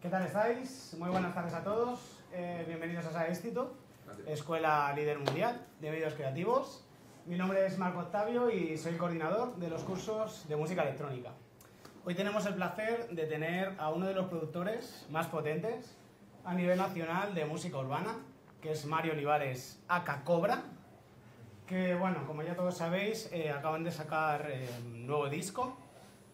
¿Qué tal estáis? Muy buenas tardes a todos. Eh, bienvenidos a Institute, Escuela Líder Mundial de Medios Creativos. Mi nombre es Marco Octavio y soy coordinador de los cursos de música electrónica. Hoy tenemos el placer de tener a uno de los productores más potentes a nivel nacional de música urbana, que es Mario Olivares Aka Cobra, que bueno, como ya todos sabéis, eh, acaban de sacar eh, un nuevo disco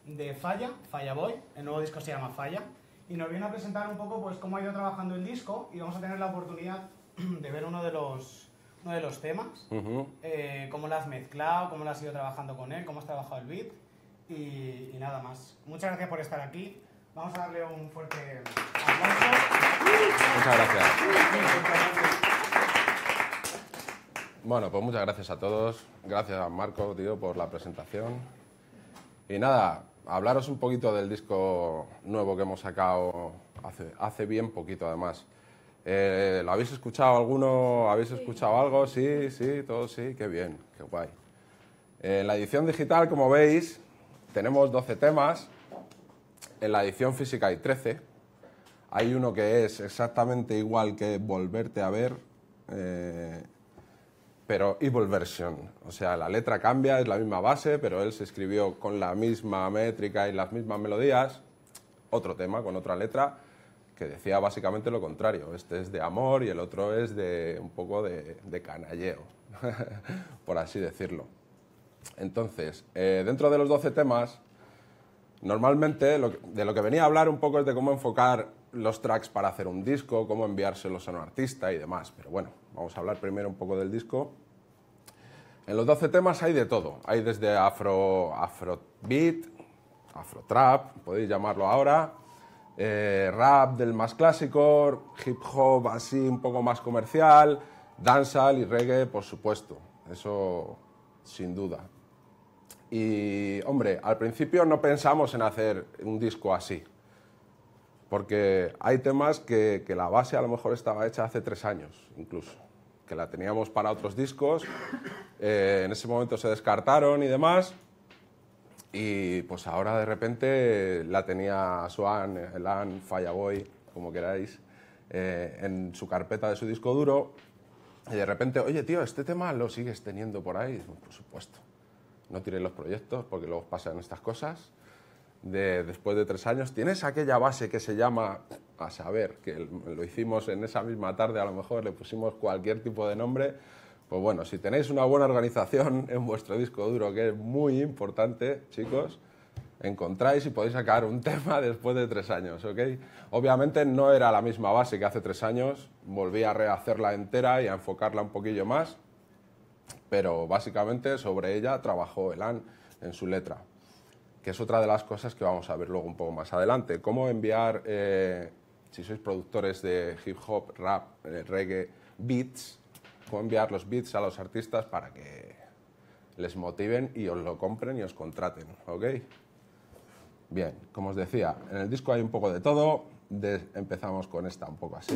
de Falla, Falla Boy, el nuevo disco se llama Falla, y nos viene a presentar un poco pues cómo ha ido trabajando el disco y vamos a tener la oportunidad de ver uno de los, uno de los temas, eh, cómo lo has mezclado, cómo lo has ido trabajando con él, cómo has trabajado el beat y, y nada más. Muchas gracias por estar aquí. Vamos a darle un fuerte aplauso. Muchas gracias. Bueno, pues muchas gracias a todos. Gracias a Marco, tío, por la presentación. Y nada, hablaros un poquito del disco nuevo que hemos sacado hace, hace bien poquito, además. Eh, ¿Lo habéis escuchado alguno? ¿Habéis escuchado algo? Sí, sí, todo sí, qué bien, qué guay. En la edición digital, como veis, tenemos 12 temas. En la edición física hay 13. Hay uno que es exactamente igual que Volverte a ver, eh, pero Evil Version. O sea, la letra cambia, es la misma base, pero él se escribió con la misma métrica y las mismas melodías. Otro tema con otra letra que decía básicamente lo contrario. Este es de amor y el otro es de un poco de, de canalleo, por así decirlo. Entonces, eh, dentro de los 12 temas, normalmente de lo que venía a hablar un poco es de cómo enfocar los tracks para hacer un disco, cómo enviárselos a un artista y demás. Pero bueno, vamos a hablar primero un poco del disco. En los 12 temas hay de todo. Hay desde afro, afrobeat, afrotrap, podéis llamarlo ahora, eh, rap del más clásico, hip hop así un poco más comercial, dancehall y reggae, por supuesto. Eso sin duda. Y, hombre, al principio no pensamos en hacer un disco así, porque hay temas que, que la base a lo mejor estaba hecha hace tres años, incluso, que la teníamos para otros discos, eh, en ese momento se descartaron y demás, y pues ahora de repente la tenía Swan, Elan, Fireboy, como queráis, eh, en su carpeta de su disco duro, y de repente, oye tío, este tema lo sigues teniendo por ahí, por supuesto no tiré los proyectos porque luego pasan estas cosas. De, después de tres años, tienes aquella base que se llama, a saber, que lo hicimos en esa misma tarde, a lo mejor le pusimos cualquier tipo de nombre. Pues bueno, si tenéis una buena organización en vuestro disco duro, que es muy importante, chicos, encontráis y podéis sacar un tema después de tres años, ¿ok? Obviamente no era la misma base que hace tres años, volví a rehacerla entera y a enfocarla un poquillo más, pero básicamente sobre ella trabajó Elan en su letra, que es otra de las cosas que vamos a ver luego un poco más adelante. Cómo enviar, eh, si sois productores de hip hop, rap, eh, reggae, beats, cómo enviar los beats a los artistas para que les motiven y os lo compren y os contraten, ¿ok? Bien, como os decía, en el disco hay un poco de todo. De- empezamos con esta un poco así.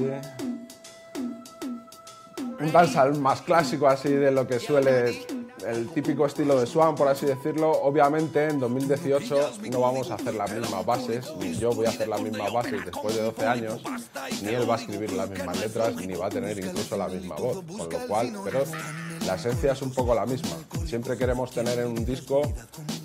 Un dancehall más clásico así de lo que suele el típico estilo de Swan, por así decirlo. Obviamente en 2018 no vamos a hacer las mismas bases, ni yo voy a hacer las mismas bases después de 12 años, ni él va a escribir las mismas letras, ni va a tener incluso la misma voz. Con lo cual, pero la esencia es un poco la misma. Siempre queremos tener en un disco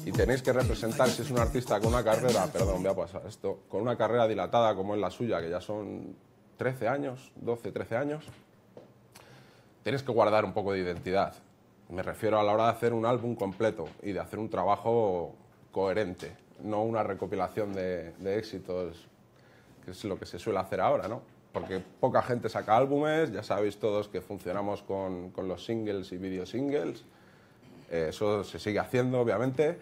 y tenéis que representar, si es un artista con una carrera, perdón, voy a pasar esto, con una carrera dilatada como es la suya, que ya son 13 años, 12, 13 años, tienes que guardar un poco de identidad. Me refiero a la hora de hacer un álbum completo y de hacer un trabajo coherente, no una recopilación de, éxitos, que es lo que se suele hacer ahora, ¿no? Porque poca gente saca álbumes, ya sabéis todos que funcionamos con, los singles y video singles, eh, eso se sigue haciendo, obviamente,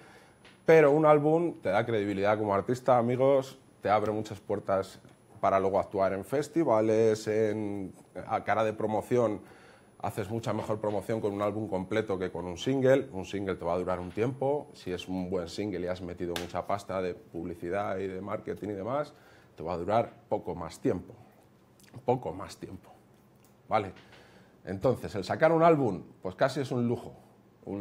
pero un álbum te da credibilidad como artista, amigos, te abre muchas puertas para luego actuar en festivales, a cara de promoción, haces mucha mejor promoción con un álbum completo que con un single. Un single te va a durar un tiempo, si es un buen single y has metido mucha pasta de publicidad y de marketing y demás, te va a durar poco más tiempo, poco más tiempo, ¿vale? Entonces, el sacar un álbum, pues casi es un lujo.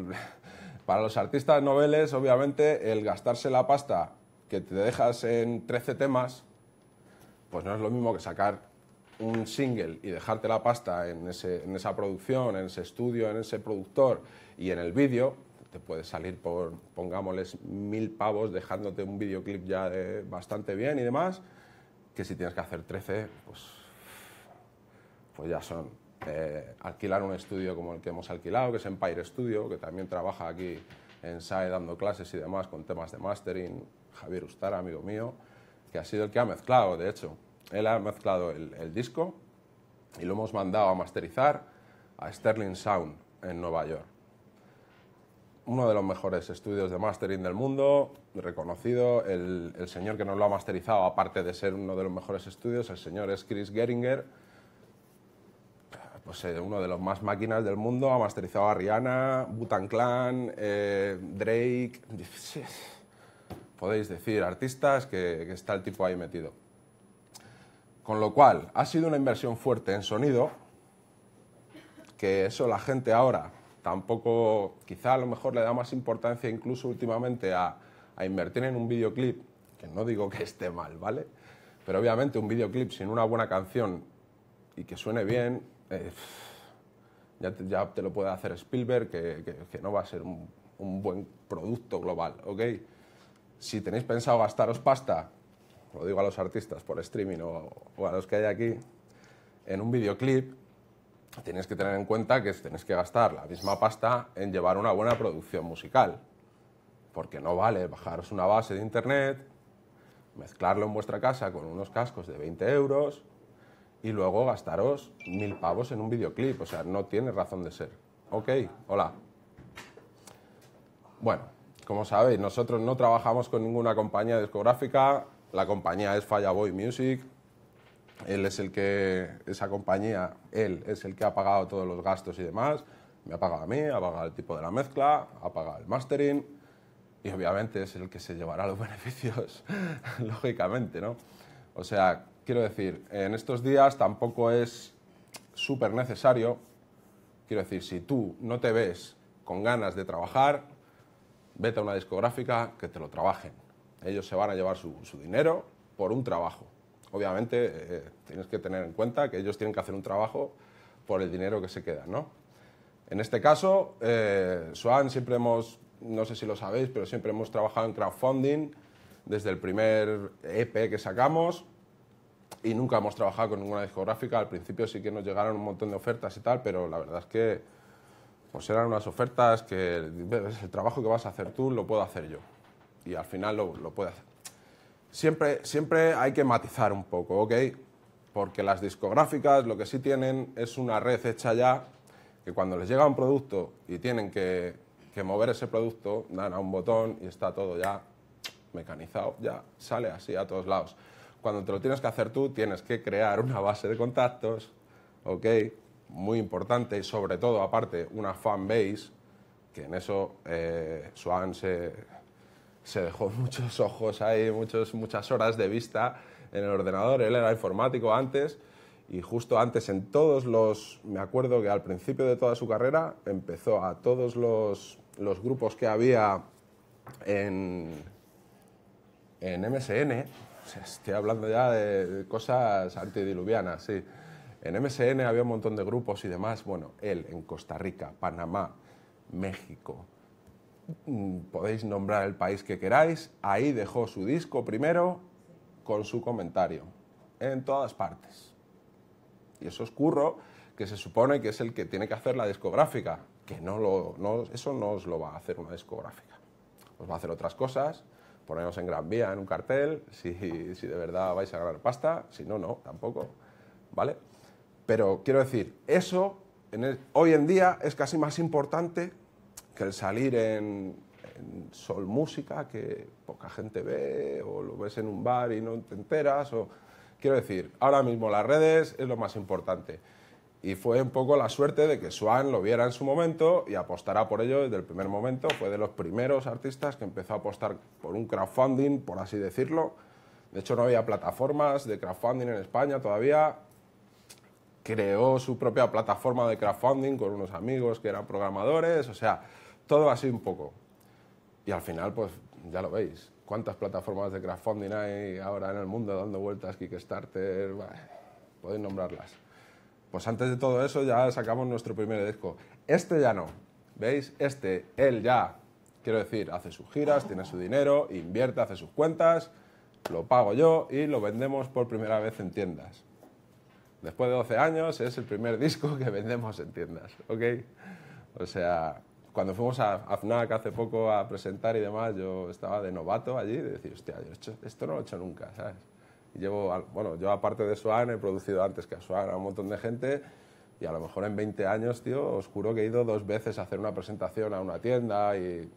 Para los artistas noveles, obviamente, el gastarse la pasta que te dejas en 13 temas, pues no es lo mismo que sacar un single y dejarte la pasta en, esa producción, en ese estudio, en ese productor y en el vídeo, te puede salir por, pongámosles, mil pavos dejándote un videoclip ya bastante bien y demás, que si tienes que hacer 13, pues, pues ya son. Eh, alquilar un estudio como el que hemos alquilado, que es Empire Studio, que también trabaja aquí en SAE dando clases y demás con temas de mastering, Javier Ustara, amigo mío, que ha sido el que ha mezclado, de hecho, él ha mezclado el, disco y lo hemos mandado a masterizar a Sterling Sound en Nueva York. Uno de los mejores estudios de mastering del mundo, reconocido. El, señor que nos lo ha masterizado, aparte de ser uno de los mejores estudios, el señor es Chris Geringer, pues, eh, uno de los más máquinas del mundo. Ha masterizado a Rihanna, Butan Clan, eh, Drake. Podéis decir, artistas que está el tipo ahí metido. Con lo cual, ha sido una inversión fuerte en sonido, que eso la gente ahora tampoco, quizá a lo mejor le da más importancia incluso últimamente a, invertir en un videoclip, que no digo que esté mal, ¿vale? Pero obviamente un videoclip sin una buena canción y que suene bien, eh, ya, te, lo puede hacer Spielberg, que, no va a ser un, un, buen producto global, ¿ok? Si tenéis pensado gastaros pasta lo digo a los artistas por streaming o, a los que hay aquí, en un videoclip tienes que tener en cuenta que tienes que gastar la misma pasta en llevar una buena producción musical. Porque no vale bajaros una base de internet, mezclarlo en vuestra casa con unos cascos de 20 euros y luego gastaros mil pavos en un videoclip. O sea, no tiene razón de ser. Ok, hola. Bueno, como sabéis, nosotros no trabajamos con ninguna compañía discográfica, la compañía es Fireboy Music. Él es el que, esa compañía, él es el que ha pagado todos los gastos y demás. Me ha pagado a mí, ha pagado el tipo de la mezcla, ha pagado el mastering y obviamente es el que se llevará los beneficios, lógicamente, ¿no? O sea, quiero decir, en estos días tampoco es súper necesario, quiero decir, si tú no te ves con ganas de trabajar, vete a una discográfica que te lo trabajen ellos se van a llevar su, dinero por un trabajo. Obviamente eh, tienes que tener en cuenta que ellos tienen que hacer un trabajo por el dinero que se queda, ¿no? En este caso, eh, Swan siempre hemos, no sé si lo sabéis, pero siempre hemos trabajado en crowdfunding desde el primer EP que sacamos y nunca hemos trabajado con ninguna discográfica. Al principio sí que nos llegaron un montón de ofertas y tal, pero la verdad es que pues eran unas ofertas que el trabajo que vas a hacer tú lo puedo hacer yo y al final lo, lo puede hacer. Siempre, siempre hay que matizar un poco, ¿ok? Porque las discográficas lo que sí tienen es una red hecha ya que cuando les llega un producto y tienen que, que mover ese producto, dan a un botón y está todo ya mecanizado, ya sale así a todos lados. Cuando te lo tienes que hacer tú, tienes que crear una base de contactos, ¿ok? Muy importante y sobre todo, aparte, una fan base, que en eso eh, Swan se, se dejó muchos ojos ahí, muchos, muchas horas de vista en el ordenador. Él era informático antes y justo antes en todos los, me acuerdo que al principio de toda su carrera empezó a todos los, los grupos que había en, en MSN, estoy hablando ya de cosas antidiluvianas, sí. En MSN había un montón de grupos y demás. Bueno, él en Costa Rica, Panamá, México, podéis nombrar el país que queráis, ahí dejó su disco primero con su comentario, en todas partes. Y eso es curro que se supone que es el que tiene que hacer la discográfica, que no lo, no, eso no os lo va a hacer una discográfica. Os va a hacer otras cosas, poneros en Gran Vía en un cartel, si, si de verdad vais a ganar pasta, si no, no, tampoco, ¿vale? Pero quiero decir, eso hoy en día es casi más importante que el salir en, Sol Música, que poca gente ve, o lo ves en un bar y no te enteras, o... Quiero decir, ahora mismo las redes es lo más importante. Y fue un poco la suerte de que Swan lo viera en su momento y apostara por ello desde el primer momento. Fue de los primeros artistas que empezó a apostar por un crowdfunding, por así decirlo. De hecho, no había plataformas de crowdfunding en España todavía. Creó su propia plataforma de crowdfunding con unos amigos que eran programadores. O sea, todo así un poco. Y al final, pues ya lo veis, ¿Cuántas plataformas de crowdfunding hay ahora en el mundo dando vueltas, Kickstarter? podéis nombrarlas. Pues antes de todo eso ya sacamos nuestro primer disco. Este ya no. ¿Veis? Este, él ya, quiero decir, hace sus giras, tiene su dinero, invierte, hace sus cuentas, lo pago yo y lo vendemos por primera vez en tiendas. Después de 12 años es el primer disco que vendemos en tiendas, ¿ok? O sea, cuando fuimos a FNAC hace poco a presentar y demás, yo estaba de novato allí, de decir, hostia, yo esto no lo he hecho nunca, ¿sabes? llevo, bueno, yo aparte de Swan he producido antes que a Swan a un montón de gente y a lo mejor en 20 años, tío, os juro que he ido dos veces a hacer una presentación a una tienda y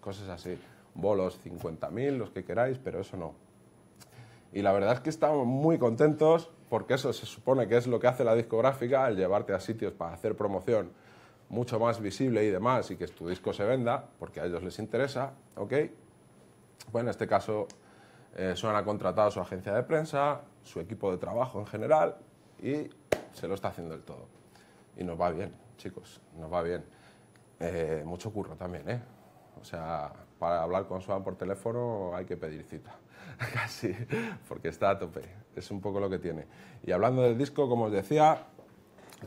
cosas así. Bolos 50.000, los que queráis, pero eso no. Y la verdad es que estamos muy contentos porque eso se supone que es lo que hace la discográfica, el llevarte a sitios para hacer promoción mucho más visible y demás y que tu disco se venda, porque a ellos les interesa, ¿ok? Pues en este caso eh, Suena ha contratado su agencia de prensa, su equipo de trabajo en general y se lo está haciendo el todo. Y nos va bien, chicos, nos va bien. Eh, mucho curro también, ¿eh? O sea, para hablar con Swan por teléfono hay que pedir cita, casi, porque está a tope. Es un poco lo que tiene. Y hablando del disco, como os decía,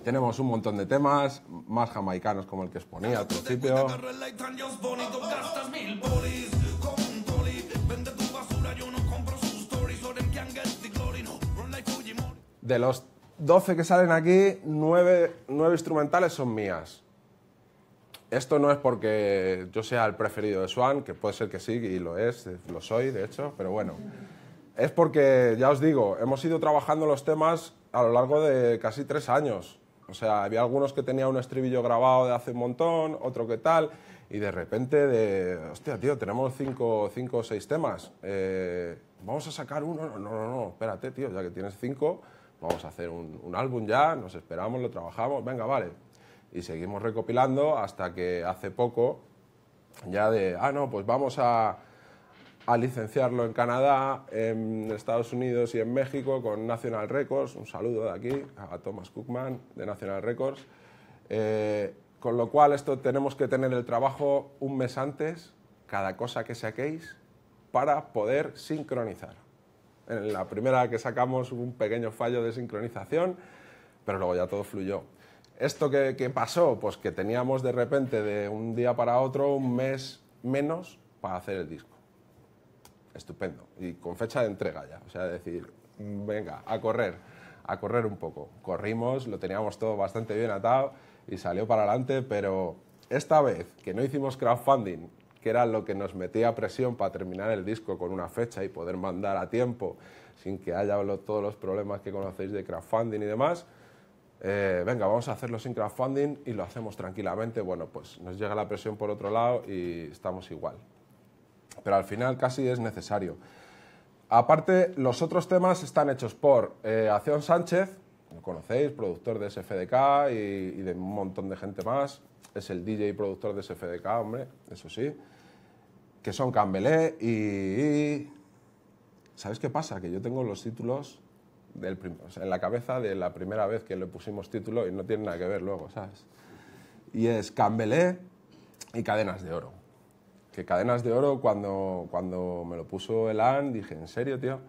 tenemos un montón de temas, más jamaicanos como el que exponía al principio. De los 12 que salen aquí, 9, instrumentales son mías. Esto no es porque yo sea el preferido de Swan, que puede ser que sí, y lo es, lo soy, de hecho, pero bueno. Es porque, ya os digo, hemos ido trabajando los temas a lo largo de casi tres años. O sea, había algunos que tenía un estribillo grabado de hace un montón, otro que tal, y de repente de, hostia, tío, tenemos cinco, cinco o seis temas. Eh, ¿Vamos a sacar uno? No, no, no, espérate, tío, ya que tienes cinco, vamos a hacer un, álbum ya, nos esperamos, lo trabajamos, venga, vale. Y seguimos recopilando hasta que hace poco, ya de, ah, no, pues vamos a, a licenciarlo en Canadá, en Estados Unidos y en México con National Records. Un saludo de aquí a Thomas Cookman de National Records. Eh, con lo cual, esto tenemos que tener el trabajo un mes antes, cada cosa que saquéis, para poder sincronizar. En la primera que sacamos hubo un pequeño fallo de sincronización, pero luego ya todo fluyó. ¿Esto qué, pasó? Pues que teníamos de repente de un día para otro un mes menos para hacer el disco. Estupendo. Y con fecha de entrega ya. O sea, decir, venga, a correr, a correr un poco. Corrimos, lo teníamos todo bastante bien atado y salió para adelante, pero esta vez que no hicimos crowdfunding que era lo que nos metía presión para terminar el disco con una fecha y poder mandar a tiempo sin que haya todos los problemas que conocéis de crowdfunding y demás. Eh, venga, vamos a hacerlo sin crowdfunding y lo hacemos tranquilamente. Bueno, pues nos llega la presión por otro lado y estamos igual. Pero al final casi es necesario. Aparte, los otros temas están hechos por eh, Acción Sánchez, lo conocéis, productor de SFDK y, de un montón de gente más. Es el DJ y productor de SFDK, hombre, eso sí que son Cambelé y, ¿Sabes qué pasa? Que yo tengo los títulos en la cabeza de la primera vez que le pusimos título y no tiene nada que ver luego, ¿sabes? Y es Cambelé y Cadenas de Oro. Que Cadenas de Oro, cuando, cuando me lo puso Elan, dije, ¿en serio, tío?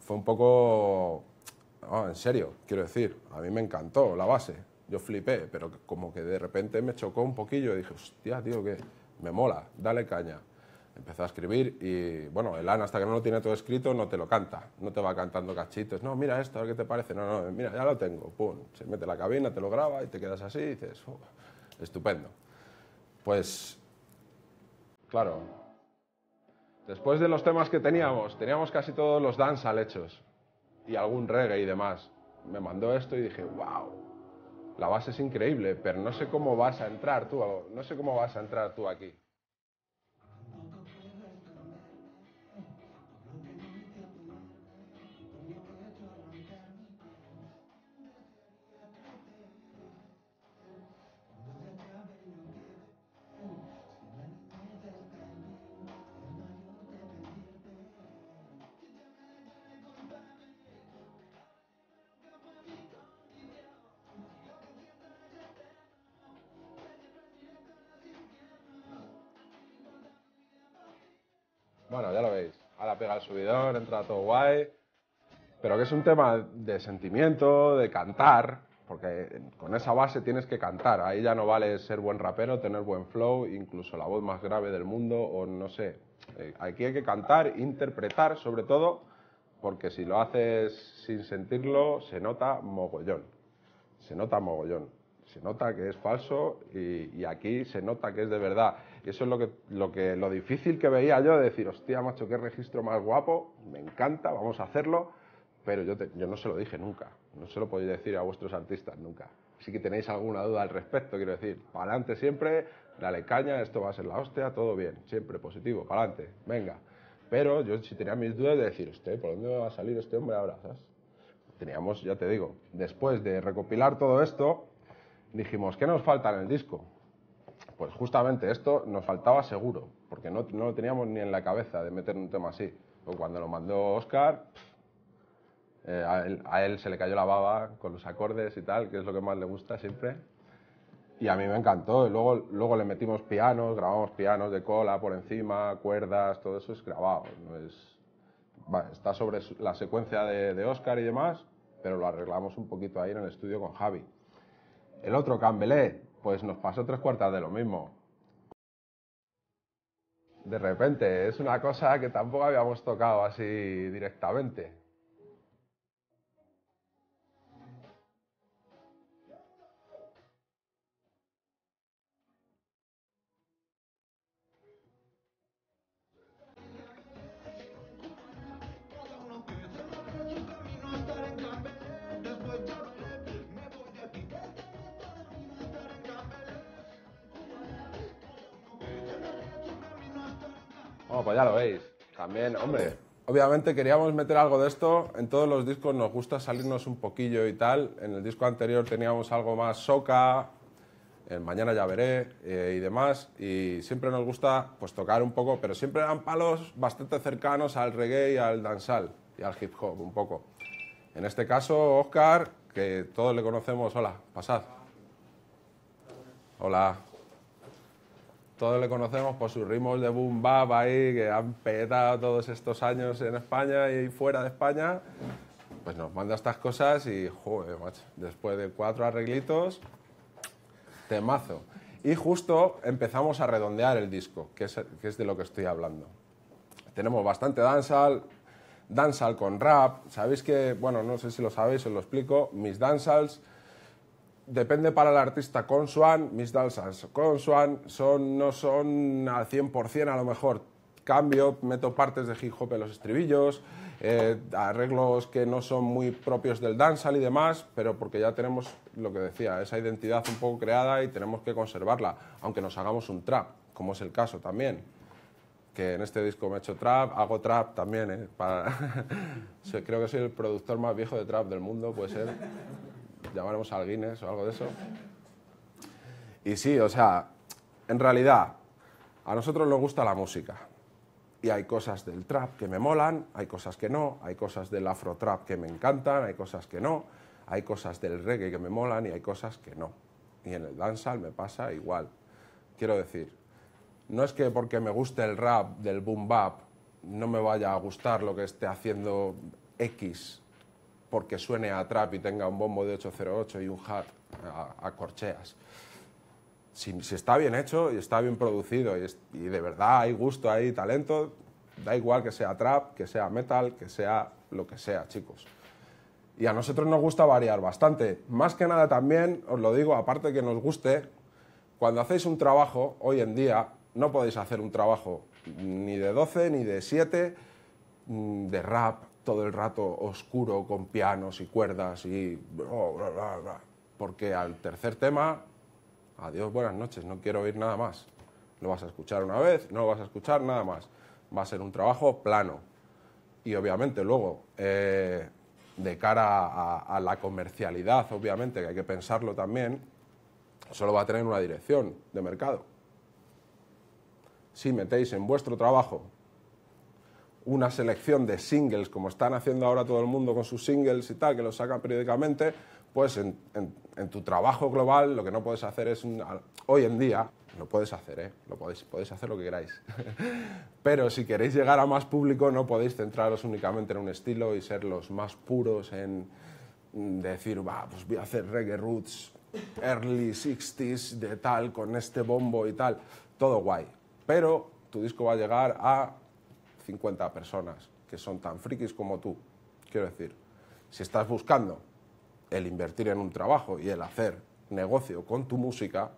Fue un poco... No, en serio, quiero decir, a mí me encantó la base. Yo flipé, pero como que de repente me chocó un poquillo y dije, hostia, tío, que me mola, dale caña empezó a escribir y, bueno, el Ana hasta que no lo tiene todo escrito no te lo canta, no te va cantando cachitos, no, mira esto, a qué te parece, no, no, mira, ya lo tengo, pum, se mete la cabina, te lo graba y te quedas así y dices, estupendo. Pues, claro, después de los temas que teníamos, teníamos casi todos los dancehall hechos y algún reggae y demás. Me mandó esto y dije, wow, la base es increíble, pero no sé cómo vas a entrar tú, no sé cómo vas a entrar tú aquí. Subidor, entra todo guay, pero que es un tema de sentimiento, de cantar, porque con esa base tienes que cantar, ahí ya no vale ser buen rapero, tener buen flow, incluso la voz más grave del mundo, o no sé, eh, aquí hay que cantar, interpretar sobre todo, porque si lo haces sin sentirlo, se nota mogollón, se nota mogollón. Se nota que es falso y, aquí se nota que es de verdad. Y eso es lo que, lo que lo difícil que veía yo de decir, hostia, macho, qué registro más guapo, me encanta, vamos a hacerlo, pero yo, yo no se lo dije nunca, no se lo podéis decir a vuestros artistas nunca. Si que tenéis alguna duda al respecto, quiero decir, para adelante siempre, dale caña, esto va a ser la hostia, todo bien, siempre positivo, para adelante, venga. Pero yo si tenía mis dudas de decir, usted, ¿por dónde va a salir este hombre ahora? Teníamos, ya te digo, después de recopilar todo esto, dijimos, ¿qué nos falta en el disco? Pues justamente esto nos faltaba seguro, porque no, no lo teníamos ni en la cabeza de meter un tema así. Cuando lo mandó Oscar, eh, a, él, se le cayó la baba con los acordes y tal, que es lo que más le gusta siempre. Y a mí me encantó. Y luego, luego le metimos pianos, grabamos pianos de cola por encima, cuerdas, todo eso es grabado. Está sobre la secuencia de, de Oscar y demás, pero lo arreglamos un poquito ahí en el estudio con Javi. El otro, Cambelé, pues nos pasó tres cuartas de lo mismo. De repente, es una cosa que tampoco habíamos tocado así directamente. Ya lo veis. También, hombre, obviamente queríamos meter algo de esto. En todos los discos nos gusta salirnos un poquillo y tal. En el disco anterior teníamos algo más soca, en Mañana ya veré eh, y demás. Y siempre nos gusta pues tocar un poco, pero siempre eran palos bastante cercanos al reggae y al dancehall y al hip hop un poco. En este caso, Oscar, que todos le conocemos. Hola, pasad. Hola todos le conocemos por sus ritmos de boom bap ahí que han petado todos estos años en España y fuera de España, pues nos manda estas cosas y, joder, macho, después de cuatro arreglitos, temazo. Y justo empezamos a redondear el disco, que es, que es de lo que estoy hablando. Tenemos bastante dancehall, dancehall con rap. Sabéis que, bueno, no sé si lo sabéis, os lo explico, mis dancehalls depende para el artista con Swan, mis dalsas con Swan son, no son al 100% a lo mejor. Cambio, meto partes de hip hop en los estribillos, eh, arreglos que no son muy propios del dancehall y demás, pero porque ya tenemos lo que decía, esa identidad un poco creada y tenemos que conservarla, aunque nos hagamos un trap, como es el caso también. Que en este disco me he hecho trap, hago trap también, ¿eh? creo que soy el productor más viejo de trap del mundo, puede ser llamaremos al Guinness o algo de eso. Y sí, o sea, en realidad, a nosotros nos gusta la música. Y hay cosas del trap que me molan, hay cosas que no, hay cosas del afro trap que me encantan, hay cosas que no, hay cosas del reggae que me molan y hay cosas que no. Y en el dancehall me pasa igual. Quiero decir, no es que porque me guste el rap del boom bap no me vaya a gustar lo que esté haciendo X porque suene a trap y tenga un bombo de 808 y un hat a, corcheas. Si, está bien hecho y está bien producido y, y, de verdad hay gusto, hay talento, da igual que sea trap, que sea metal, que sea lo que sea, chicos. Y a nosotros nos gusta variar bastante. Más que nada también, os lo digo, aparte que nos guste, cuando hacéis un trabajo, hoy en día, no podéis hacer un trabajo ni de 12 ni de 7 mm, de rap, todo el rato oscuro con pianos y cuerdas y... Porque al tercer tema, adiós, buenas noches, no quiero oír nada más. Lo vas a escuchar una vez, no lo vas a escuchar nada más. Va a ser un trabajo plano. Y obviamente luego, eh, de cara a, a, la comercialidad, obviamente, que hay que pensarlo también, solo va a tener una dirección de mercado. Si metéis en vuestro trabajo una selección de singles, como están haciendo ahora todo el mundo con sus singles y tal, que los sacan periódicamente, pues en, tu trabajo global lo que no puedes hacer es, hoy en día, lo puedes hacer, ¿eh? Lo podéis, podéis hacer lo que queráis. Pero si queréis llegar a más público, no podéis centraros únicamente en un estilo y ser los más puros en decir, va, pues voy a hacer reggae roots, early 60s, de tal, con este bombo y tal. Todo guay. Pero tu disco va a llegar a 50 personas que son tan frikis como tú. Quiero decir, si estás buscando el invertir en un trabajo y el hacer negocio con tu música,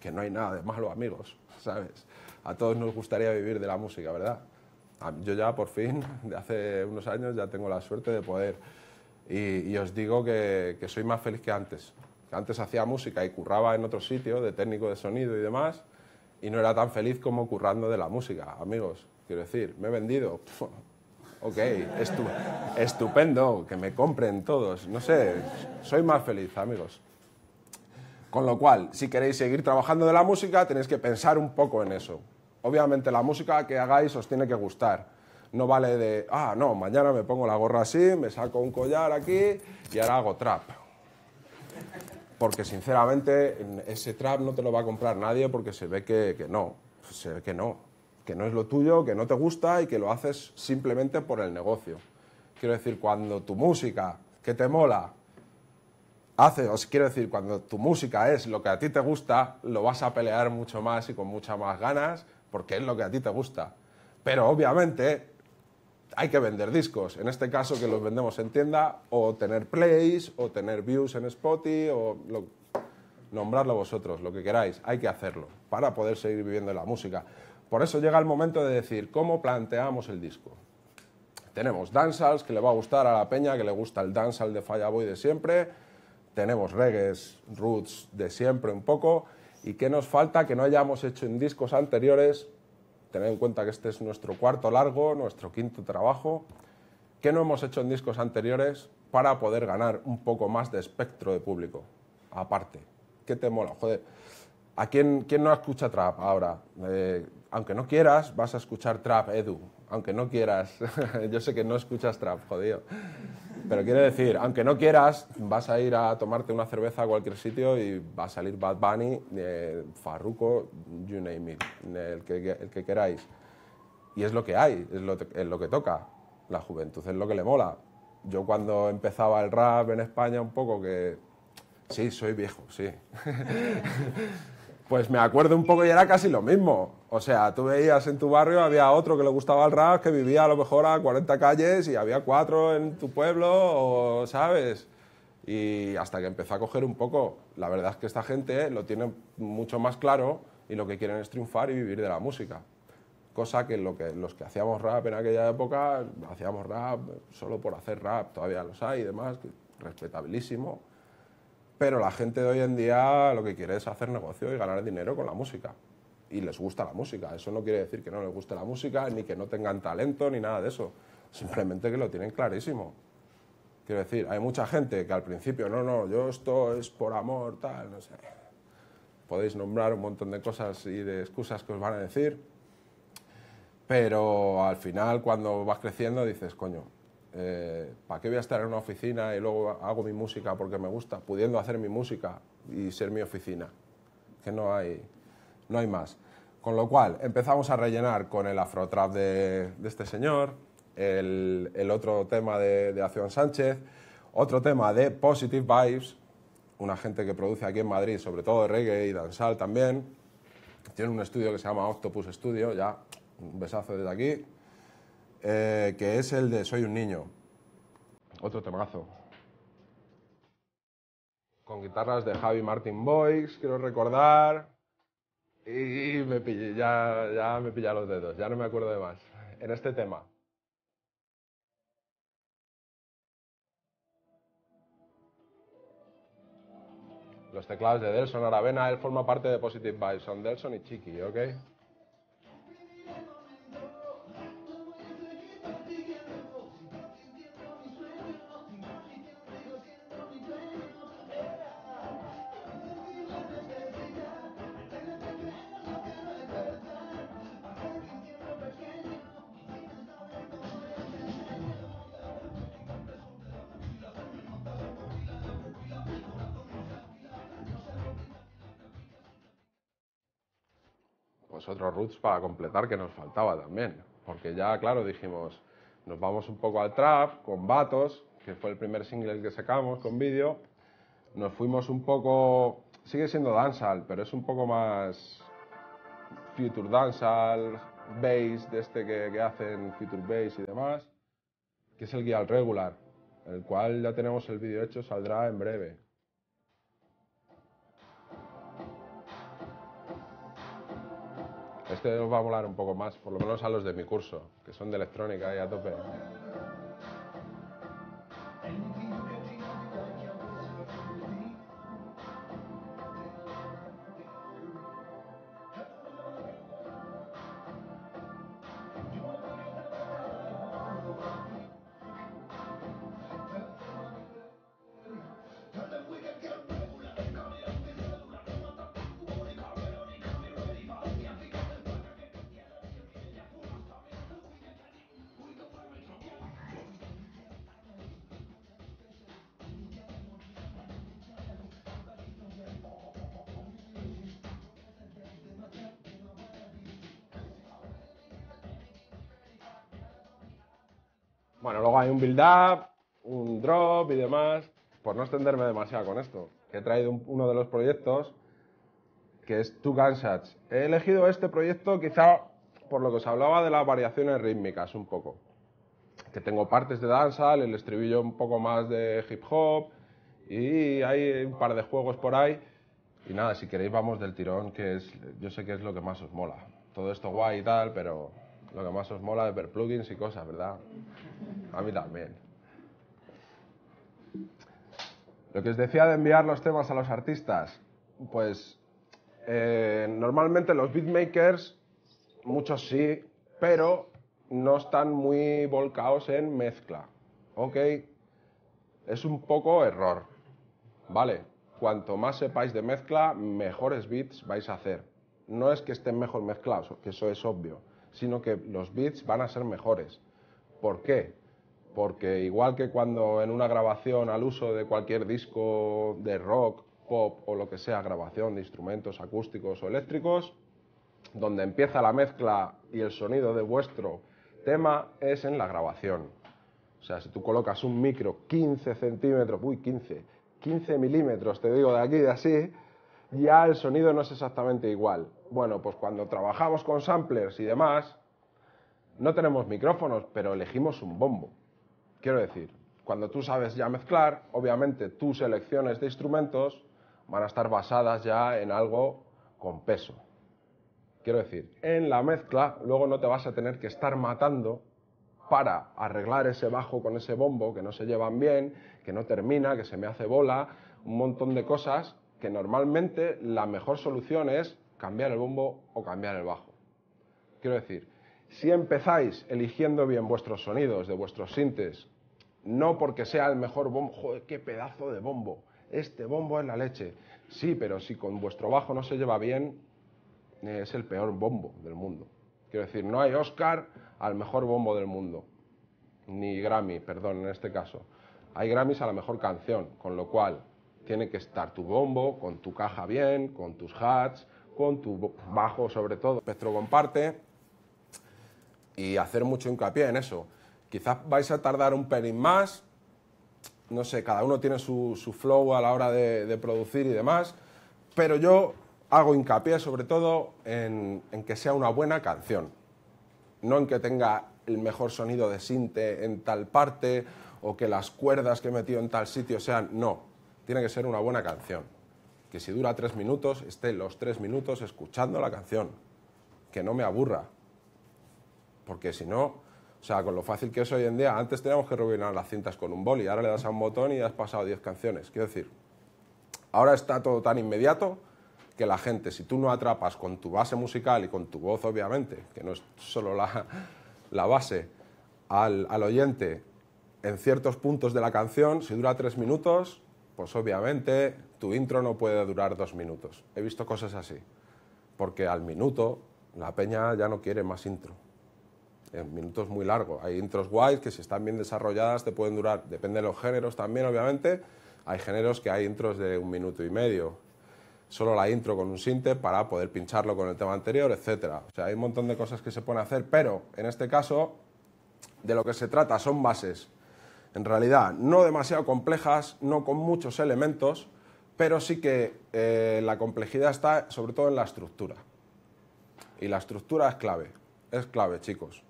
que no hay nada de malo, amigos, ¿sabes? A todos nos gustaría vivir de la música, ¿verdad? Yo ya por fin, de hace unos años, ya tengo la suerte de poder. Y, os digo que, que, soy más feliz que antes. Antes hacía música y curraba en otro sitio, de técnico de sonido y demás, y no era tan feliz como currando de la música, amigos. Quiero decir, me he vendido. Ok, estupendo, que me compren todos. No sé, soy más feliz, amigos. Con lo cual, si queréis seguir trabajando de la música, tenéis que pensar un poco en eso. Obviamente la música que hagáis os tiene que gustar. No vale de, ah, no, mañana me pongo la gorra así, me saco un collar aquí y ahora hago trap. Porque sinceramente ese trap no te lo va a comprar nadie porque se ve que, no, se ve que no, que no es lo tuyo, que no te gusta y que lo haces simplemente por el negocio. Quiero decir, cuando tu música, que te mola, hace, os quiero decir, cuando tu música es lo que a ti te gusta, lo vas a pelear mucho más y con muchas más ganas porque es lo que a ti te gusta. Pero obviamente hay que vender discos, en este caso que los vendemos en tienda, o tener plays, o tener views en Spotify, o nombrarlo vosotros, lo que queráis, hay que hacerlo para poder seguir viviendo la música. Por eso llega el momento de decir cómo planteamos el disco. Tenemos dancehall que le va a gustar a la peña, que le gusta el dancehall de Fireboy de siempre, tenemos reggaes, roots de siempre un poco, y qué nos falta que no hayamos hecho en discos anteriores, tener en cuenta que este es nuestro cuarto largo, nuestro quinto trabajo, ¿qué no hemos hecho en discos anteriores para poder ganar un poco más de espectro de público? Aparte, ¿qué te mola? Joder, ¿a quién, quién no escucha trap ahora? Eh, aunque no quieras, vas a escuchar trap, Edu. Aunque no quieras, yo sé que no escuchas trap, jodido. Pero quiero decir, aunque no quieras, vas a ir a tomarte una cerveza a cualquier sitio y va a salir Bad Bunny, eh, Farruko, you name it, el que, el que queráis. Y es lo que hay, es lo, es lo que toca. La juventud es lo que le mola. Yo cuando empezaba el rap en España un poco que... Sí, soy viejo, sí. pues me acuerdo un poco y era casi lo mismo. O sea, tú veías en tu barrio, había otro que le gustaba el rap, que vivía a lo mejor a 40 calles y había cuatro en tu pueblo, ¿sabes? Y hasta que empezó a coger un poco. La verdad es que esta gente lo tiene mucho más claro y lo que quieren es triunfar y vivir de la música. Cosa que, lo que los que hacíamos rap en aquella época, hacíamos rap solo por hacer rap, todavía los hay y demás, respetabilísimo pero la gente de hoy en día lo que quiere es hacer negocio y ganar dinero con la música. Y les gusta la música. Eso no quiere decir que no les guste la música, ni que no tengan talento, ni nada de eso. Simplemente que lo tienen clarísimo. Quiero decir, hay mucha gente que al principio, no, no, yo esto es por amor, tal, no sé. Podéis nombrar un montón de cosas y de excusas que os van a decir. Pero al final, cuando vas creciendo, dices, coño, eh, ¿para qué voy a estar en una oficina y luego hago mi música porque me gusta, pudiendo hacer mi música y ser mi oficina? Que no hay, no hay más. Con lo cual, empezamos a rellenar con el afrotrap de, de este señor, el, otro tema de, de Acción Sánchez, otro tema de Positive Vibes, una gente que produce aquí en Madrid, sobre todo de reggae y dancehall también. Tiene un estudio que se llama Octopus Studio, ya un besazo desde aquí. Eh, que es el de Soy un niño. Otro temazo. Con guitarras de Javi Martin Boys, quiero recordar. Y me ya, ya me pilla los dedos, ya no me acuerdo de más. En este tema. Los teclados de Delson Aravena, él forma parte de Positive Vibes, son Delson y Chiqui, ¿ok? Pues otros roots para completar que nos faltaba también. Porque ya, claro, dijimos, nos vamos un poco al trap con Vatos, que fue el primer single que sacamos con vídeo. Nos fuimos un poco, sigue siendo dancehall, pero es un poco más future dancehall, bass, de este que, que hacen future bass y demás, que es el guía regular, el cual ya tenemos el vídeo hecho, saldrá en breve. Este os va a molar un poco más, por lo menos a los de mi curso, que son de electrónica y a tope. Hay un un drop y demás. Por no extenderme demasiado con esto, he traído uno de los proyectos que es Two Gunshots. He elegido este proyecto quizá por lo que os hablaba de las variaciones rítmicas un poco. Que tengo partes de dancehall, el estribillo un poco más de hip hop y hay un par de juegos por ahí. Y nada, si queréis vamos del tirón, que es, yo sé que es lo que más os mola. Todo esto guay y tal, pero lo que más os mola es ver plugins y cosas, ¿verdad? A mí también. Lo que os decía de enviar los temas a los artistas, pues eh, normalmente los beatmakers, muchos sí, pero no están muy volcados en mezcla. ¿Ok? Es un poco error. ¿Vale? Cuanto más sepáis de mezcla, mejores beats vais a hacer. No es que estén mejor mezclados, que eso es obvio, sino que los beats van a ser mejores. ¿Por qué? Porque igual que cuando en una grabación al uso de cualquier disco de rock, pop o lo que sea, grabación de instrumentos acústicos o eléctricos, donde empieza la mezcla y el sonido de vuestro tema es en la grabación. O sea, si tú colocas un micro 15 centímetros, uy, 15, 15 milímetros, te digo de aquí, de así, ya el sonido no es exactamente igual. Bueno, pues cuando trabajamos con samplers y demás, no tenemos micrófonos, pero elegimos un bombo. Quiero decir, cuando tú sabes ya mezclar, obviamente tus selecciones de instrumentos van a estar basadas ya en algo con peso. Quiero decir, en la mezcla luego no te vas a tener que estar matando para arreglar ese bajo con ese bombo que no se llevan bien, que no termina, que se me hace bola, un montón de cosas que normalmente la mejor solución es cambiar el bombo o cambiar el bajo. Quiero decir, si empezáis eligiendo bien vuestros sonidos de vuestros sintes, no porque sea el mejor bombo, joder, qué pedazo de bombo, este bombo es la leche. Sí, pero si con vuestro bajo no se lleva bien, es el peor bombo del mundo. Quiero decir, no hay Oscar al mejor bombo del mundo, ni Grammy, perdón, en este caso. Hay Grammys a la mejor canción, con lo cual tiene que estar tu bombo con tu caja bien, con tus hats, con tu bajo sobre todo, espectro comparte y hacer mucho hincapié en eso. Quizás vais a tardar un pelín más, no sé, cada uno tiene su, flow a la hora de, producir y demás, pero yo hago hincapié sobre todo en, que sea una buena canción, no en que tenga el mejor sonido de sinte en tal parte o que las cuerdas que he metido en tal sitio sean, no, tiene que ser una buena canción. Que si dura tres minutos, esté los tres minutos escuchando la canción. Que no me aburra. Porque si no, o sea, con lo fácil que es hoy en día, antes teníamos que rebobinar las cintas con un boli, ahora le das a un botón y has pasado diez canciones. Quiero decir, ahora está todo tan inmediato que la gente, si tú no atrapas con tu base musical y con tu voz, obviamente, que no es solo la, la base, al, al oyente en ciertos puntos de la canción, si dura tres minutos, pues obviamente tu intro no puede durar dos minutos. He visto cosas así, porque al minuto la peña ya no quiere más intro. En minutos muy largos. Hay intros guays que si están bien desarrolladas te pueden durar, depende de los géneros también obviamente, hay géneros que hay intros de un minuto y medio. solo la intro con un sinte para poder pincharlo con el tema anterior, etcétera. O sea, hay un montón de cosas que se pueden hacer, pero en este caso de lo que se trata son bases, en realidad no demasiado complejas, no con muchos elementos, pero sí que eh, la complejidad está sobre todo en la estructura. Y la estructura es clave, es clave, chicos.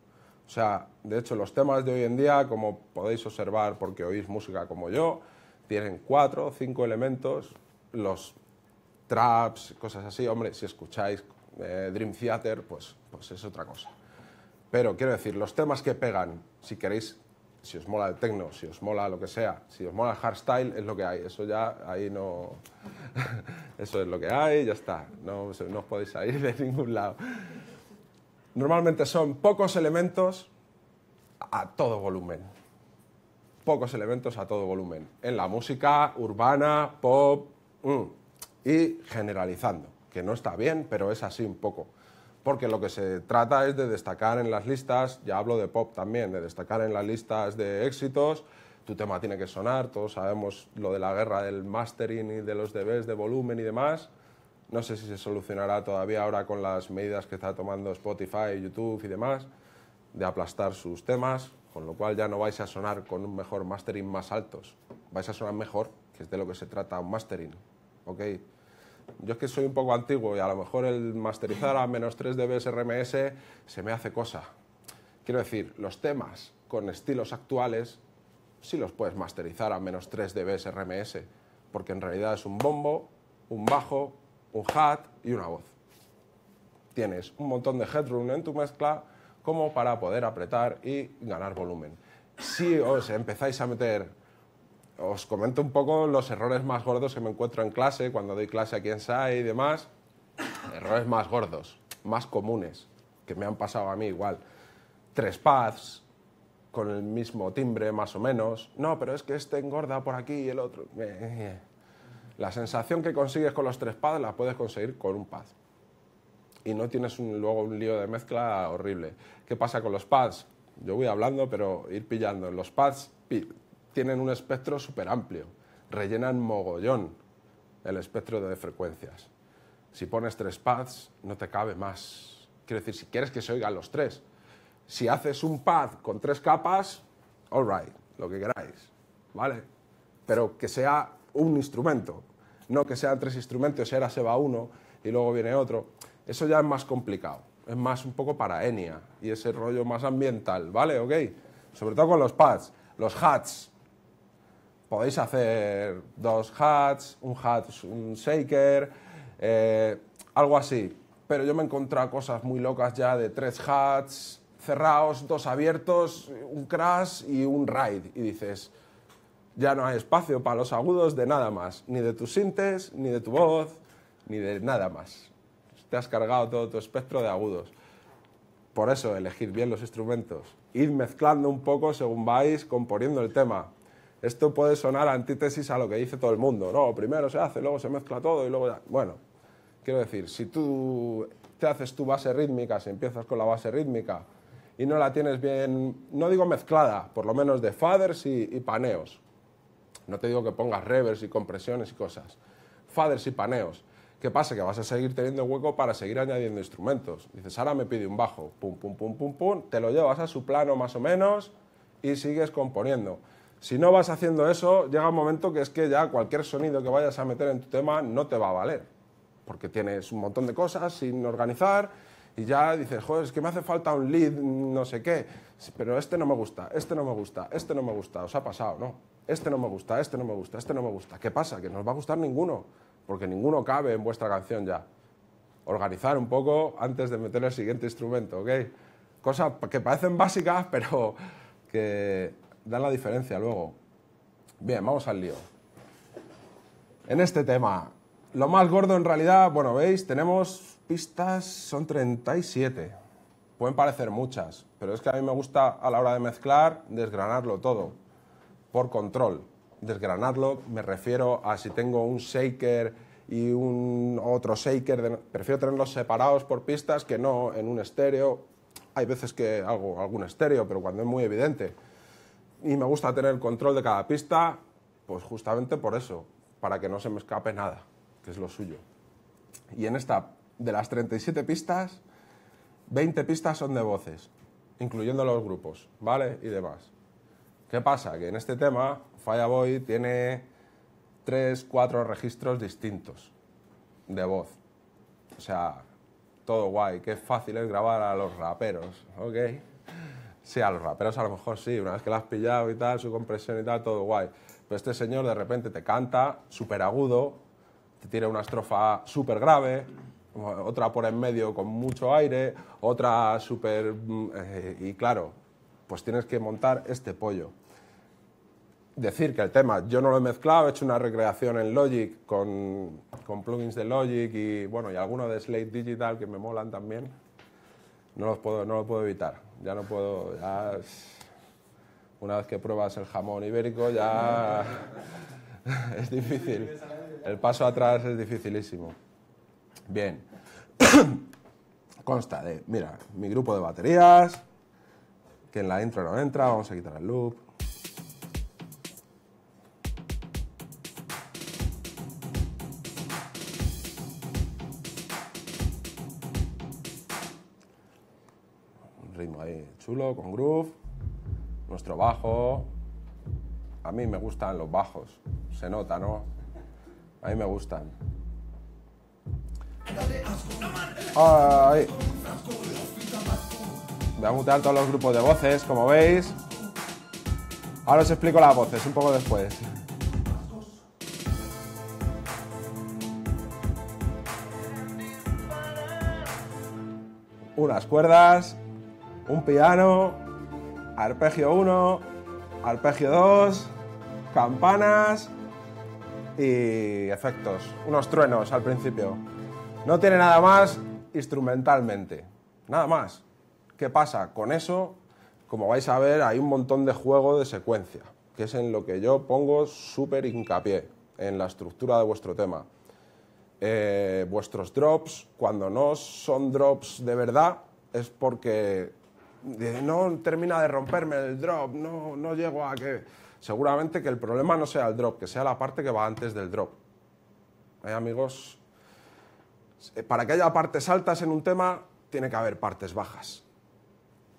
O sea, de hecho, los temas de hoy en día, como podéis observar porque oís música como yo, tienen cuatro o cinco elementos. Los traps, cosas así, hombre, si escucháis eh, Dream Theater, pues, pues es otra cosa. Pero quiero decir, los temas que pegan, si queréis, si os mola el techno, si os mola lo que sea, si os mola el hardstyle, es lo que hay. Eso ya, ahí no. Eso es lo que hay, ya está. No, no os podéis salir de ningún lado. Normalmente son pocos elementos a todo volumen. Pocos elementos a todo volumen. En la música urbana, pop, mm, y generalizando, que no está bien, pero es así un poco porque lo que se trata es de destacar en las listas, ya hablo de pop también, de destacar en las listas de éxitos, tu tema tiene que sonar, todos sabemos lo de la guerra del mastering y de los dBs de volumen y demás, no sé si se solucionará todavía ahora con las medidas que está tomando Spotify, YouTube y demás, de aplastar sus temas, con lo cual ya no vais a sonar con un mejor mastering más altos, vais a sonar mejor, que es de lo que se trata un mastering, ¿ok? Yo es que soy un poco antiguo y a lo mejor el masterizar a menos 3 dB RMS se me hace cosa. Quiero decir, los temas con estilos actuales sí los puedes masterizar a menos 3 dB RMS, porque en realidad es un bombo, un bajo, un hat y una voz. Tienes un montón de headroom en tu mezcla como para poder apretar y ganar volumen. Si os empezáis a meter os comento un poco los errores más gordos que me encuentro en clase, cuando doy clase aquí en SAE y demás. Errores más gordos, más comunes, que me han pasado a mí igual. Tres paths, con el mismo timbre más o menos. No, pero es que este engorda por aquí y el otro. Eh, eh. La sensación que consigues con los tres pads la puedes conseguir con un pad. Y no tienes luego un lío de mezcla horrible. ¿Qué pasa con los pads? Yo voy hablando, pero ir pillando. Los pads tienen un espectro súper amplio, rellenan mogollón el espectro de frecuencias. Si pones tres pads, no te cabe más. Quiero decir, si quieres que se oigan los tres. Si haces un pad con tres capas, all right, lo que queráis, ¿vale? Pero que sea un instrumento, no que sean tres instrumentos y ahora se va uno y luego viene otro. Eso ya es más complicado, es más un poco para Enya y ese rollo más ambiental, ¿vale? ¿Ok? Sobre todo con los pads. Los hats, podéis hacer dos hats, un hat, un shaker, eh, algo así. Pero yo me he encontrado cosas muy locas ya de tres hats cerrados, dos abiertos, un crash y un ride. Y dices, ya no hay espacio para los agudos de nada más, ni de tus sintes, ni de tu voz, ni de nada más. Te has cargado todo tu espectro de agudos. Por eso, elegid bien los instrumentos. Id mezclando un poco según vais componiendo el tema esto puede sonar antítesis a lo que dice todo el mundo. No, primero se hace, luego se mezcla todo y luego ya. Bueno, quiero decir, si tú te haces tu base rítmica, si empiezas con la base rítmica y no la tienes bien, no digo mezclada, por lo menos de faders y, paneos. No te digo que pongas revers y compresiones y cosas. Faders y paneos. ¿Qué pasa? Que vas a seguir teniendo hueco para seguir añadiendo instrumentos. Dices, ahora me pide un bajo, pum, pum, pum, pum, pum, te lo llevas a su plano más o menos y sigues componiendo. Si no vas haciendo eso, llega un momento que es que ya cualquier sonido que vayas a meter en tu tema no te va a valer, porque tienes un montón de cosas sin organizar y ya dices, joder, es que me hace falta un lead, no sé qué, pero este no me gusta, este no me gusta, este no me gusta, os ha pasado, ¿no? Este no me gusta, este no me gusta, este no me gusta. ¿Qué pasa? Que no os va a gustar ninguno, porque ninguno cabe en vuestra canción ya. Organizar un poco antes de meter el siguiente instrumento, ¿ok? Cosas que parecen básicas, pero que dan la diferencia luego. Bien, vamos al lío. En este tema, lo más gordo en realidad, bueno, veis, tenemos pistas, son 37. Pueden parecer muchas, pero es que a mí me gusta a la hora de mezclar desgranarlo todo, por control. Desgranarlo me refiero a si tengo un shaker y un otro shaker, prefiero tenerlos separados por pistas que no en un estéreo. Hay veces que hago algún estéreo, pero cuando es muy evidente y me gusta tener control de cada pista, pues justamente por eso, para que no se me escape nada, que es lo suyo. Y en esta, de las 37 pistas, 20 pistas son de voces, incluyendo los grupos, ¿vale? Y demás. ¿Qué pasa? Que en este tema, Fireboy tiene 3, 4 registros distintos de voz. O sea, todo guay, qué fácil es grabar a los raperos, ¿ok? Sí, a los raperos a lo mejor sí, una vez que lo has pillado y tal, su compresión y tal, todo guay. Pero este señor de repente te canta súper agudo, te tiene una estrofa súper grave, otra por en medio con mucho aire, otra súper... Mm, eh, y claro, pues tienes que montar este pollo. Decir que el tema yo no lo he mezclado, he hecho una recreación en Logic con, con plugins de Logic y bueno, y algunos de Slate Digital que me molan también. No los puedo, no lo puedo evitar. Ya no puedo, ya una vez que pruebas el jamón ibérico ya es difícil. El paso atrás es dificilísimo. Bien. Consta de, mira, mi grupo de baterías, que en la intro no entra, vamos a quitar el loop. Con groove. Nuestro bajo. A mí me gustan los bajos, se nota, ¿no? A mí me gustan. Ay. Voy a mutear todos los grupos de voces, como veis. Ahora os explico las voces, un poco después. Unas cuerdas, un piano, arpegio 1, arpegio 2, campanas y efectos, unos truenos al principio. No tiene nada más instrumentalmente, nada más. ¿Qué pasa? Con eso, como vais a ver, hay un montón de juego de secuencia, que es en lo que yo pongo súper hincapié, en la estructura de vuestro tema. Eh, vuestros drops, cuando no son drops de verdad, es porque no termina de romperme el drop, no, no llego a que... Seguramente que el problema no sea el drop, que sea la parte que va antes del drop. Hay amigos eh, para que haya partes altas en un tema, tiene que haber partes bajas.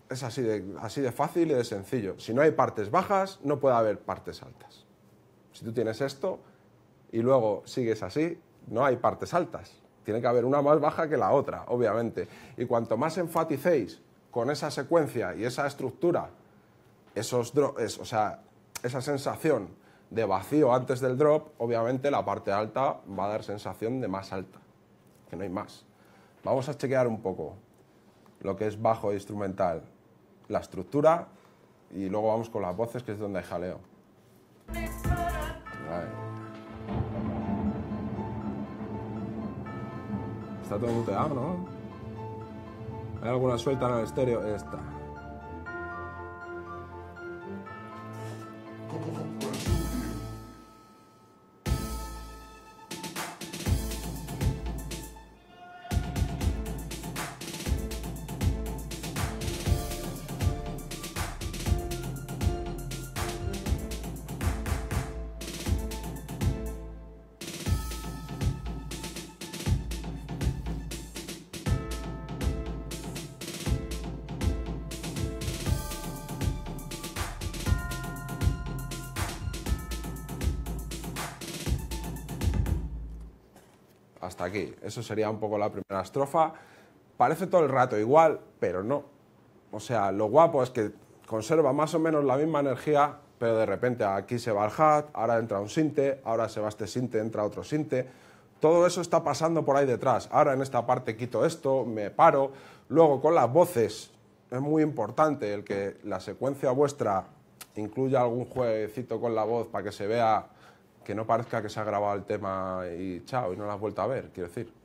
Es así de, así de fácil y de sencillo. Si no hay partes bajas, no puede haber partes altas. Si tú tienes esto y luego sigues así, no hay partes altas. Tiene que haber una más baja que la otra, obviamente. Y cuanto más enfaticéis con esa secuencia y esa estructura, esos o sea, esa sensación de vacío antes del drop, obviamente la parte alta va a dar sensación de más alta que no hay más. Vamos a chequear un poco lo que es bajo e instrumental, la estructura y luego vamos con las voces, que es donde hay jaleo. Está todo muteado, ¿no? ¿Hay alguna suelta en el estéreo? Esta. Eso sería un poco la primera estrofa. Parece todo el rato igual, pero no. O sea, lo guapo es que conserva más o menos la misma energía, pero de repente aquí se va el hat, ahora entra un sinte, ahora se va este sinte, entra otro sinte. Todo eso está pasando por ahí detrás. Ahora en esta parte quito esto, me paro. Luego con las voces, es muy importante el que la secuencia vuestra incluya algún jueguecito con la voz para que se vea que no parezca que se ha grabado el tema y chao, y no lo has vuelto a ver, quiero decir.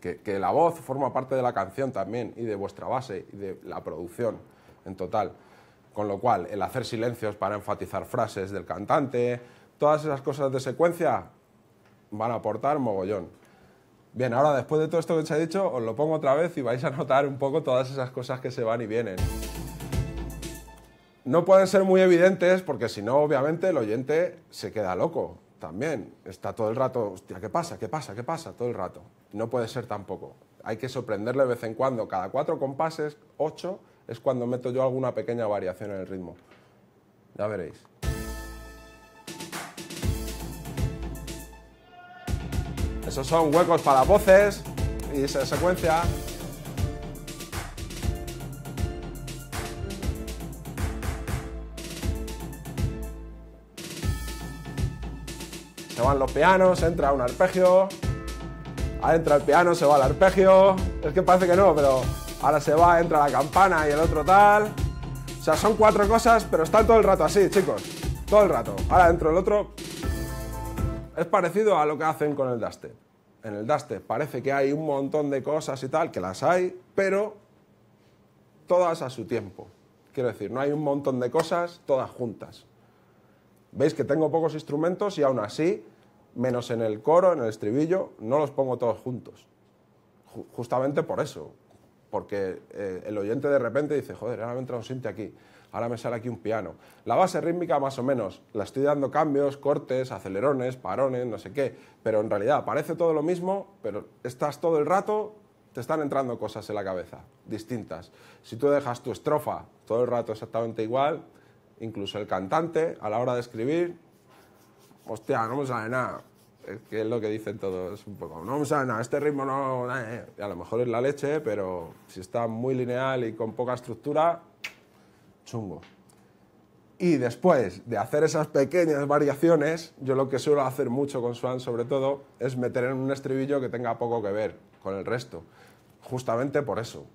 Que, la voz forma parte de la canción también y de vuestra base y de la producción en total. Con lo cual, el hacer silencios para enfatizar frases del cantante, todas esas cosas de secuencia van a aportar mogollón. Bien, ahora después de todo esto que os he dicho, os lo pongo otra vez y vais a notar un poco todas esas cosas que se van y vienen. No pueden ser muy evidentes porque si no, obviamente, el oyente se queda loco. también está todo el rato, hostia, ¿qué pasa? ¿Qué pasa? ¿Qué pasa? Todo el rato. No puede ser tampoco. Hay que sorprenderle de vez en cuando. Cada cuatro compases, ocho, es cuando meto yo alguna pequeña variación en el ritmo. Ya veréis. Esos son huecos para voces y se secuencia. Se van los pianos, entra un arpegio. Ahí entra el piano, se va al arpegio. Es que parece que no, pero ahora se va, entra la campana y el otro tal. O sea, son cuatro cosas, pero están todo el rato así, chicos. Todo el rato. Ahora dentro el otro. Es parecido a lo que hacen con el dubstep. En el dubstep parece que hay un montón de cosas y tal, que las hay, pero todas a su tiempo. Quiero decir, no hay un montón de cosas todas juntas. Veis que tengo pocos instrumentos y aún así, menos en el coro, en el estribillo, no los pongo todos juntos. justamente por eso, porque eh, el oyente de repente dice, joder, ahora me entra un sinte aquí, ahora me sale aquí un piano. La base rítmica más o menos, la estoy dando cambios, cortes, acelerones, parones, no sé qué, pero en realidad parece todo lo mismo, pero estás todo el rato, te están entrando cosas en la cabeza, distintas. Si tú dejas tu estrofa todo el rato exactamente igual, incluso el cantante, a la hora de escribir, hostia, no me sale nada que es lo que dicen todos un poco, no, o nada, este ritmo no, eh, a lo mejor es la leche, pero si está muy lineal y con poca estructura, chungo. Y después de hacer esas pequeñas variaciones, yo lo que suelo hacer mucho con Swan sobre todo es meter en un estribillo que tenga poco que ver con el resto. Justamente por eso.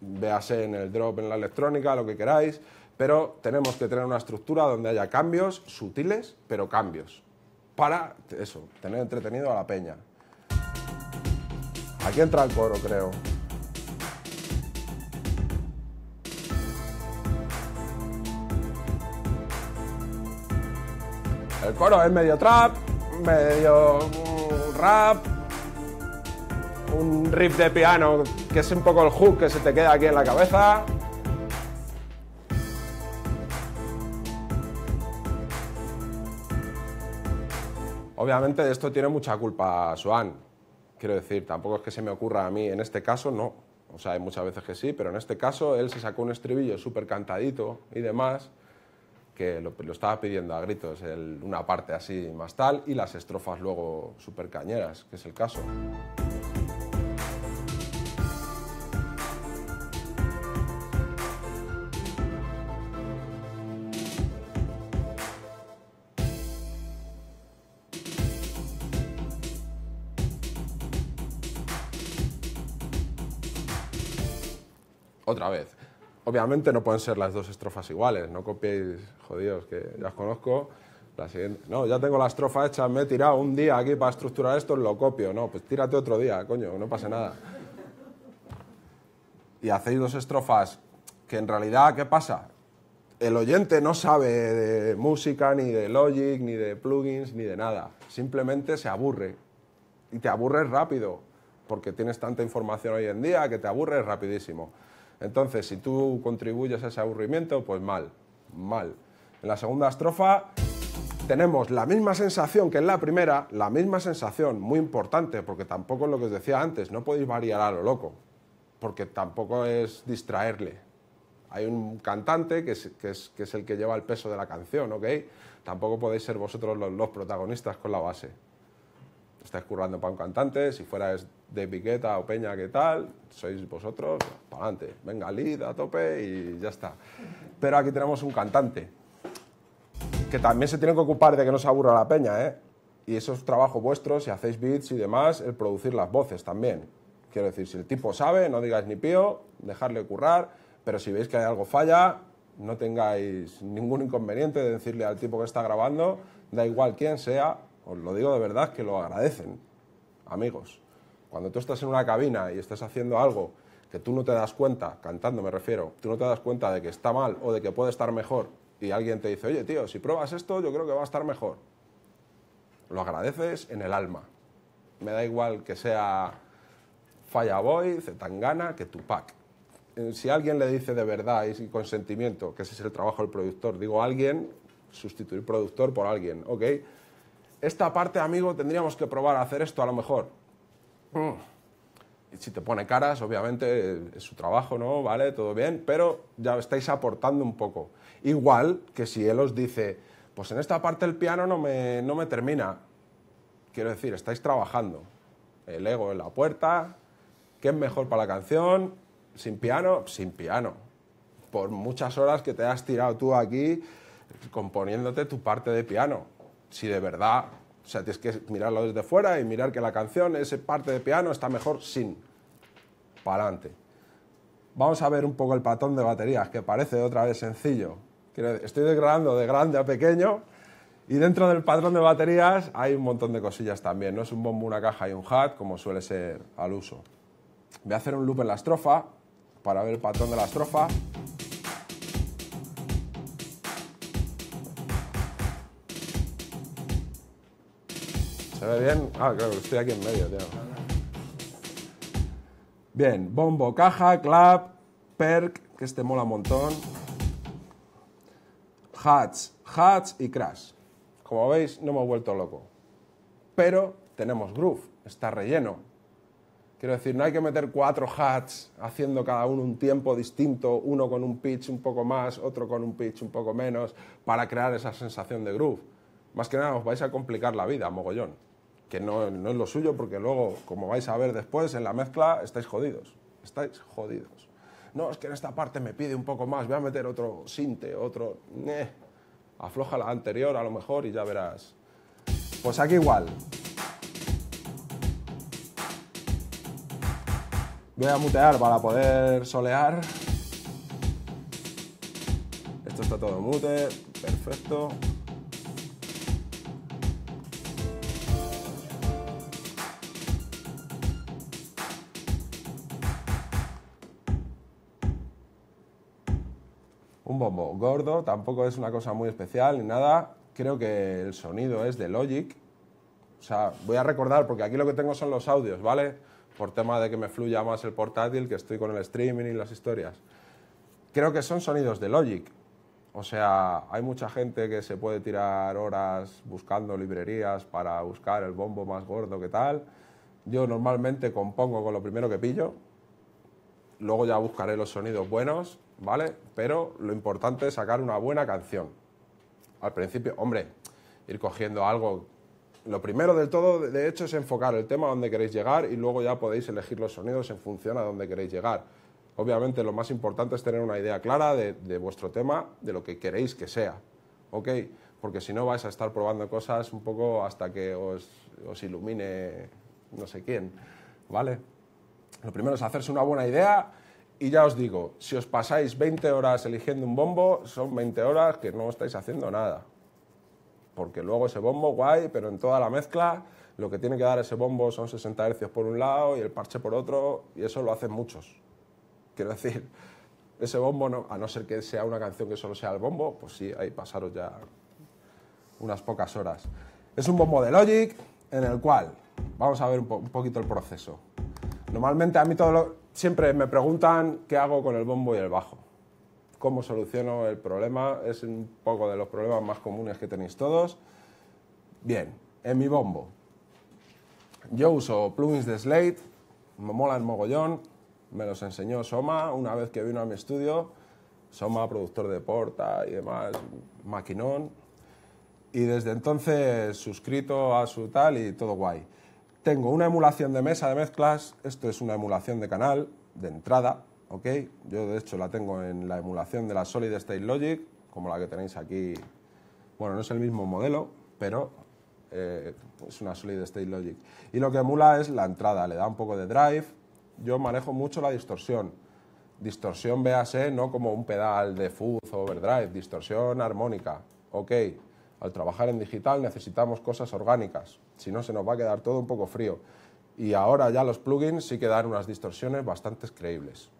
Véase en el drop, en la electrónica, lo que queráis, pero tenemos que tener una estructura donde haya cambios sutiles, pero cambios para eso, tener entretenido a la peña. Aquí entra el coro, creo. El coro es medio trap, medio rap, un riff de piano que es un poco el hook que se te queda aquí en la cabeza. Obviamente de esto tiene mucha culpa Swan. Quiero decir, tampoco es que se me ocurra a mí, en este caso no. O sea, hay muchas veces que sí, pero en este caso él se sacó un estribillo súper cantadito y demás, que lo, estaba pidiendo a gritos, una parte así más tal, y las estrofas luego súper cañeras, que es el caso. Otra vez. Obviamente no pueden ser las dos estrofas iguales, no copiéis, jodidos, que ya os conozco. La siguiente, no, ya tengo la estrofa hecha, me he tirado un día aquí para estructurar esto, lo copio. No, pues tírate otro día, coño, no pasa nada. Y hacéis dos estrofas que en realidad, ¿qué pasa? El oyente no sabe de música, ni de Logic, ni de plugins, ni de nada. Simplemente se aburre. Y te aburres rápido, porque tienes tanta información hoy en día que te aburres rapidísimo. Entonces, si tú contribuyes a ese aburrimiento, pues mal, mal. En la segunda estrofa tenemos la misma sensación que en la primera, la misma sensación, muy importante, porque tampoco es lo que os decía antes, no podéis variar a lo loco, porque tampoco es distraerle. Hay un cantante que es, el que lleva el peso de la canción, ¿ok? Tampoco podéis ser vosotros los protagonistas con la base estáis currando para un cantante, si fuera de Piqueta o Peña, ¿qué tal? Sois vosotros, para adelante, venga, lead a tope y ya está. Pero aquí tenemos un cantante que también se tiene que ocupar de que no se aburra la peña, ¿eh? Y eso es trabajo vuestro, si hacéis beats y demás, el producir las voces también. Quiero decir, si el tipo sabe, no digáis ni pío, dejarle currar, pero si veis que hay algo falla, no tengáis ningún inconveniente de decirle al tipo que está grabando, da igual quién sea, os lo digo de verdad que lo agradecen, amigos. Cuando tú estás en una cabina y estás haciendo algo que tú no te das cuenta, cantando me refiero, tú no te das cuenta de que está mal o de que puede estar mejor y alguien te dice, oye tío, si pruebas esto yo creo que va a estar mejor. Lo agradeces en el alma. Me da igual que sea Fireboy, Zetangana, que Tupac. Eh, si alguien le dice de verdad y sin consentimiento, que ese es el trabajo del productor, digo alguien, sustituir productor por alguien, ¿ok? Esta parte, amigo, tendríamos que probar a hacer esto a lo mejor. Mm. Y si te pone caras, obviamente es su trabajo, ¿no? Vale, todo bien, pero ya estáis aportando un poco. Igual que si él os dice, pues en esta parte el piano no me, no me termina. Quiero decir, estáis trabajando. El ego en la puerta, ¿qué es mejor para la canción? ¿Sin piano? Sin piano. Por muchas horas que te has tirado tú aquí componiéndote tu parte de piano. Si de verdad o sea, tienes que mirarlo desde fuera y mirar que la canción, esa parte de piano, está mejor sin. Para adelante. Vamos a ver un poco el patrón de baterías, que parece otra vez sencillo. Estoy degradando de grande a pequeño y dentro del patrón de baterías hay un montón de cosillas también. No es un bombo, una caja y un hat, como suele ser al uso. Voy a hacer un loop en la estrofa para ver el patrón de la estrofa. Ve bien? Ah, claro, estoy aquí en medio, tío. Bien, bombo, caja, clap, perk, que este mola un montón. Hats, hats y crash. Como veis, no hemos vuelto loco. Pero tenemos groove, está relleno. Quiero decir, no hay que meter cuatro hats haciendo cada uno un tiempo distinto, uno con un pitch un poco más, otro con un pitch un poco menos, para crear esa sensación de groove. Más que nada os vais a complicar la vida, mogollón que no, no, es lo suyo porque luego, como vais a ver después, en la mezcla estáis jodidos, estáis jodidos. No, es que en esta parte me pide un poco más, voy a meter otro sinte, otro... afloja la anterior a lo mejor y ya verás. Pues aquí igual. Voy a mutear para poder solear. Esto está todo mute, perfecto. Bombo gordo, tampoco es una cosa muy especial ni nada. Creo que el sonido es de Logic. O sea, voy a recordar, porque aquí lo que tengo son los audios, ¿vale? Por tema de que me fluya más el portátil, que estoy con el streaming y las historias. Creo que son sonidos de Logic. O sea, hay mucha gente que se puede tirar horas buscando librerías para buscar el bombo más gordo que tal. Yo normalmente compongo con lo primero que pillo, luego ya buscaré los sonidos buenos ¿vale? Pero lo importante es sacar una buena canción. Al principio, hombre, ir cogiendo algo. Lo primero del todo, de hecho, es enfocar el tema a donde queréis llegar y luego ya podéis elegir los sonidos en función a donde queréis llegar. Obviamente, lo más importante es tener una idea clara de, vuestro tema, de lo que queréis que sea, ¿ok? Porque si no vais a estar probando cosas un poco hasta que os, os ilumine no sé quién, ¿vale? Lo primero es hacerse una buena idea y ya os digo, si os pasáis 20 horas eligiendo un bombo, son 20 horas que no estáis haciendo nada. Porque luego ese bombo, guay, pero en toda la mezcla lo que tiene que dar ese bombo son 60 Hz por un lado y el parche por otro, y eso lo hacen muchos. Quiero decir, ese bombo, no, a no ser que sea una canción que solo sea el bombo, pues sí, ahí pasaros ya unas pocas horas. Es un bombo de Logic en el cual, vamos a ver un, un poquito el proceso. Normalmente a mí todo lo, siempre me preguntan qué hago con el bombo y el bajo. ¿Cómo soluciono el problema? Es un poco de los problemas más comunes que tenéis todos. Bien, en mi bombo. Yo uso plugins de Slate, me molan mogollón, me los enseñó Soma una vez que vino a mi estudio. Soma, productor de Porta y demás, maquinón. Y desde entonces suscrito a su tal y todo guay. Tengo una emulación de mesa de mezclas, esto es una emulación de canal, de entrada, ¿ok? Yo de hecho la tengo en la emulación de la Solid State Logic, como la que tenéis aquí. Bueno, no es el mismo modelo, pero eh, es una Solid State Logic. Y lo que emula es la entrada, le da un poco de drive. Yo manejo mucho la distorsión. Distorsión, véase, no como un pedal de fuzz o overdrive, distorsión armónica, ¿ok? Al trabajar en digital necesitamos cosas orgánicas, si no se nos va a quedar todo un poco frío. Y ahora ya los plugins sí que dan unas distorsiones bastante creíbles.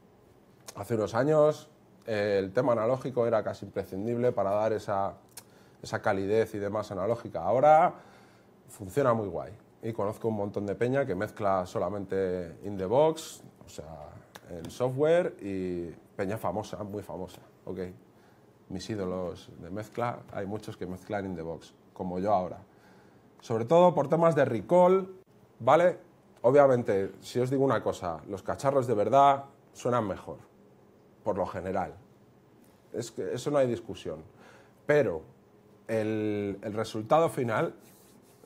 Hace unos años el tema analógico era casi imprescindible para dar esa, esa calidez y demás analógica. Ahora funciona muy guay. Y conozco un montón de peña que mezcla solamente in the box, o sea, en software y peña famosa, muy famosa. Okay mis ídolos de mezcla, hay muchos que mezclan in the box, como yo ahora. Sobre todo por temas de recall, ¿vale? Obviamente, si os digo una cosa, los cacharros de verdad suenan mejor, por lo general. Es que eso no hay discusión. Pero el, el resultado final,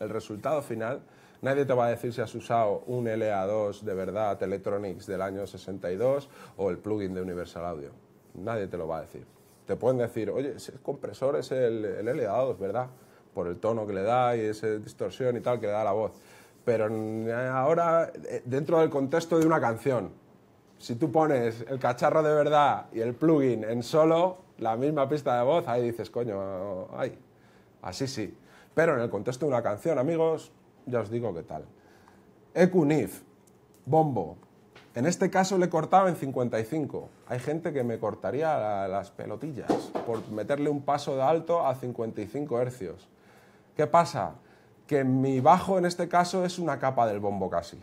el resultado final, nadie te va a decir si has usado un LA2 de verdad Electronics del año 62 o el plugin de Universal Audio. Nadie te lo va a decir. Te pueden decir, oye, ese compresor es el, el LA2, ¿verdad? Por el tono que le da y esa distorsión y tal que le da la voz. Pero ahora, eh, dentro del contexto de una canción, si tú pones el cacharro de verdad y el plugin en solo, la misma pista de voz, ahí dices, coño, ay, así sí. Pero en el contexto de una canción, amigos, ya os digo qué tal. Ecunif, bombo. En este caso le he cortado en 55. Hay gente que me cortaría las pelotillas por meterle un paso de alto a 55 hercios. ¿Qué pasa? Que mi bajo en este caso es una capa del bombo casi.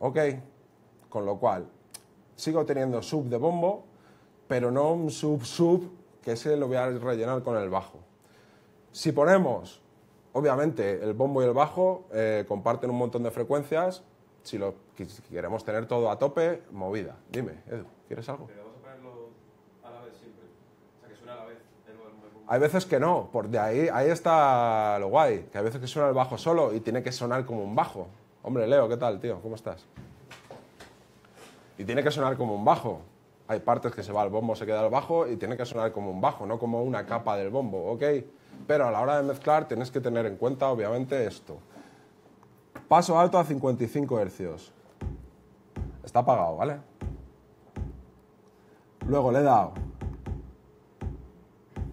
¿Ok? Con lo cual, sigo teniendo sub de bombo, pero no un sub-sub que ese lo voy a rellenar con el bajo. Si ponemos, obviamente, el bombo y el bajo eh, comparten un montón de frecuencias. Si, lo, si queremos tener todo a tope, movida. Dime, Edu, ¿quieres algo? Pero vamos a ponerlo a la vez siempre. O sea, que suene a la vez. el bombo, el bombo. Hay veces que no, por de ahí, ahí está lo guay, que hay veces que suena el bajo solo y tiene que sonar como un bajo. Hombre, Leo, ¿qué tal, tío? ¿Cómo estás? Y tiene que sonar como un bajo. Hay partes que se va al bombo, se queda al bajo y tiene que sonar como un bajo, no como una capa del bombo, ¿ok? Pero a la hora de mezclar tienes que tener en cuenta, obviamente, esto. Paso alto a 55 hercios. Está apagado, ¿vale? Luego le he dado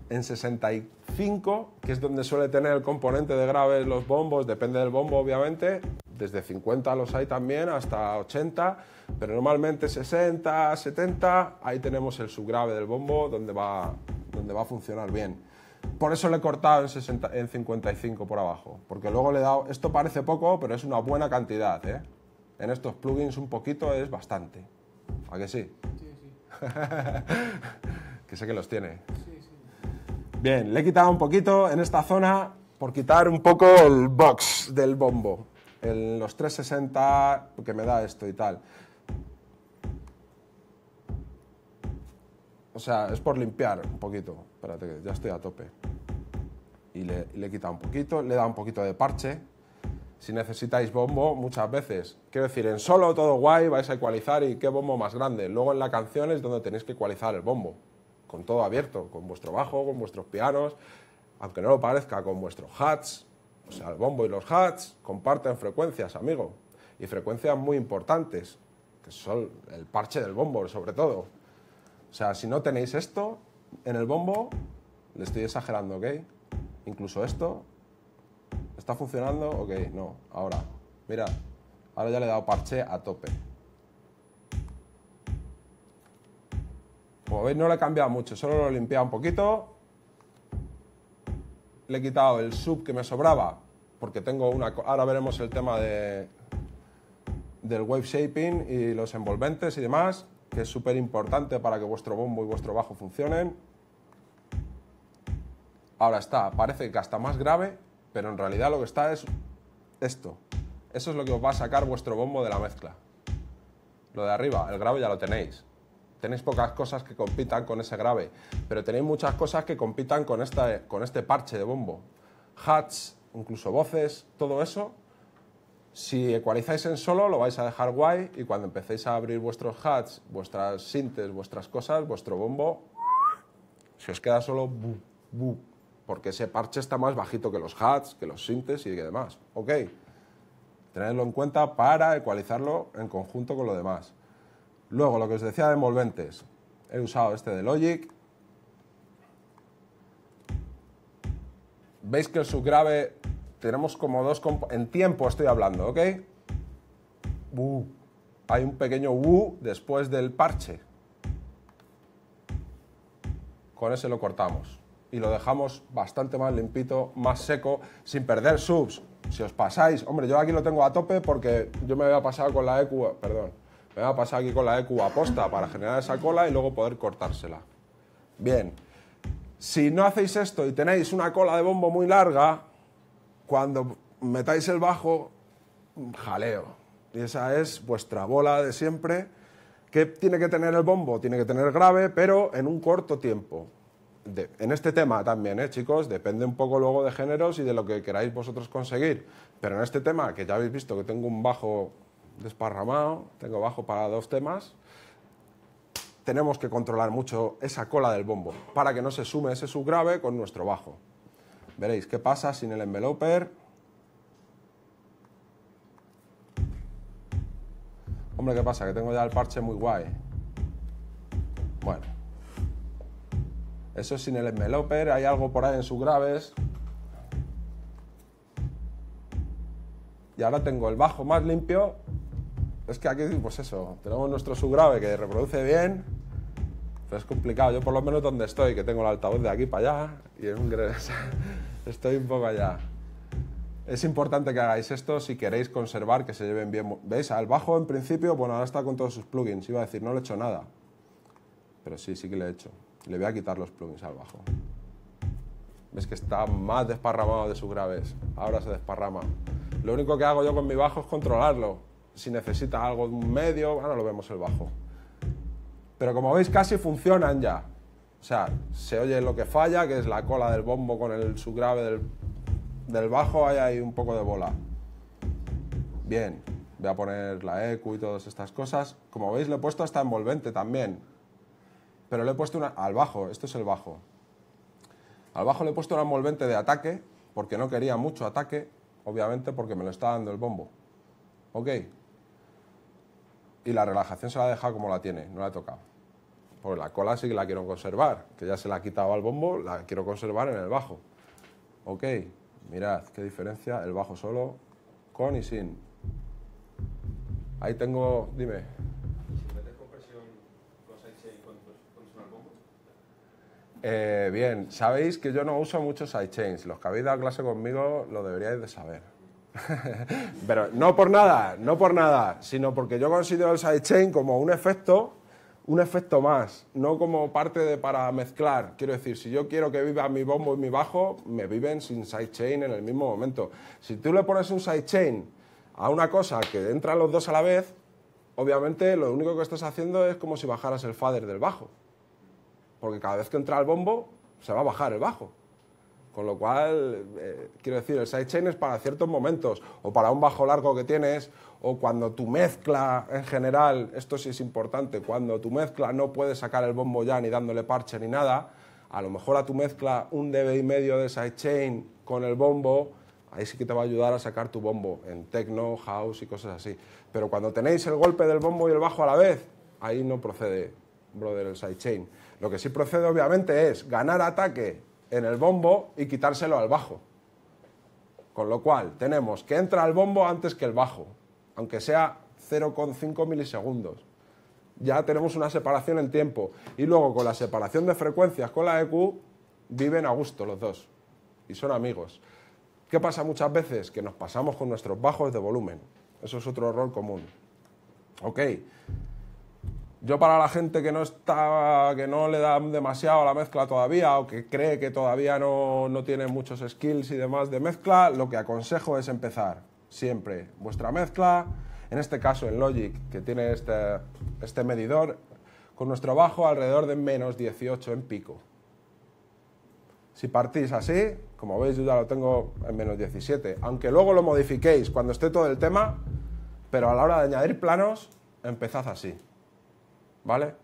en 65, que es donde suele tener el componente de graves los bombos, depende del bombo obviamente, desde 50 los hay también hasta 80, pero normalmente 60, 70, ahí tenemos el subgrave del bombo donde va, donde va a funcionar bien. Por eso le he cortado en, 60, en 55 por abajo, porque luego le he dado, esto parece poco, pero es una buena cantidad, ¿eh? En estos plugins un poquito es bastante. ¿A que sí? Sí, sí. que sé que los tiene. sí, sí. Bien, le he quitado un poquito en esta zona por quitar un poco el box del bombo. El- los 360 que me da esto y tal. O sea, es por limpiar un poquito. Espérate, que ya estoy a tope. Y le, le he quitado un poquito, le he dado un poquito de parche. Si necesitáis bombo, muchas veces. Quiero decir, en solo todo guay vais a ecualizar y qué bombo más grande. Luego en la canción es donde tenéis que ecualizar el bombo. Con todo abierto, con vuestro bajo, con vuestros pianos, aunque no lo parezca, con vuestros hats. O sea, el bombo y los hats comparten frecuencias, amigo. Y frecuencias muy importantes, que son el parche del bombo, sobre todo. O sea, si no tenéis esto en el bombo, le estoy exagerando, ¿ok? Incluso esto, ¿está funcionando? Ok, no, ahora. Mira, ahora ya le he dado parche a tope. Como veis, no le he cambiado mucho, solo lo he limpiado un poquito. Le he quitado el sub que me sobraba, porque tengo una... Ahora veremos el tema de, del wave shaping y los envolventes y demás, que es súper importante para que vuestro bombo y vuestro bajo funcionen. Ahora está, parece que hasta más grave, pero en realidad lo que está es esto. Eso es lo que os va a sacar vuestro bombo de la mezcla. Lo de arriba, el grave ya lo tenéis. Tenéis pocas cosas que compitan con ese grave, pero tenéis muchas cosas que compitan con, esta, con este parche de bombo. Hats, incluso voces, todo eso si ecualizáis en solo, lo vais a dejar guay y cuando empecéis a abrir vuestros hats, vuestras sintes, vuestras cosas, vuestro bombo, se os queda solo bu, bu, porque ese parche está más bajito que los hats, que los sintes y que demás. Ok, tenedlo en cuenta para ecualizarlo en conjunto con lo demás. Luego, lo que os decía de envolventes, he usado este de Logic. Veis que el subgrave tenemos como dos en tiempo estoy hablando, ¿ok? Bu. Hay un pequeño wu después del parche. Con ese lo cortamos y lo dejamos bastante más limpito, más seco, sin perder subs. Si os pasáis, hombre, yo aquí lo tengo a tope porque yo me voy a pasar con la EQ, perdón, me voy a pasar aquí con la EQ a posta para generar esa cola y luego poder cortársela. Bien, si no hacéis esto y tenéis una cola de bombo muy larga, cuando metáis el bajo, jaleo. Y esa es vuestra bola de siempre. ¿Qué tiene que tener el bombo? Tiene que tener grave, pero en un corto tiempo. En este tema también, ¿eh, chicos? Depende un poco luego de géneros y de lo que queráis vosotros conseguir. Pero en este tema, que ya habéis visto que tengo un bajo desparramado, tengo bajo para dos temas, tenemos que controlar mucho esa cola del bombo para que no se sume ese subgrave con nuestro bajo. Veréis qué pasa sin el enveloper. Hombre, ¿qué pasa? Que tengo ya el parche muy guay. Bueno. Eso es sin el enveloper, hay algo por ahí en sus graves. Y ahora tengo el bajo más limpio. Es que aquí, pues eso, tenemos nuestro subgrave que reproduce bien. Pero es complicado. Yo por lo menos donde estoy, que tengo el altavoz de aquí para allá y es un estoy un poco allá. Es importante que hagáis esto si queréis conservar que se lleven bien. ¿Veis? Al bajo en principio, bueno, ahora está con todos sus plugins. Iba a decir, no le he hecho nada. Pero sí, sí que le he hecho. Le voy a quitar los plugins al bajo. ¿Ves que está más desparramado de sus graves? Ahora se desparrama. Lo único que hago yo con mi bajo es controlarlo. Si necesita algo de un medio, ahora lo vemos el bajo. Pero como veis casi funcionan ya. O sea, se oye lo que falla, que es la cola del bombo con el subgrave del, del bajo, hay ahí un poco de bola. Bien, voy a poner la EQ y todas estas cosas. Como veis le he puesto hasta envolvente también. Pero le he puesto una, al bajo, esto es el bajo. Al bajo le he puesto una envolvente de ataque, porque no quería mucho ataque, obviamente porque me lo está dando el bombo. ¿Ok? Y la relajación se la ha dejado como la tiene, no la he tocado. Pues la cola sí que la quiero conservar, que ya se la ha quitado al bombo, la quiero conservar en el bajo. Ok, mirad qué diferencia el bajo solo con y sin. Ahí tengo, dime. Si metes compresión con sidechain, ¿cuánto, cuánto suena el bombo? Eh, bien, sabéis que yo no uso muchos sidechains. Los que habéis dado clase conmigo lo deberíais de saber. Pero no por nada, no por nada, sino porque yo considero el sidechain como un efecto, un efecto más, no como parte de para mezclar. Quiero decir, si yo quiero que viva mi bombo y mi bajo, me viven sin sidechain en el mismo momento. Si tú le pones un sidechain a una cosa que entran los dos a la vez, obviamente lo único que estás haciendo es como si bajaras el fader del bajo porque cada vez que entra el bombo se va a bajar el bajo. Con lo cual, eh, quiero decir, el sidechain es para ciertos momentos, o para un bajo largo que tienes, o cuando tu mezcla en general, esto sí es importante, cuando tu mezcla no puede sacar el bombo ya ni dándole parche ni nada, a lo mejor a tu mezcla un dB y medio de sidechain con el bombo, ahí sí que te va a ayudar a sacar tu bombo en techno, house y cosas así. Pero cuando tenéis el golpe del bombo y el bajo a la vez, ahí no procede, brother, el sidechain. Lo que sí procede, obviamente, es ganar ataque en el bombo y quitárselo al bajo. Con lo cual, tenemos que entra el bombo antes que el bajo, aunque sea 0,5 milisegundos. Ya tenemos una separación en tiempo. Y luego, con la separación de frecuencias con la EQ, viven a gusto los dos. Y son amigos. ¿Qué pasa muchas veces? Que nos pasamos con nuestros bajos de volumen. Eso es otro error común. Ok, yo para la gente que no está, que no le da demasiado a la mezcla todavía o que cree que todavía no, no tiene muchos skills y demás de mezcla, lo que aconsejo es empezar siempre vuestra mezcla, en este caso en Logic, que tiene este, este medidor, con nuestro bajo alrededor de menos 18 en pico. Si partís así, como veis yo ya lo tengo en menos 17, aunque luego lo modifiquéis cuando esté todo el tema, pero a la hora de añadir planos, empezad así. ¿Vale?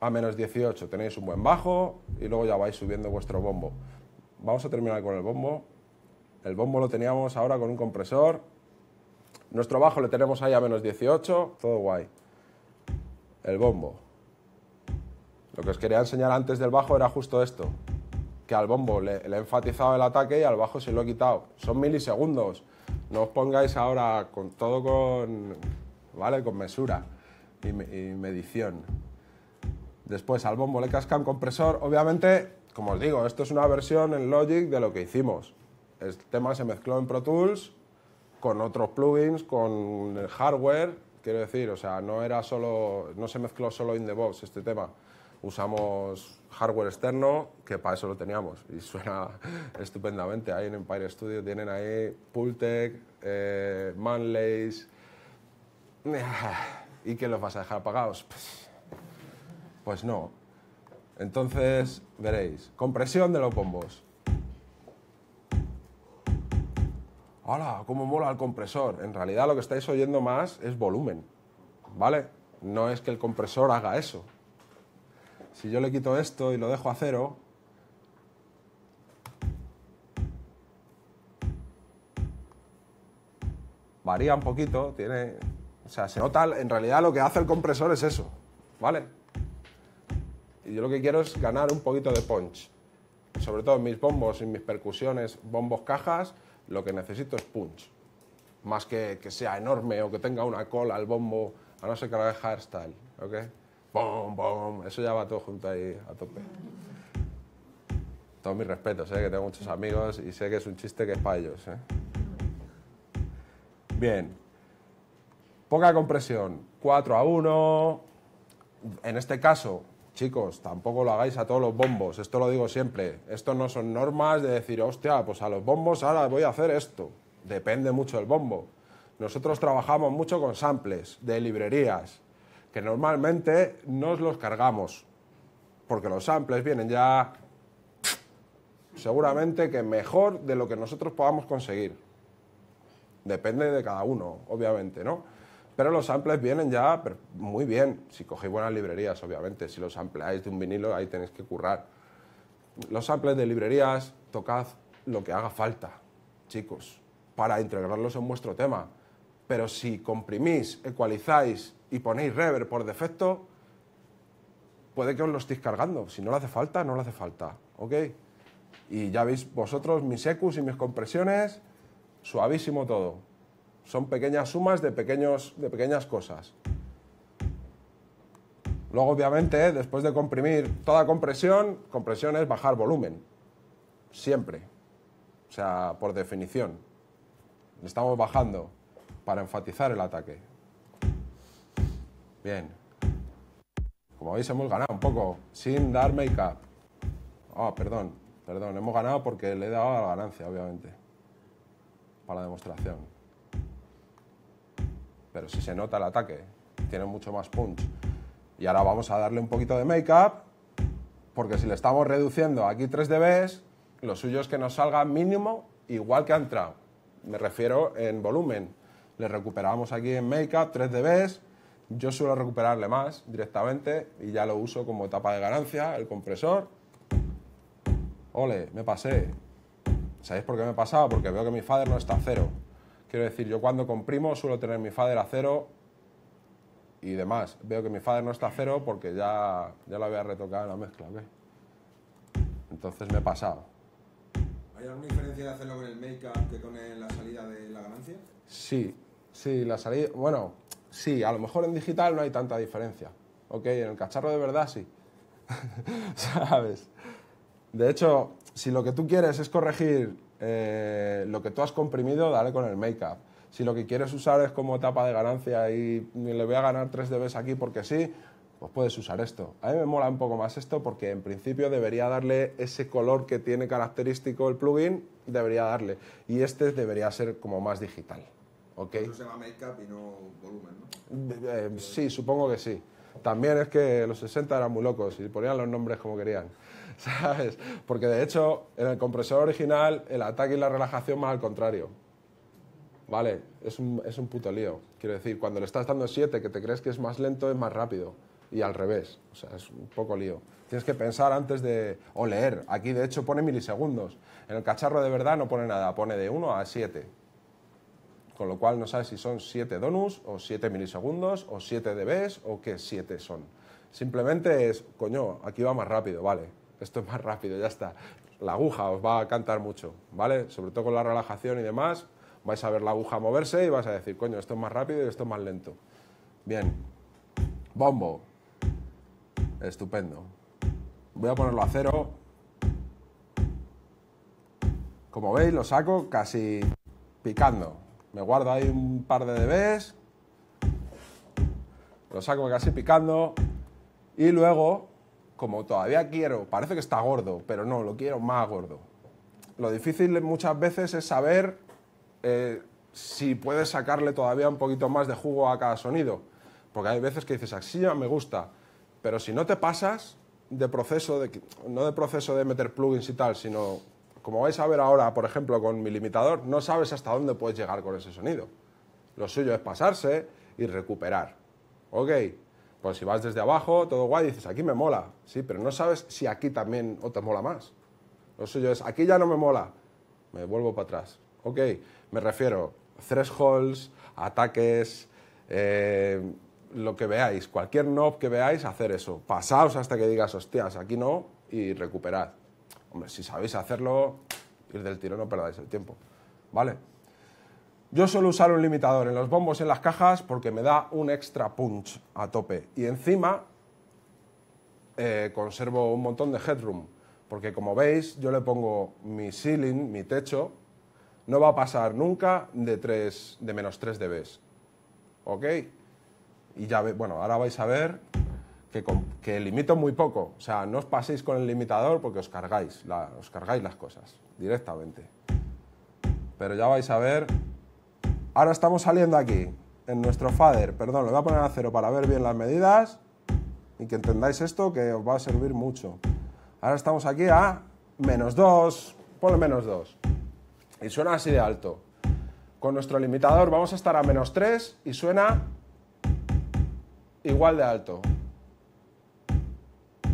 A menos 18 tenéis un buen bajo y luego ya vais subiendo vuestro bombo. Vamos a terminar con el bombo. El bombo lo teníamos ahora con un compresor. Nuestro bajo le tenemos ahí a menos 18, todo guay. El bombo. Lo que os quería enseñar antes del bajo era justo esto. Que al bombo le, he enfatizado el ataque y al bajo se lo he quitado. Son milisegundos. No os pongáis ahora con todo con, ¿vale? con mesura y, y medición. Después al bombo le casca un compresor. Obviamente, como os digo, esto es una versión en Logic de lo que hicimos. El tema se mezcló en Pro Tools con otros plugins, con el hardware, quiero decir, o sea, no era solo, no se mezcló solo in the box este tema. usamos hardware externo, que para eso lo teníamos y suena estupendamente. Ahí en Empire Studio tienen ahí Pultec, eh. ¿Y qué los vas a dejar apagados? Pues, pues no. Entonces, veréis, compresión de los bombos. ¡Hala! ¿Cómo mola el compresor? En realidad lo que estáis oyendo más es volumen, ¿vale? No es que el compresor haga eso. Si yo le quito esto y lo dejo a cero, varía un poquito, tiene, sea, se nota, en realidad lo que hace el compresor es eso, ¿vale? Y yo lo que quiero es ganar un poquito de punch. Sobre todo mis bombos y mis percusiones, bombos cajas, lo que necesito es punch. Más que que sea enorme o que tenga una cola al bombo, a no ser que lo haga hairstyle, ¿ok? Bom, bom, eso ya va todo junto ahí a tope. Todos mis respetos, ¿eh? que tengo muchos amigos y sé que es un chiste que es para. ¿eh? Bien. Poca compresión, 4 a 1. En este caso, chicos, tampoco lo hagáis a todos los bombos, esto lo digo siempre. Esto no son normas de decir, hostia, pues a los bombos ahora voy a hacer esto. Depende mucho del bombo. Nosotros trabajamos mucho con samples de librerías, que normalmente nos los cargamos, porque los samples vienen ya seguramente que mejor de lo que nosotros podamos conseguir. Depende de cada uno, obviamente, ¿no? Pero los samples vienen ya muy bien, si cogéis buenas librerías, obviamente. Si los sampleáis de un vinilo, ahí tenéis que currar. Los samples de librerías, tocad lo que haga falta, chicos, para integrarlos en vuestro tema. Pero si comprimís, ecualizáis y ponéis reverb por defecto, puede que os lo estéis cargando. Si no le hace falta, no le hace falta. ¿Ok? Y ya veis vosotros mis ecus y mis compresiones, suavísimo todo. Son pequeñas sumas de, pequeños, de pequeñas cosas. Luego, obviamente, después de comprimir toda compresión, compresión es bajar volumen. Siempre. O sea, por definición. Estamos bajando para enfatizar el ataque. Bien. Como veis, hemos ganado un poco sin dar make-up. Ah, perdón, perdón, hemos ganado porque le he dado la ganancia, obviamente, para la demostración. Pero si se nota el ataque, tiene mucho más punch. Y ahora vamos a darle un poquito de make-up, porque si le estamos reduciendo aquí 3 dB, lo suyo es que nos salga mínimo igual que ha entrado. Me refiero en volumen. Le recuperamos aquí en make-up 3 dB. Yo suelo recuperarle más directamente y ya lo uso como etapa de ganancia, el compresor. Ole, me pasé. ¿Sabéis por qué me he pasado? Porque veo que mi fader no está a cero. Quiero decir, yo cuando comprimo suelo tener mi fader a cero y demás. Veo que mi fader no está a cero porque ya, ya lo había retocado en la mezcla. ¿ok? Entonces me he pasado. ¿Hay alguna diferencia de hacerlo con el make-up que con la salida de la ganancia? Sí, sí, la salida. Bueno, sí, a lo mejor en digital no hay tanta diferencia. Ok, en el cacharro de verdad sí. ¿Sabes? De hecho, si lo que tú quieres es corregir eh, lo que tú has comprimido, dale con el make-up. Si lo que quieres usar es como etapa de ganancia y le voy a ganar 3 dB aquí porque sí, pues puedes usar esto. A mí me mola un poco más esto porque en principio debería darle ese color que tiene característico el plugin, debería darle. Y este debería ser como más digital. ¿ok? Eso se llama make-up y no volumen, ¿no? Eh, sí, supongo que sí. También es que los 60 eran muy locos y ponían los nombres como querían, Porque de hecho, en el compresor original, el ataque y la relajación más al contrario. ¿Vale? Es un, es un puto lío. Quiero decir, cuando le estás dando 7, que te crees que es más lento, es más rápido. Y al revés. O sea, es un poco lío. Tienes que pensar antes de... o leer. Aquí, de hecho, pone milisegundos. En el cacharro de verdad no pone nada. Pone de 1 a 7 con lo cual no sabes si son 7 donus o 7 milisegundos o 7 dBs o qué 7 son. Simplemente es, coño, aquí va más rápido, vale, esto es más rápido, ya está. La aguja os va a cantar mucho, ¿vale? Sobre todo con la relajación y demás, vais a ver la aguja moverse y vais a decir, coño, esto es más rápido y esto es más lento. Bien, bombo, estupendo. Voy a ponerlo a cero. Como veis, lo saco casi picando. Me guardo ahí un par de dBs, lo saco casi picando y luego como todavía quiero, parece que está gordo, pero no, lo quiero más gordo. Lo difícil muchas veces es saber eh, si puedes sacarle todavía un poquito más de jugo a cada sonido. Porque hay veces que dices, así ya me gusta, pero si no te pasas de proceso, de, no de proceso de meter plugins y tal, sino como vais a ver ahora, por ejemplo, con mi limitador, no sabes hasta dónde puedes llegar con ese sonido. Lo suyo es pasarse y recuperar. ¿Ok? Pues si vas desde abajo, todo guay, dices, aquí me mola. Sí, pero no sabes si aquí también o te mola más. Lo suyo es, aquí ya no me mola. Me vuelvo para atrás. ¿Ok? Me refiero, thresholds, ataques, eh, lo que veáis, cualquier knob que veáis, hacer eso. Pasaos hasta que digas, hostias, aquí no, y recuperad. Hombre, si sabéis hacerlo, ir del tiro, no perdáis el tiempo. ¿Vale? Yo suelo usar un limitador en los bombos en las cajas porque me da un extra punch a tope. Y encima eh, conservo un montón de headroom. Porque como veis, yo le pongo mi ceiling, mi techo, no va a pasar nunca de, 3, de menos 3 dB. ¿Ok? Y ya, bueno, ahora vais a ver que, que, limito muy poco. O sea, no os paséis con el limitador porque os cargáis, os cargáis las cosas directamente. Pero ya vais a ver. Ahora estamos saliendo aquí, en nuestro fader. Perdón, lo voy a poner a cero para ver bien las medidas y que entendáis esto que os va a servir mucho. Ahora estamos aquí a menos 2, ponle menos 2. Y suena así de alto. Con nuestro limitador vamos a estar a menos 3 y suena igual de alto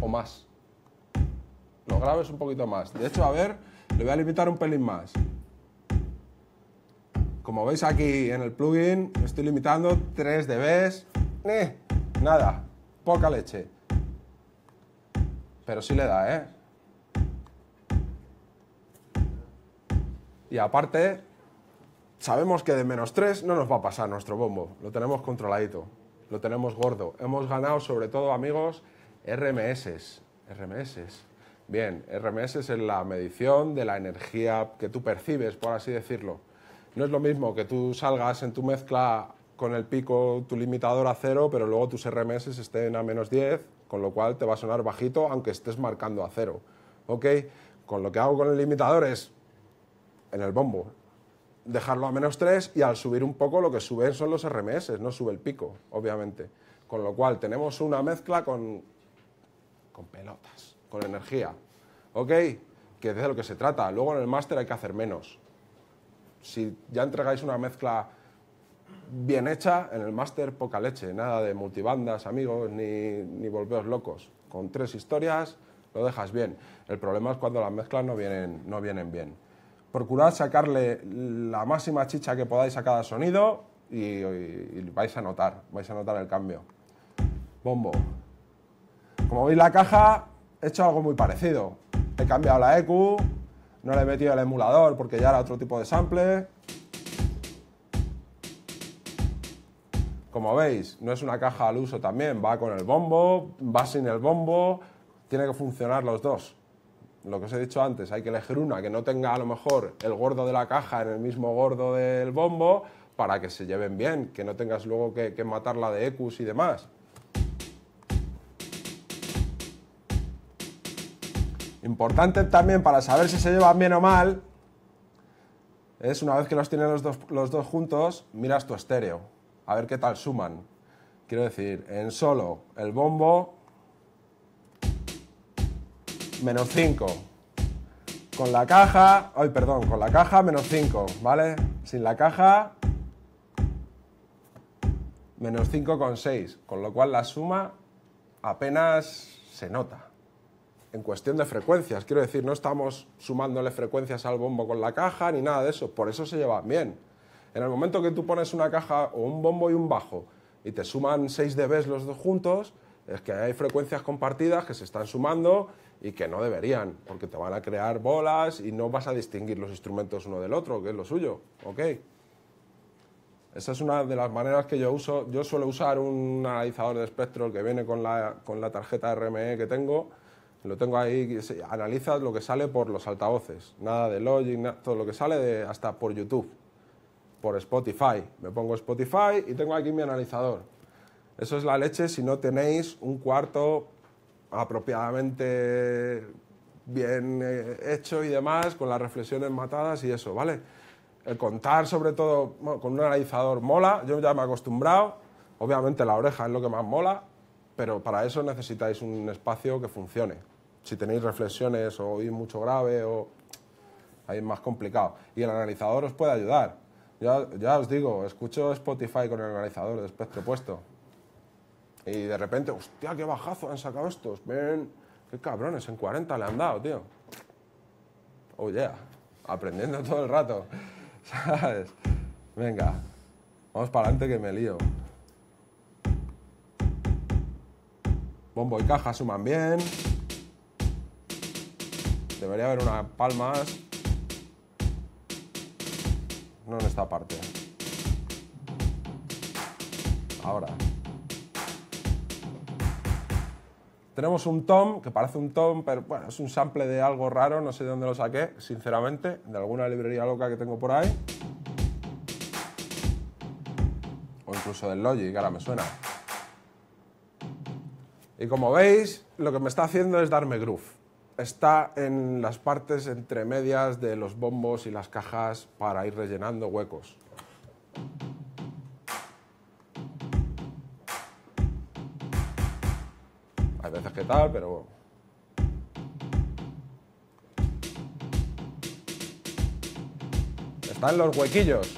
o más. Lo graves un poquito más. De hecho, a ver, le voy a limitar un pelín más. Como veis aquí en el plugin, estoy limitando 3 dB. Eh, nada, poca leche. Pero sí le da, ¿eh? Y aparte, sabemos que de menos 3 no nos va a pasar nuestro bombo. Lo tenemos controladito lo tenemos gordo. Hemos ganado sobre todo, amigos, RMS. RMS. Bien, RMS es la medición de la energía que tú percibes, por así decirlo. No es lo mismo que tú salgas en tu mezcla con el pico, tu limitador a cero, pero luego tus RMS estén a menos 10, con lo cual te va a sonar bajito aunque estés marcando a cero. ¿Ok? Con lo que hago con el limitador es en el bombo, dejarlo a menos 3 y al subir un poco lo que suben son los RMS, no sube el pico, obviamente. Con lo cual tenemos una mezcla con, con pelotas, con energía. ¿Ok? Que es de lo que se trata. Luego en el máster hay que hacer menos. Si ya entregáis una mezcla bien hecha, en el máster poca leche, nada de multibandas, amigos, ni, ni volveos locos. Con tres historias lo dejas bien. El problema es cuando las mezclas no vienen, no vienen bien procurad sacarle la máxima chicha que podáis a cada sonido y, vais a notar, vais a notar el cambio. Bombo. Como veis la caja, he hecho algo muy parecido. He cambiado la EQ, no le he metido el emulador porque ya era otro tipo de sample. Como veis, no es una caja al uso también, va con el bombo, va sin el bombo, tiene que funcionar los dos lo que os he dicho antes, hay que elegir una que no tenga a lo mejor el gordo de la caja en el mismo gordo del bombo para que se lleven bien, que no tengas luego que, que matarla de ecus y demás. Importante también para saber si se llevan bien o mal, es una vez que los tienes los dos, los dos juntos, miras tu estéreo, a ver qué tal suman. Quiero decir, en solo el bombo menos 5. Con la caja, ay, perdón, con la caja menos 5, ¿vale? Sin la caja, menos 5,6, con lo cual la suma apenas se nota. En cuestión de frecuencias, quiero decir, no estamos sumándole frecuencias al bombo con la caja ni nada de eso, por eso se lleva bien. En el momento que tú pones una caja o un bombo y un bajo y te suman 6 dB los dos juntos, es que hay frecuencias compartidas que se están sumando y que no deberían, porque te van a crear bolas y no vas a distinguir los instrumentos uno del otro, que es lo suyo, ¿ok? Esa es una de las maneras que yo uso. Yo suelo usar un analizador de espectro que viene con la, con la tarjeta RME que tengo. Lo tengo ahí, analiza lo que sale por los altavoces. Nada de Logic, todo lo que sale de, hasta por YouTube, por Spotify. Me pongo Spotify y tengo aquí mi analizador. Eso es la leche si no tenéis un cuarto apropiadamente bien eh, hecho y demás, con las reflexiones matadas y eso, ¿vale? El contar sobre todo con un analizador mola, yo ya me he acostumbrado, obviamente la oreja es lo que más mola, pero para eso necesitáis un espacio que funcione. Si tenéis reflexiones o oís mucho grave o ahí es más complicado. Y el analizador os puede ayudar. Ya, ya os digo, escucho Spotify con el analizador de espectro puesto. Y de repente, hostia, qué bajazo han sacado estos. Ven, qué cabrones, en 40 le han dado, tío. Oh, yeah. Aprendiendo todo el rato. ¿Sabes? Venga, vamos para adelante que me lío. Bombo y caja suman bien. Debería haber una palmas. No en esta parte. Ahora. Tenemos un tom, que parece un tom, pero bueno, es un sample de algo raro, no sé de dónde lo saqué, sinceramente, de alguna librería loca que tengo por ahí. O incluso del Logic, ahora me suena. Y como veis, lo que me está haciendo es darme groove. Está en las partes entre medias de los bombos y las cajas para ir rellenando huecos. Hay veces que tal, pero... En los huequillos.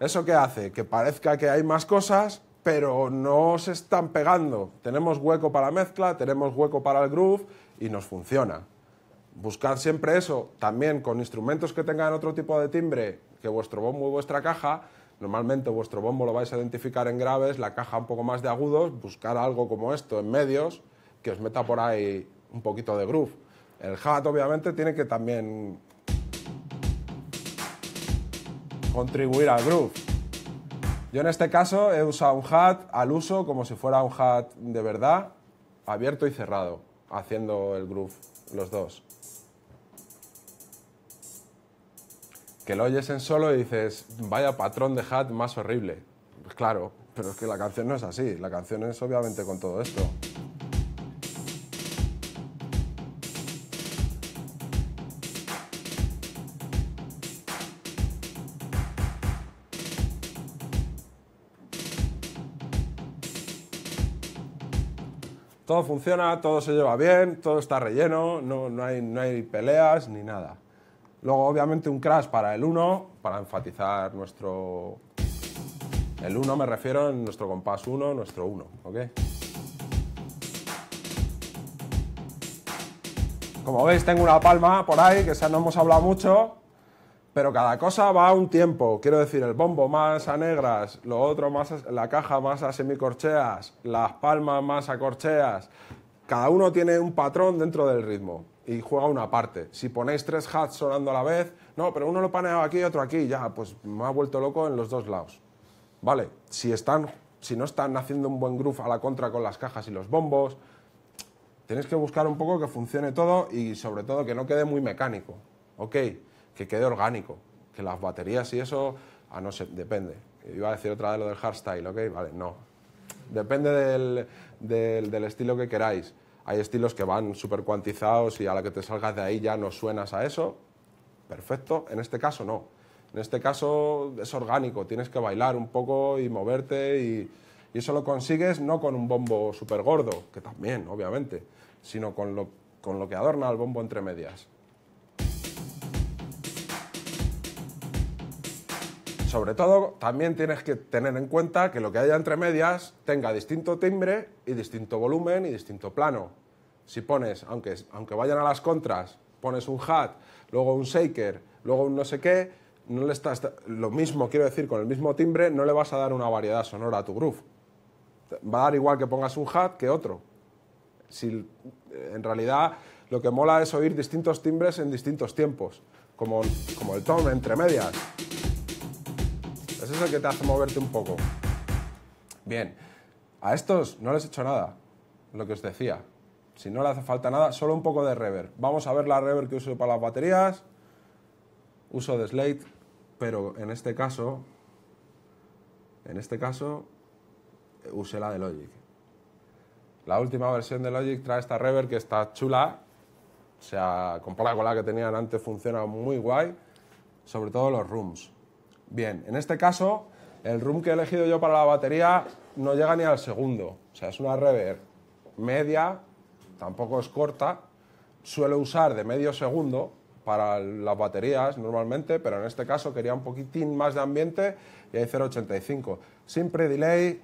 ¿Eso qué hace? Que parezca que hay más cosas, pero no se están pegando. Tenemos hueco para la mezcla, tenemos hueco para el groove y nos funciona. Buscar siempre eso, también con instrumentos que tengan otro tipo de timbre que vuestro bombo y vuestra caja. Normalmente vuestro bombo lo vais a identificar en graves, la caja un poco más de agudos, buscar algo como esto en medios que os meta por ahí un poquito de groove. El hat obviamente tiene que también contribuir al groove. Yo en este caso he usado un hat al uso como si fuera un hat de verdad, abierto y cerrado, haciendo el groove, los dos. Que lo oyes en solo y dices, vaya patrón de hat más horrible. Pues claro, pero es que la canción no es así, la canción es obviamente con todo esto. Todo funciona, todo se lleva bien, todo está relleno, no, no, hay, no hay peleas ni nada. Luego, obviamente, un crash para el 1, para enfatizar nuestro... El 1 me refiero en nuestro compás 1, nuestro 1, ¿ok? Como veis, tengo una palma por ahí, que no hemos hablado mucho, pero cada cosa va a un tiempo. Quiero decir, el bombo más a negras, lo otro más a- la caja más a semicorcheas, las palmas más a corcheas. Cada uno tiene un patrón dentro del ritmo y juega una parte. Si ponéis tres hats sonando a la vez, no, pero uno lo paneaba aquí y otro aquí, ya, pues me ha vuelto loco en los dos lados. Vale, si, están, si no están haciendo un buen groove a la contra con las cajas y los bombos, Tenéis que buscar un poco que funcione todo y sobre todo que no quede muy mecánico, ¿ok? Que quede orgánico, que las baterías y eso, a no ser, depende. Iba a decir otra vez lo del hardstyle, ¿ok? Vale, no. Depende del, del- estilo que queráis. Hay estilos que van súper cuantizados y a la que te salgas de ahí ya no suenas a eso. Perfecto. En este caso no. En este caso es orgánico, tienes que bailar un poco y moverte y, y eso lo consigues no con un bombo súper gordo, que también, obviamente, sino con lo, con lo que adorna el bombo entre medias. Sobre todo, también tienes que tener en cuenta que lo que haya entre medias tenga distinto timbre y distinto volumen y distinto plano. Si pones, aunque, aunque vayan a las contras, pones un hat, luego un shaker, luego un no sé qué, no le estás, lo mismo, quiero decir, con el mismo timbre, no le vas a dar una variedad sonora a tu groove. Va a dar igual que pongas un hat que otro. Si, en realidad, lo que mola es oír distintos timbres en distintos tiempos, como, como el tom entre medias. Ese es el que te hace moverte un poco. Bien, a estos no les he hecho nada, lo que os decía. Si no le hace falta nada, solo un poco de reverb. Vamos a ver la reverb que uso para las baterías. Uso de Slate, pero en este caso, en este caso, usé la de Logic. La última versión de Logic trae esta reverb que está chula, o sea, comparada con la que tenían antes funciona muy guay, sobre todo los rooms. Bien, en este caso, el room que he elegido yo para la batería no llega ni al segundo, o sea, es una reverb media, tampoco es corta, suelo usar de medio segundo para las baterías normalmente, pero en este caso quería un poquitín más de ambiente y hay 0.85. Siempre delay,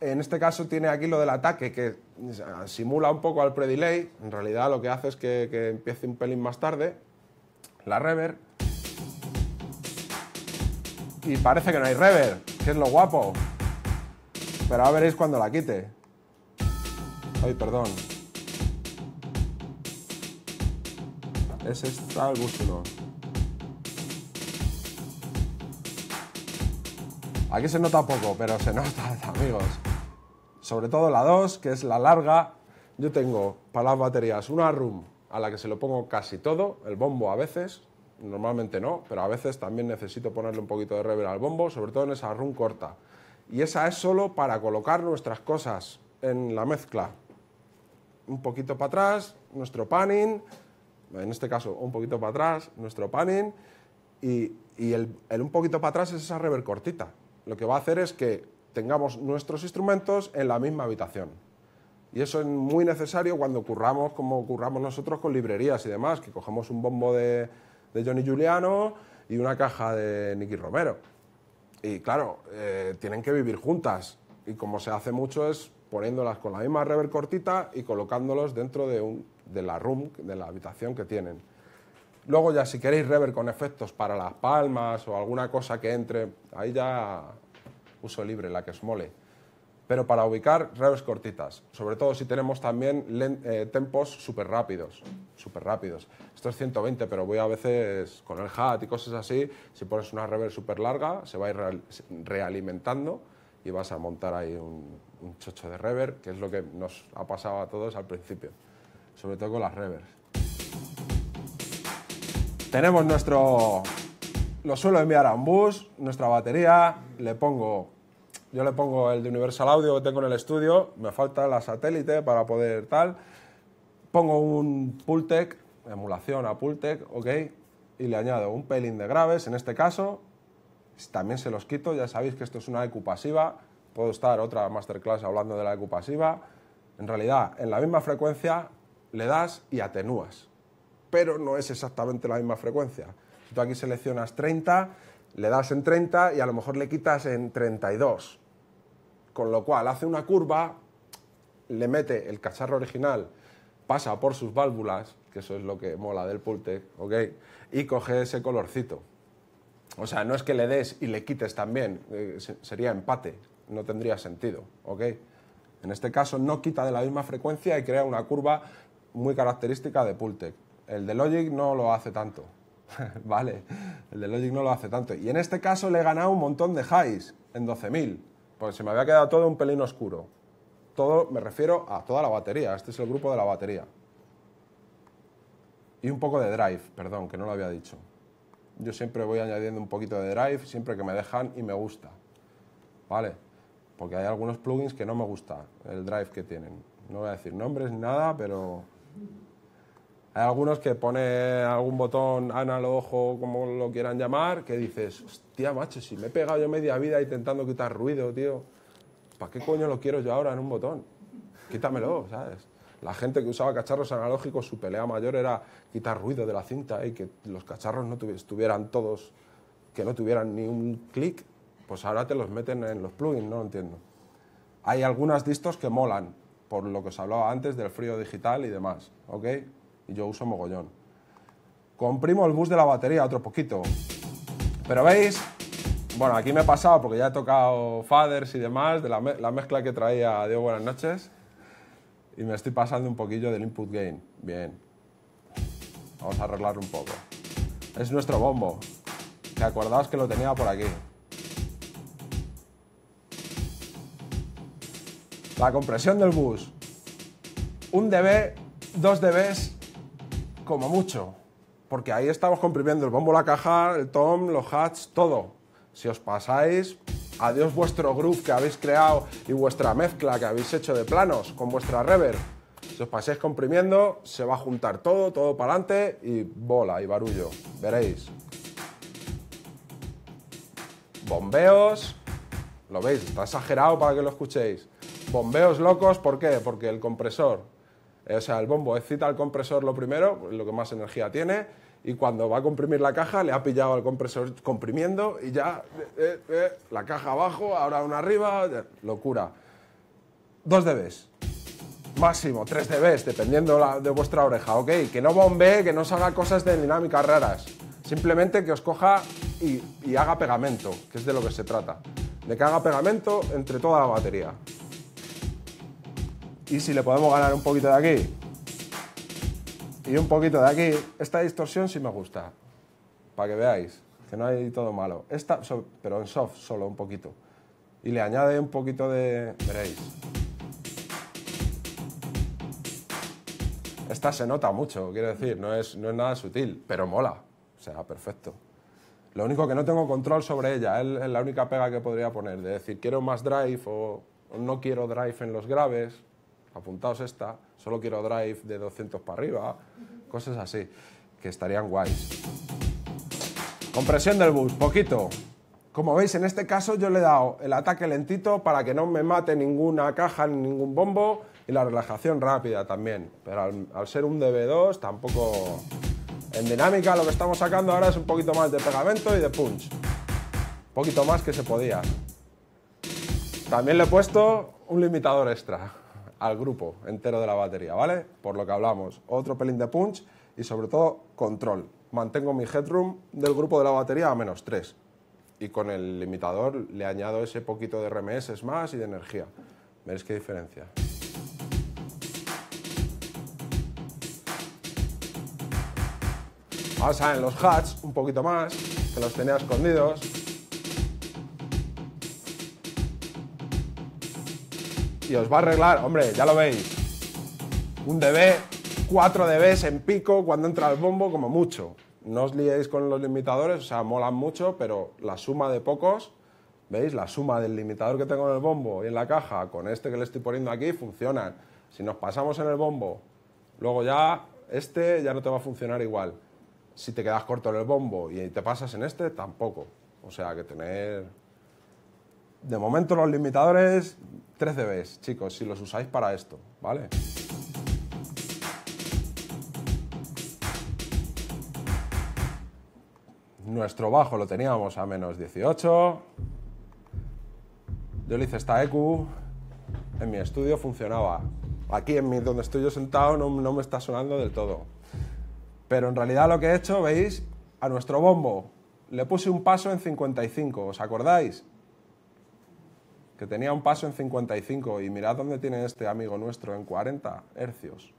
en este caso tiene aquí lo del ataque que simula un poco al pre-delay, en realidad lo que hace es que, que empiece un pelín más tarde. La reverb. Y parece que no hay reverb, que es lo guapo. Pero ahora veréis cuando la quite. Ay, perdón. Es esta el búsculo. Aquí se nota poco, pero se nota, amigos. Sobre todo la 2, que es la larga. Yo tengo para las baterías una room a la que se lo pongo casi todo, el bombo a veces, normalmente no, pero a veces también necesito ponerle un poquito de reverb al bombo, sobre todo en esa room corta. Y esa es solo para colocar nuestras cosas en la mezcla. Un poquito para atrás, nuestro panning, en este caso un poquito para atrás, nuestro panning, y, el, el, un poquito para atrás es esa reverb cortita. Lo que va a hacer es que tengamos nuestros instrumentos en la misma habitación. Y eso es muy necesario cuando curramos como curramos nosotros con librerías y demás, que cogemos un bombo de, de Johnny Juliano y una caja de Nicky Romero. Y claro, eh, tienen que vivir juntas. Y como se hace mucho es poniéndolas con la misma reverb cortita y colocándolos dentro de, un, de la room, de la habitación que tienen. Luego ya si queréis reverb con efectos para las palmas o alguna cosa que entre, ahí ya uso libre, la que os mole. Pero para ubicar reverbs cortitas, sobre todo si tenemos también eh, tempos súper rápidos, súper rápidos. Esto es 120, pero voy a veces con el hat y cosas así, si pones una reverb súper larga, se va a ir realimentando y vas a montar ahí un, un chocho de reverb, que es lo que nos ha pasado a todos al principio, sobre todo con las reverbs. Tenemos nuestro... Lo suelo enviar a un bus, nuestra batería, le pongo... Yo le pongo el de Universal Audio que tengo en el estudio, me falta la satélite para poder tal. Pongo un Pultec, emulación a Pultec, ok, y le añado un pelín de graves, en este caso, también se los quito, ya sabéis que esto es una EQ pasiva, puedo estar otra masterclass hablando de la EQ pasiva. En realidad, en la misma frecuencia le das y atenúas, pero no es exactamente la misma frecuencia. Tú aquí seleccionas 30, le das en 30 y a lo mejor le quitas en 32. Con lo cual hace una curva, le mete el cacharro original, pasa por sus válvulas, que eso es lo que mola del Pultec, ¿ok? Y coge ese colorcito. O sea, no es que le des y le quites también, eh, sería empate, no tendría sentido, ¿ok? En este caso no quita de la misma frecuencia y crea una curva muy característica de Pultec. El de Logic no lo hace tanto, ¿vale? El de Logic no lo hace tanto. Y en este caso le he ganado un montón de highs en 12.000, porque se me había quedado todo un pelín oscuro. Todo, me refiero a toda la batería, este es el grupo de la batería. Y un poco de drive, perdón, que no lo había dicho. Yo siempre voy añadiendo un poquito de drive, siempre que me dejan y me gusta. ¿Vale? Porque hay algunos plugins que no me gusta el drive que tienen. No voy a decir nombres nada, pero hay algunos que pone algún botón análogo, como lo quieran llamar, que dices, hostia, macho, si me he pegado yo media vida intentando quitar ruido, tío, ¿para qué coño lo quiero yo ahora en un botón? Quítamelo, ¿sabes? La gente que usaba cacharros analógicos, su pelea mayor era quitar ruido de la cinta y que los cacharros no estuvieran todos, que no tuvieran ni un clic, pues ahora te los meten en los plugins, no lo entiendo. Hay algunas distos que molan, por lo que os hablaba antes del frío digital y demás, ¿ok? Y yo uso mogollón. Comprimo el bus de la batería otro poquito. Pero veis, bueno, aquí me he pasado porque ya he tocado faders y demás, de la, la mezcla que traía Diego Buenas noches. Y me estoy pasando un poquillo del input gain. Bien. Vamos a arreglarlo un poco. Es nuestro bombo. Que acordaos que lo tenía por aquí. La compresión del bus. Un dB, dos dBs, como mucho. Porque ahí estamos comprimiendo el bombo, la caja, el tom, los hats, todo. Si os pasáis, Adiós vuestro groove que habéis creado y vuestra mezcla que habéis hecho de planos con vuestra reverb. Si os pasáis comprimiendo, se va a juntar todo, todo para adelante y bola y barullo. Veréis. Bombeos. Lo veis, está exagerado para que lo escuchéis. Bombeos locos, ¿por qué? Porque el compresor, o sea, el bombo excita al compresor lo primero, lo que más energía tiene, y cuando va a comprimir la caja le ha pillado al compresor comprimiendo y ya eh, eh, la caja abajo, ahora una arriba, locura. Dos dBs, máximo, tres dBs, dependiendo de vuestra oreja, ¿ok? Que no bombee, que no se haga cosas de dinámicas raras. Simplemente que os coja y, y haga pegamento, que es de lo que se trata. De que haga pegamento entre toda la batería. Y si le podemos ganar un poquito de aquí, y un poquito de aquí. Esta distorsión sí me gusta, para que veáis, que no hay todo malo. Esta, pero en soft solo un poquito. Y le añade un poquito de... veréis. Esta se nota mucho, quiero decir, no es, no es nada sutil, pero mola. O sea, perfecto. Lo único que no tengo control sobre ella, es la única pega que podría poner, de decir, quiero más drive o no quiero drive en los graves, apuntaos esta, solo quiero drive de 200 para arriba, cosas así, que estarían guays. Compresión del bus, poquito. Como veis, en este caso yo le he dado el ataque lentito para que no me mate ninguna caja ni ningún bombo y la relajación rápida también. Pero al, ser un DB2 tampoco... En dinámica lo que estamos sacando ahora es un poquito más de pegamento y de punch. Un poquito más que se podía. También le he puesto un limitador extra al grupo entero de la batería, ¿vale? Por lo que hablamos, otro pelín de punch y sobre todo control. Mantengo mi headroom del grupo de la batería a menos 3 y con el limitador le añado ese poquito de RMS más y de energía. ¿Veis qué diferencia? Ahora salen los hats un poquito más, que los tenía escondidos. Y os va a arreglar, hombre, ya lo veis, un dB, 4 dBs en pico cuando entra el bombo como mucho. No os liéis con los limitadores, o sea, molan mucho, pero la suma de pocos, ¿veis? La suma del limitador que tengo en el bombo y en la caja con este que le estoy poniendo aquí funcionan. Si nos pasamos en el bombo, luego ya este ya no te va a funcionar igual. Si te quedas corto en el bombo y te pasas en este, tampoco. O sea, que tener... De momento los limitadores 3 dBs, chicos, si los usáis para esto, ¿vale? Nuestro bajo lo teníamos a menos 18. Yo le hice esta EQ. En mi estudio funcionaba. Aquí en mi, donde estoy yo sentado no, no me está sonando del todo. Pero en realidad lo que he hecho, veis, a nuestro bombo le puse un paso en 55, ¿os acordáis? Que tenía un paso en 55 y mirad dónde tiene este amigo nuestro en 40 hercios.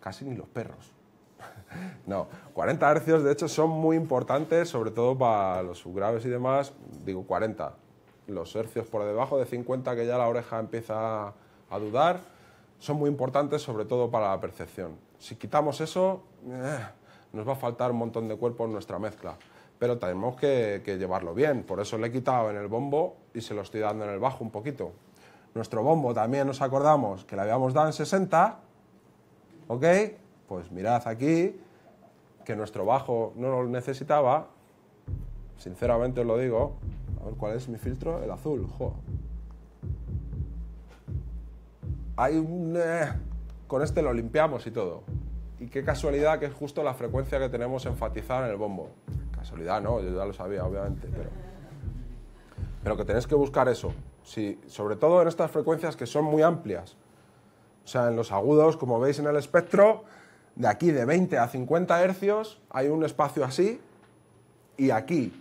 Casi ni los perros. no, 40 hercios de hecho son muy importantes, sobre todo para los subgraves y demás, digo 40. Los hercios por debajo de 50 que ya la oreja empieza a dudar, son muy importantes sobre todo para la percepción. Si quitamos eso, eh, nos va a faltar un montón de cuerpo en nuestra mezcla pero tenemos que, llevarlo bien. Por eso le he quitado en el bombo y se lo estoy dando en el bajo un poquito. Nuestro bombo también nos acordamos que le habíamos dado en 60, ¿ok? Pues mirad aquí que nuestro bajo no lo necesitaba, sinceramente os lo digo. A ver cuál es mi filtro, el azul, jo. Hay un... Eh, con este lo limpiamos y todo. Y qué casualidad que es justo la frecuencia que tenemos enfatizada en el bombo. Casualidad, no, yo ya lo sabía, obviamente, pero, pero que tenéis que buscar eso. Si, sobre todo en estas frecuencias que son muy amplias. O sea, en los agudos, como veis en el espectro, de aquí de 20 a 50 hercios hay un espacio así, y aquí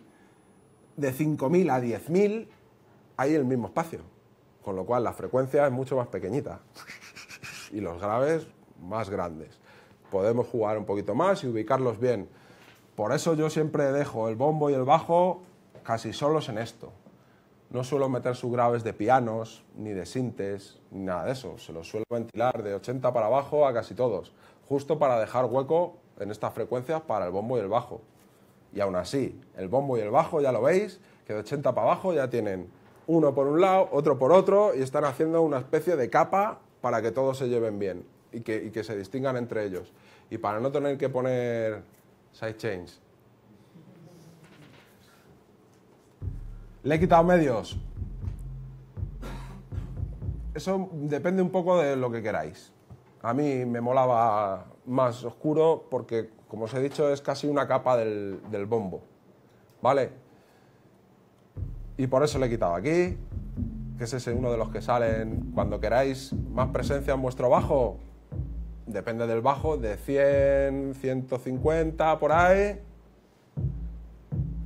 de 5.000 a 10.000 hay el mismo espacio. Con lo cual la frecuencia es mucho más pequeñita y los graves más grandes. Podemos jugar un poquito más y ubicarlos bien. Por eso yo siempre dejo el bombo y el bajo casi solos en esto. No suelo meter subgraves de pianos, ni de sintes, ni nada de eso. Se los suelo ventilar de 80 para abajo a casi todos, justo para dejar hueco en estas frecuencias para el bombo y el bajo. Y aún así, el bombo y el bajo, ya lo veis, que de 80 para abajo ya tienen uno por un lado, otro por otro, y están haciendo una especie de capa para que todos se lleven bien y que, y que se distingan entre ellos. Y para no tener que poner sidechains. Le he quitado medios. Eso depende un poco de lo que queráis. A mí me molaba más oscuro porque, como os he dicho, es casi una capa del, del bombo. ¿Vale? Y por eso le he quitado aquí, que es ese uno de los que salen cuando queráis más presencia en vuestro bajo. Depende del bajo, de 100, 150 por ahí.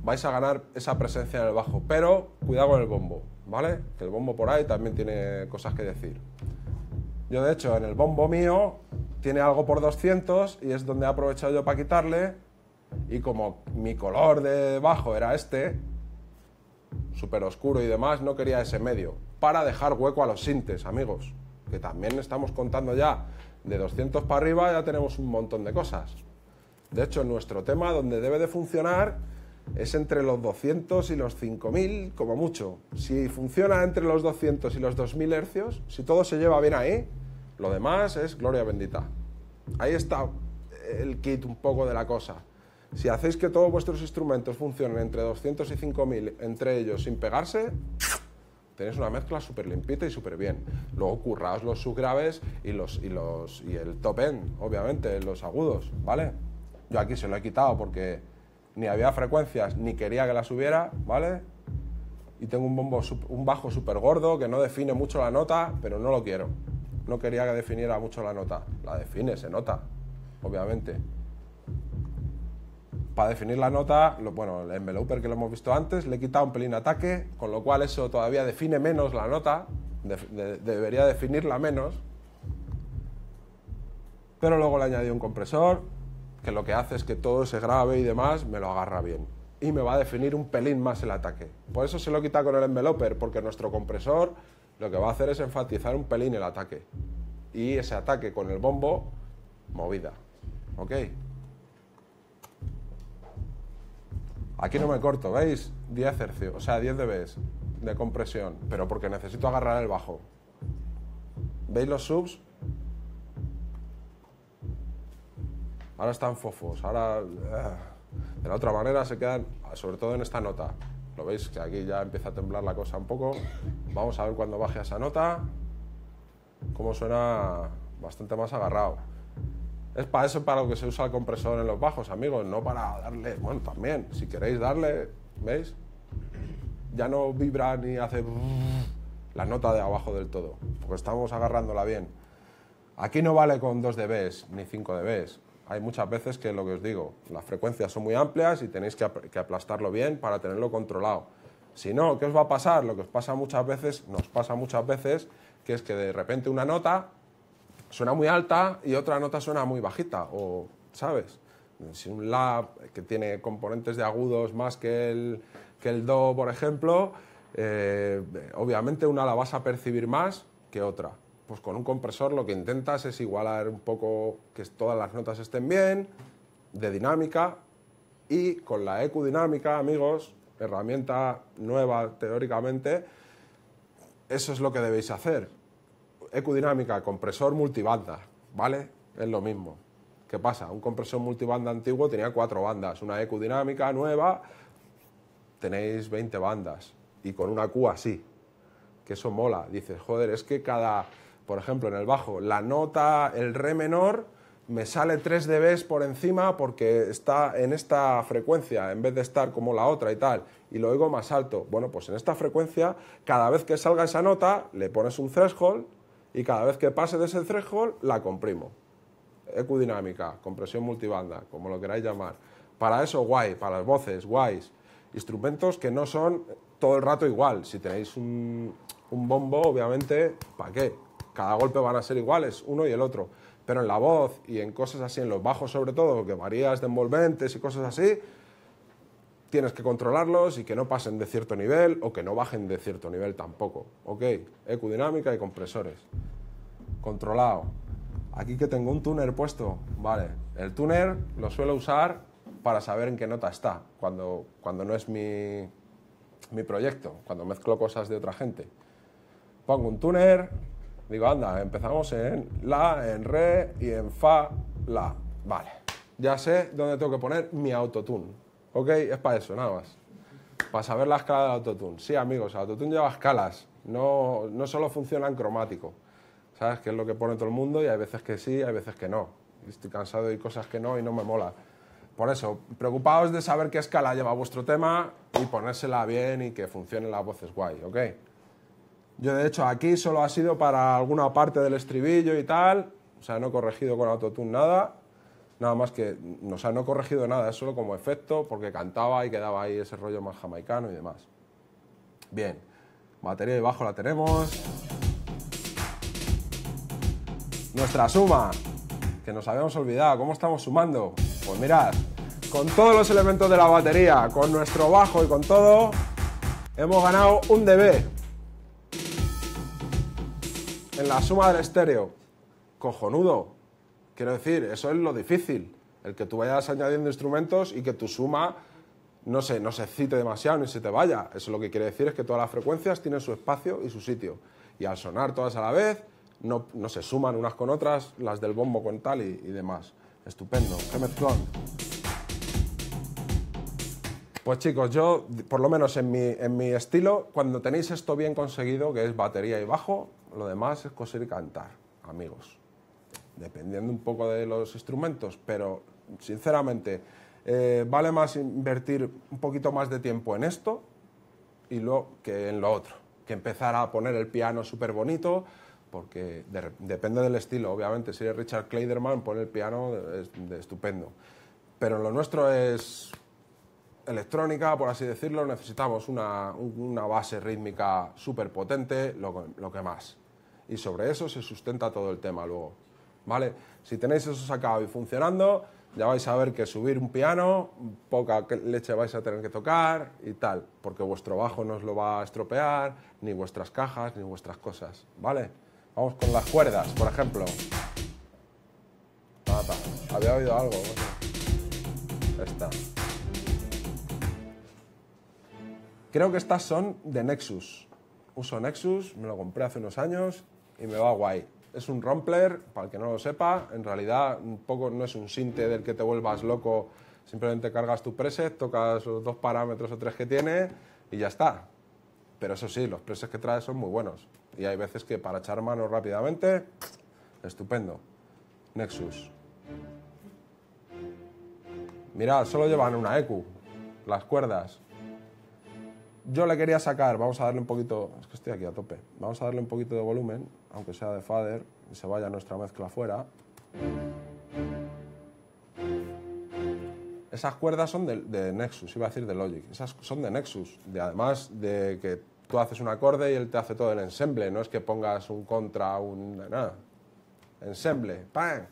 Vais a ganar esa presencia en el bajo, pero cuidado con el bombo, ¿vale? Que el bombo por ahí también tiene cosas que decir. Yo, de hecho, en el bombo mío tiene algo por 200 y es donde he aprovechado yo para quitarle. Y como mi color de bajo era este, súper oscuro y demás, no quería ese medio. Para dejar hueco a los sintes, amigos. Que también estamos contando ya de 200 para arriba, ya tenemos un montón de cosas. De hecho, nuestro tema donde debe de funcionar es entre los 200 y los 5000, como mucho. Si funciona entre los 200 y los 2000 hercios, si todo se lleva bien ahí, lo demás es gloria bendita. Ahí está el kit un poco de la cosa. Si hacéis que todos vuestros instrumentos funcionen entre 200 y 5000 entre ellos sin pegarse, tenéis una mezcla súper limpita y súper bien. Luego curraos los subgraves y, los, y, los, y el top end, obviamente, los agudos, ¿vale? Yo aquí se lo he quitado porque ni había frecuencias ni quería que las hubiera, ¿vale? Y tengo un, bombo, un bajo súper gordo que no define mucho la nota, pero no lo quiero. No quería que definiera mucho la nota. La define, se nota, obviamente. Para definir la nota, bueno, el enveloper que lo hemos visto antes, le he quitado un pelín ataque, con lo cual eso todavía define menos la nota, de- de- debería definirla menos. Pero luego le añadido un compresor, que lo que hace es que todo ese grave y demás me lo agarra bien. Y me va a definir un pelín más el ataque. Por eso se lo quita con el enveloper, porque nuestro compresor lo que va a hacer es enfatizar un pelín el ataque. Y ese ataque con el bombo, movida. ¿Ok? Aquí no me corto, ¿veis? 10 hercios, o sea, 10 dBs de compresión, pero porque necesito agarrar el bajo. ¿Veis los subs? Ahora están fofos, ahora... ah, De la otra manera se quedan, sobre todo en esta nota. Lo veis que aquí ya empieza a temblar la cosa un poco. Vamos a ver cuando baje esa nota, cómo suena bastante más agarrado. Es para eso para lo que se usa el compresor en los bajos, amigos, no para darle, bueno, también, si queréis darle, ¿veis? Ya no vibra ni hace la nota de abajo del todo, porque estamos agarrándola bien. Aquí no vale con 2 dBs ni 5 dBs. Hay muchas veces que lo que os digo, las frecuencias son muy amplias y tenéis que, ap- que aplastarlo bien para tenerlo controlado. Si no, ¿qué os va a pasar? Lo que os pasa muchas veces, nos pasa muchas veces, que es que de repente una nota suena muy alta y otra nota suena muy bajita, o, ¿sabes? Si un La que tiene componentes de agudos más que el, que el Do, por ejemplo, eh, obviamente una la vas a percibir más que otra. Pues con un compresor lo que intentas es igualar un poco que todas las notas estén bien, de dinámica, y con la ecudinámica, amigos, herramienta nueva teóricamente, eso es lo que debéis hacer ecudinámica, compresor multibanda, ¿vale? Es lo mismo. ¿Qué pasa? Un compresor multibanda antiguo tenía cuatro bandas. Una ecudinámica nueva, tenéis 20 bandas. Y con una Q así. Que eso mola. Dices, joder, es que cada, por ejemplo, en el bajo, la nota, el re menor, me sale 3 dB por encima porque está en esta frecuencia en vez de estar como la otra y tal, y lo oigo más alto. Bueno, pues en esta frecuencia, cada vez que salga esa nota, le pones un threshold y cada vez que pase de ese threshold, la comprimo. Ecudinámica, compresión multibanda, como lo queráis llamar. Para eso, guay, para las voces, guays. Instrumentos que no son todo el rato igual. Si tenéis un, un bombo, obviamente, ¿para qué? Cada golpe van a ser iguales, uno y el otro. Pero en la voz y en cosas así, en los bajos sobre todo, que varías de envolventes y cosas así, tienes que controlarlos y que no pasen de cierto nivel o que no bajen de cierto nivel tampoco. ¿Ok? Ecudinámica y compresores. Controlado. Aquí que tengo un tuner puesto. Vale. El tuner lo suelo usar para saber en qué nota está cuando, cuando no es mi, mi proyecto, cuando mezclo cosas de otra gente. Pongo un tuner, digo, anda, empezamos en La, en Re y en Fa, La. Vale, ya sé dónde tengo que poner mi autotune. ¿Ok? Es para eso, nada más. Para saber la escala del autotune. Sí, amigos, el autotune lleva escalas, no, no solo funciona en cromático. ¿Sabes? Que es lo que pone todo el mundo y hay veces que sí, hay veces que no. Estoy cansado de cosas que no y no me mola. Por eso, preocupaos de saber qué escala lleva vuestro tema y ponérsela bien y que funcionen las voces guay, ¿ok? Yo, de hecho, aquí solo ha sido para alguna parte del estribillo y tal, o sea, no he corregido con autotune nada, nada más que, o sea, no he corregido nada, es solo como efecto, porque cantaba y quedaba ahí ese rollo más jamaicano y demás. Bien, batería y bajo la tenemos. Nuestra suma, que nos habíamos olvidado, ¿cómo estamos sumando? Pues mirad, con todos los elementos de la batería, con nuestro bajo y con todo, hemos ganado un dB en la suma del estéreo. Cojonudo. Quiero decir, eso es lo difícil. El que tú vayas añadiendo instrumentos y que tu suma no se, no se cite demasiado ni se te vaya. Eso lo que quiere decir es que todas las frecuencias tienen su espacio y su sitio. Y al sonar todas a la vez, no, no se suman unas con otras, las del bombo con tal y, y demás. Estupendo. Qué mezclón. Pues chicos, yo, por lo menos en mi, en mi estilo, cuando tenéis esto bien conseguido, que es batería y bajo, lo demás es coser y cantar, amigos. Dependiendo un poco de los instrumentos, pero sinceramente, eh, vale más invertir un poquito más de tiempo en esto y lo, que en lo otro. Que empezar a poner el piano súper bonito, porque de- depende del estilo. Obviamente, si eres Richard Kleiderman, pone el piano de, estupendo. Pero lo nuestro es electrónica, por así decirlo, necesitamos una, una base rítmica súper potente, lo, lo que más. Y sobre eso se sustenta todo el tema luego. ¿Vale? Si tenéis eso sacado y funcionando, ya vais a ver que subir un piano, poca leche vais a tener que tocar y tal, porque vuestro bajo no os lo va a estropear, ni vuestras cajas, ni vuestras cosas. ¿Vale? Vamos con las cuerdas, por ejemplo. Ah. Había oído algo. Esta. Creo que estas son de Nexus. Uso Nexus, me lo compré hace unos años y me va guay. Es un Rompler, para el que no lo sepa, en realidad un poco no es un sinte del que te vuelvas loco, simplemente cargas tu preset, tocas los dos parámetros o tres que tiene y ya está. Pero eso sí, los presets que trae son muy buenos. Y hay veces que para echar mano rápidamente, estupendo. Nexus. Mirad, solo llevan una EQ, las cuerdas. Yo le quería sacar, vamos a darle un poquito, es que estoy aquí a tope, vamos a darle un poquito de volumen, aunque sea de fader, y se vaya nuestra mezcla fuera. Esas cuerdas son de, Nexus, iba a decir de Logic, esas son de Nexus, de, además de que tú haces un acorde y él te hace todo el ensemble, no es que pongas un contra, un... nada, ensemble, ¡pam!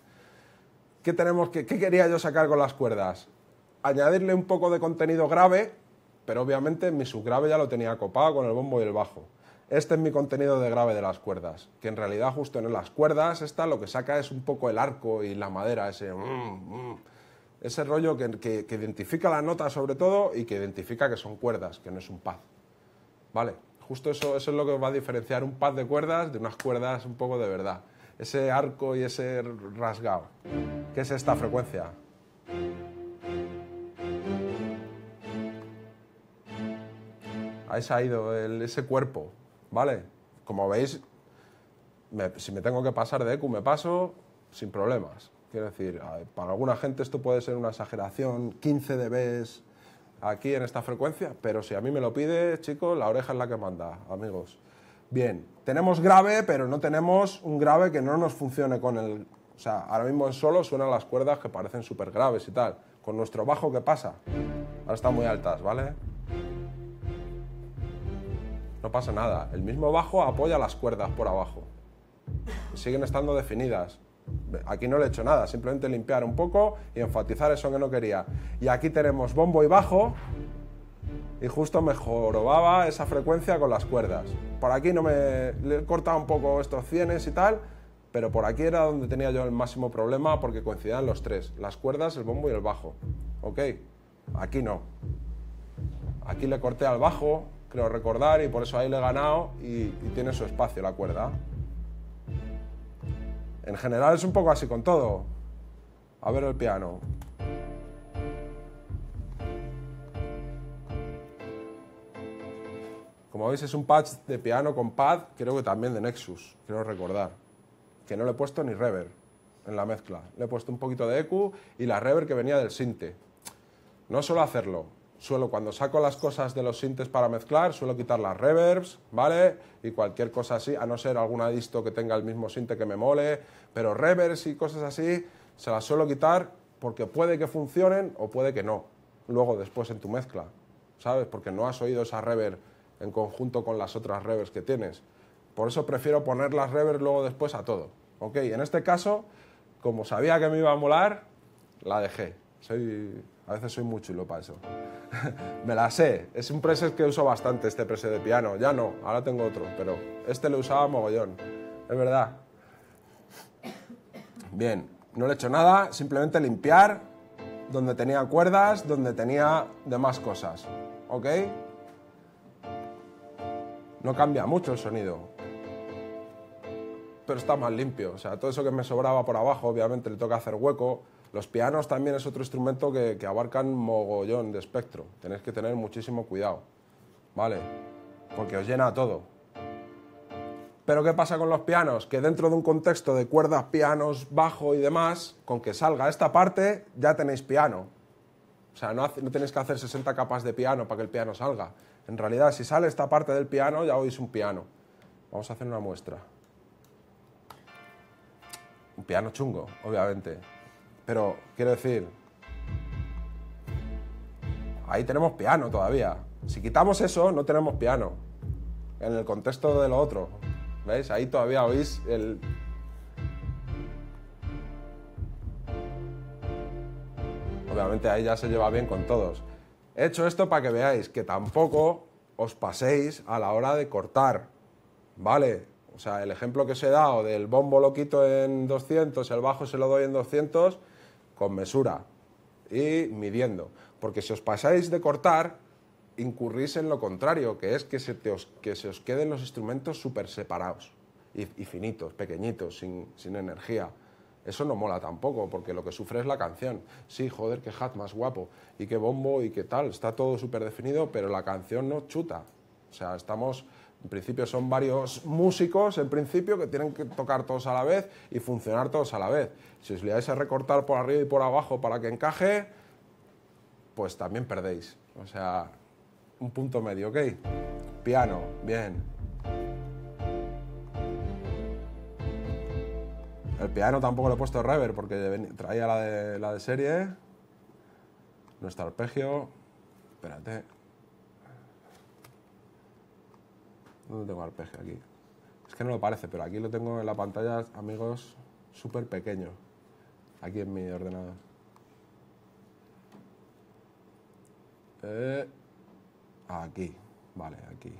¿Qué, tenemos que, ¿Qué quería yo sacar con las cuerdas? Añadirle un poco de contenido grave, pero obviamente mi subgrave ya lo tenía copado con el bombo y el bajo. Este es mi contenido de grave de las cuerdas, que en realidad justo en las cuerdas esta lo que saca es un poco el arco y la madera, ese, mm, mm, ese rollo que, que- que identifica la nota sobre todo y que identifica que son cuerdas, que no es un pad. ¿Vale? Justo eso, es lo que va a diferenciar un pad de cuerdas de unas cuerdas un poco de verdad. Ese arco y ese rasgado. ¿Qué es esta frecuencia? Ahí se ha ido ese cuerpo, ¿vale? Como veis, si me tengo que pasar de EQ, me paso sin problemas. Quiero decir, para alguna gente esto puede ser una exageración, 15 dBs aquí en esta frecuencia, pero si a mí me lo pide, chicos, la oreja es la que manda, amigos. Bien, tenemos grave, pero no tenemos un grave que no nos funcione con el... O sea, ahora mismo en solo suenan las cuerdas que parecen súper graves y tal. Con nuestro bajo, ¿qué pasa? Ahora están muy altas, ¿vale? No pasa nada. El mismo bajo apoya las cuerdas por abajo. Siguen estando definidas. Aquí no le he hecho nada, simplemente limpiar un poco y enfatizar eso que no quería. Y aquí tenemos bombo y bajo y justo me jorobaba esa frecuencia con las cuerdas. Por aquí no me le he cortado un poco estos cienes y tal, pero por aquí era donde tenía yo el máximo problema porque coincidían los tres, las cuerdas, el bombo y el bajo. ¿Ok? Aquí no. Aquí le corté al bajo, creo recordar, y por eso ahí le he ganado y, tiene su espacio la cuerda. En general es un poco así con todo. A ver el piano. Como veis es un patch de piano con pad, creo que también de Nexus, quiero recordar. Que no le he puesto ni reverb en la mezcla. Le he puesto un poquito de EQ y la reverb que venía del sinte. No suelo hacerlo. Suelo cuando saco las cosas de los sintes para mezclar, suelo quitar las reverbs, ¿vale? Y cualquier cosa así, a no ser alguna disto que tenga el mismo sinte que me mole, pero reverbs y cosas así se las suelo quitar porque puede que funcionen o puede que no. Luego después en tu mezcla, ¿sabes? Porque no has oído esa reverb en conjunto con las otras reverbs que tienes. Por eso prefiero poner las reverbs luego después a todo. ¿Ok? En este caso, como sabía que me iba a molar, la dejé. Soy, a veces soy muy chulo para eso. me la sé. Es un preset que uso bastante, este preset de piano. Ya no, ahora tengo otro, pero este lo usaba mogollón. Es verdad. Bien, no le he hecho nada, simplemente limpiar donde tenía cuerdas, donde tenía demás cosas. ¿Ok? No cambia mucho el sonido. Pero está más limpio. O sea, todo eso que me sobraba por abajo, obviamente le toca hacer hueco. Los pianos también es otro instrumento que, que abarcan mogollón de espectro. Tenéis que tener muchísimo cuidado. ¿Vale? Porque os llena todo. Pero ¿qué pasa con los pianos? Que dentro de un contexto de cuerdas, pianos, bajo y demás, con que salga esta parte, ya tenéis piano. O sea, no, no tenéis que hacer 60 capas de piano para que el piano salga. En realidad, si sale esta parte del piano, ya oís un piano. Vamos a hacer una muestra. Un piano chungo, obviamente. Pero, quiero decir, ahí tenemos piano todavía. Si quitamos eso, no tenemos piano. En el contexto de lo otro. ¿Veis? Ahí todavía oís el... Obviamente ahí ya se lleva bien con todos. He hecho esto para que veáis que tampoco os paséis a la hora de cortar, ¿vale? O sea, el ejemplo que os he dado del bombo lo quito en 200, el bajo se lo doy en 200, con mesura y midiendo. Porque si os pasáis de cortar, incurrís en lo contrario, que es que se, te os, que se os queden los instrumentos súper separados y, finitos, pequeñitos, sin, sin energía. Eso no mola tampoco, porque lo que sufre es la canción. Sí, joder, qué hat más guapo, y qué bombo, y qué tal, está todo súper definido, pero la canción no chuta. O sea, estamos, en principio son varios músicos, en principio, que tienen que tocar todos a la vez y funcionar todos a la vez. Si os liáis a recortar por arriba y por abajo para que encaje, pues también perdéis. O sea, un punto medio, ¿ok? Piano, bien. El piano tampoco le he puesto reverb porque traía la de, la de serie. Nuestro arpegio. Espérate. ¿Dónde tengo arpegio aquí? Es que no lo parece, pero aquí lo tengo en la pantalla, amigos, súper pequeño. Aquí en mi ordenador. Eh, aquí, vale, aquí.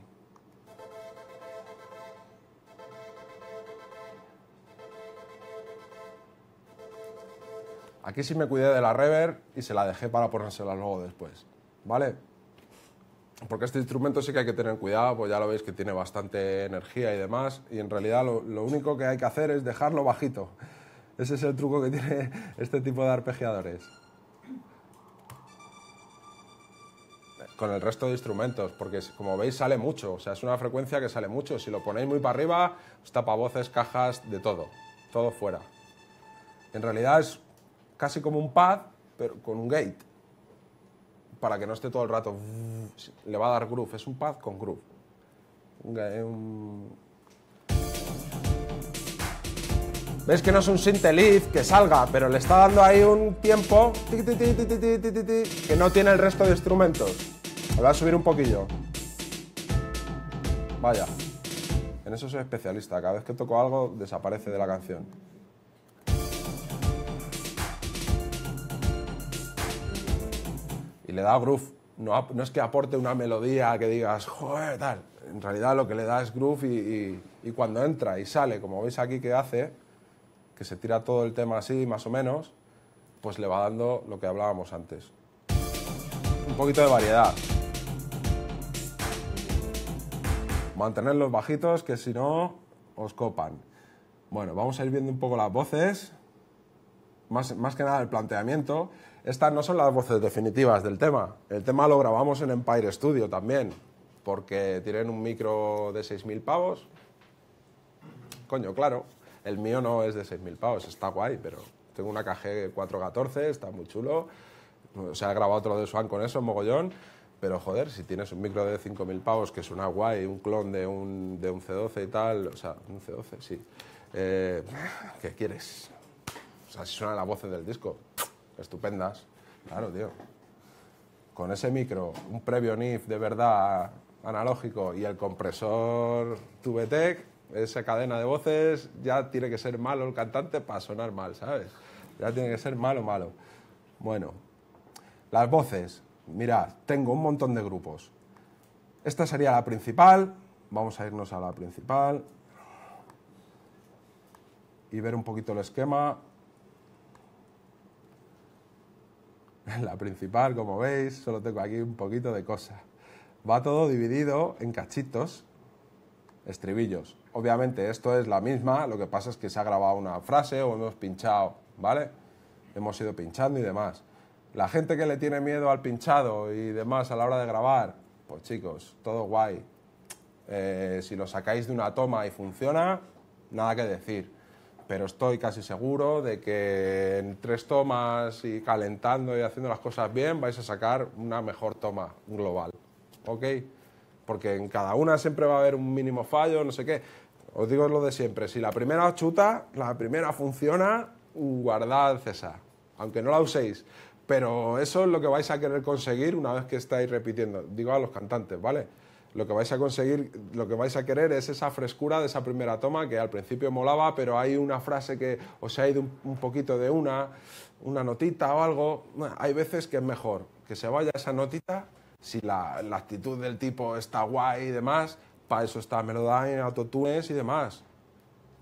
Aquí sí me cuidé de la reverb y se la dejé para ponérsela luego después, ¿vale? Porque este instrumento sí que hay que tener cuidado, pues ya lo veis que tiene bastante energía y demás, y en realidad lo, único que hay que hacer es dejarlo bajito. Ese es el truco que tiene este tipo de arpegiadores. Con el resto de instrumentos, porque como veis sale mucho, o sea, es una frecuencia que sale mucho. Si lo ponéis muy para arriba, os tapa voces, cajas, de todo, todo fuera. En realidad es casi como un pad, pero con un gate. Para que no esté todo el rato. Le va a dar groove. Es un pad con groove. ¿Ves que no es un synth que salga, pero le está dando ahí un tiempo que no tiene el resto de instrumentos? Le voy a subir un poquillo. Vaya. En eso soy especialista. Cada vez que toco algo, desaparece de la canción. Le da groove. No, no, es que aporte una melodía que digas, joder, tal. En realidad lo que le da es groove y, y, cuando entra y sale, como veis aquí que hace, que se tira todo el tema así, más o menos, pues le va dando lo que hablábamos antes. Un poquito de variedad. Mantenerlos bajitos, que si no, os copan. Bueno, vamos a ir viendo un poco las voces. Más, más que nada el planteamiento. Estas no son las voces definitivas del tema. El tema lo grabamos en Empire Studio también, porque tienen un micro de 6.000 pavos. Coño, claro, el mío no es de 6.000 pavos, está guay, pero tengo una KG 414, está muy chulo. Se ha grabado otro de Swan con eso, mogollón. Pero joder, si tienes un micro de 5.000 pavos que suena guay, un clon de un, de un C12 y tal, o sea, un C12, sí. Eh, ¿Qué quieres? O sea, si suenan las voces del disco, estupendas. Claro, tío. Con ese micro, un previo NIF de verdad analógico y el compresor Tubetec, esa cadena de voces, ya tiene que ser malo el cantante para sonar mal, ¿sabes? Ya tiene que ser malo, malo. Bueno, las voces. Mirad, tengo un montón de grupos. Esta sería la principal. Vamos a irnos a la principal. Y ver un poquito el esquema. La principal, como veis, solo tengo aquí un poquito de cosa. Va todo dividido en cachitos, estribillos. Obviamente esto es la misma, lo que pasa es que se ha grabado una frase o hemos pinchado, ¿vale? Hemos ido pinchando y demás. La gente que le tiene miedo al pinchado y demás a la hora de grabar, pues chicos, todo guay. Eh, si lo sacáis de una toma y funciona, nada que decir. Pero estoy casi seguro de que en tres tomas y calentando y haciendo las cosas bien vais a sacar una mejor toma global. ¿Ok? Porque en cada una siempre va a haber un mínimo fallo, no sé qué. Os digo lo de siempre, si la primera os chuta, la primera funciona, guardad César, aunque no la uséis. Pero eso es lo que vais a querer conseguir una vez que estáis repitiendo. Digo a los cantantes, ¿vale? Lo que vais a conseguir, lo que vais a querer es esa frescura de esa primera toma que al principio molaba, pero hay una frase que os ha ido un, poquito de una, una notita o algo. hay veces que es mejor que se vaya esa notita si la, la actitud del tipo está guay y demás, para eso está Melodyne, Autotunes y demás.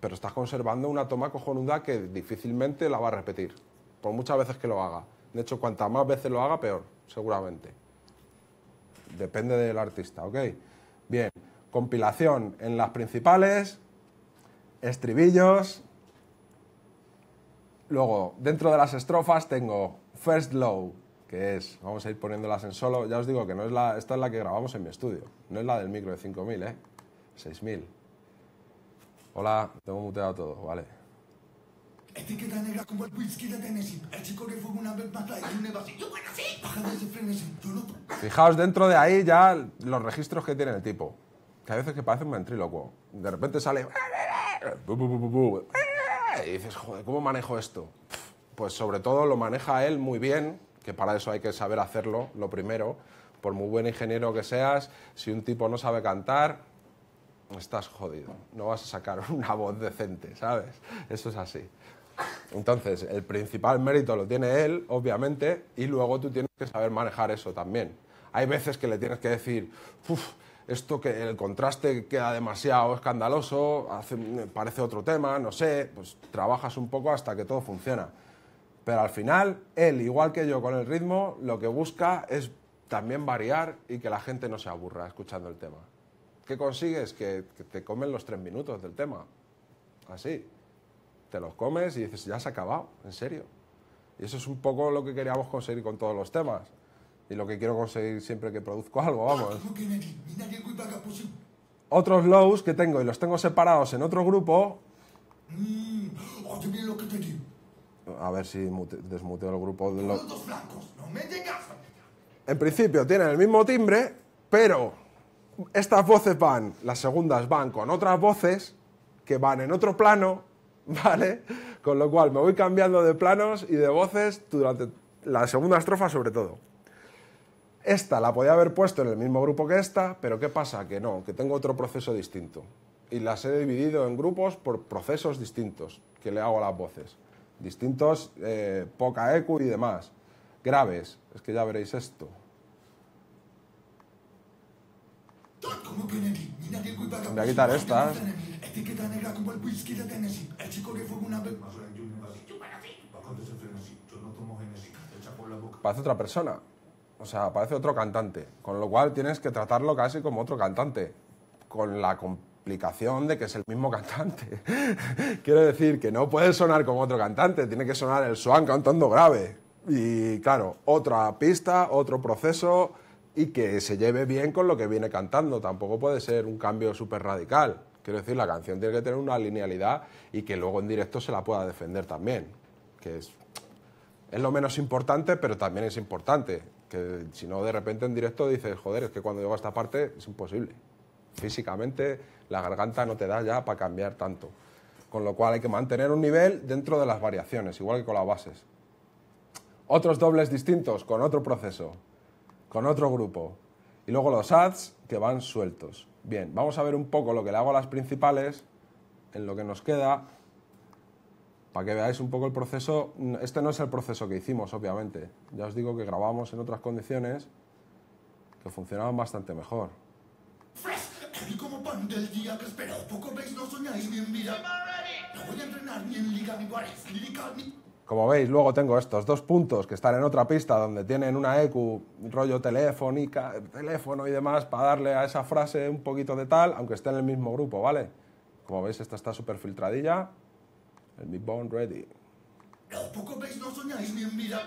Pero estás conservando una toma cojonuda que difícilmente la va a repetir, por muchas veces que lo haga. De hecho, cuantas más veces lo haga, peor, seguramente. Depende del artista, ¿ok? Bien, compilación en las principales, estribillos. Luego, dentro de las estrofas tengo First Low, que es, vamos a ir poniéndolas en solo. Ya os digo que no es la, esta es la que grabamos en mi estudio, no es la del micro de 5000, ¿eh? 6000. Hola, tengo muteado todo, vale. Etiqueta negra como el whisky de Tennessee. El chico que fue una vez más y un así. Yo bueno, sí. Baja de ese frenesí. Yo no... Fijaos dentro de ahí ya los registros que tiene el tipo. Que a veces que parece un ventrílocuo. De repente sale... Y dices, joder, ¿cómo manejo esto? Pues sobre todo lo maneja él muy bien, que para eso hay que saber hacerlo, lo primero. Por muy buen ingeniero que seas, si un tipo no sabe cantar, estás jodido. No vas a sacar una voz decente, ¿sabes? Eso es así. Entonces, el principal mérito lo tiene él, obviamente, y luego tú tienes que saber manejar eso también. Hay veces que le tienes que decir, uff, esto que el contraste queda demasiado escandaloso, parece otro tema, no sé, pues trabajas un poco hasta que todo funciona. Pero al final, él, igual que yo con el ritmo, lo que busca es también variar y que la gente no se aburra escuchando el tema. ¿Qué consigues? Que, que te comen los tres minutos del tema. Así te los comes y dices, ya se ha acabado, en serio. Y eso es un poco lo que queríamos conseguir con todos los temas. Y lo que quiero conseguir siempre que produzco algo, vamos. Otros lows que tengo y los tengo separados en otro grupo. A ver si desmuteo el grupo de los. En principio tienen el mismo timbre, pero estas voces van, las segundas van con otras voces que van en otro plano ¿vale? Con lo cual me voy cambiando de planos y de voces durante la segunda estrofa sobre todo. Esta la podía haber puesto en el mismo grupo que esta, pero ¿qué pasa? Que no, que tengo otro proceso distinto. Y las he dividido en grupos por procesos distintos que le hago a las voces. Distintos, eh, poca eco y demás. Graves, es que ya veréis esto. Voy a quitar estas. Etiqueta negra como el whisky de Tennessee. El chico que fue una vez. Parece otra persona. O sea, parece otro cantante. Con lo cual tienes que tratarlo casi como otro cantante. Con la complicación de que es el mismo cantante. Quiero decir que no puede sonar como otro cantante. Tiene que sonar el Swan cantando grave. Y claro, otra pista, otro proceso y que se lleve bien con lo que viene cantando. Tampoco puede ser un cambio súper radical. Quiero decir, la canción tiene que tener una linealidad y que luego en directo se la pueda defender también. Que es, es lo menos importante, pero también es importante. Que si no, de repente en directo dices, joder, es que cuando llego a esta parte es imposible. Físicamente la garganta no te da ya para cambiar tanto. Con lo cual hay que mantener un nivel dentro de las variaciones, igual que con las bases. Otros dobles distintos, con otro proceso, con otro grupo. Y luego los ads que van sueltos. Bien, vamos a ver un poco lo que le hago a las principales, en lo que nos queda, para que veáis un poco el proceso. Este no es el proceso que hicimos, obviamente. Ya os digo que grabamos en otras condiciones que funcionaban bastante mejor. Heavy como pan del día que espero. Poco veis, no soñáis ni en vida. No voy a entrenar ni en liga ni bares. Lírica ni... Como veis, luego tengo estos dos puntos que están en otra pista donde tienen una EQ, rollo telefónica, teléfono y demás, para darle a esa frase un poquito de tal, aunque esté en el mismo grupo, ¿vale? Como veis, esta está súper filtradilla. El Midbone ready. Tampoco veis, no soñáis ni en vida.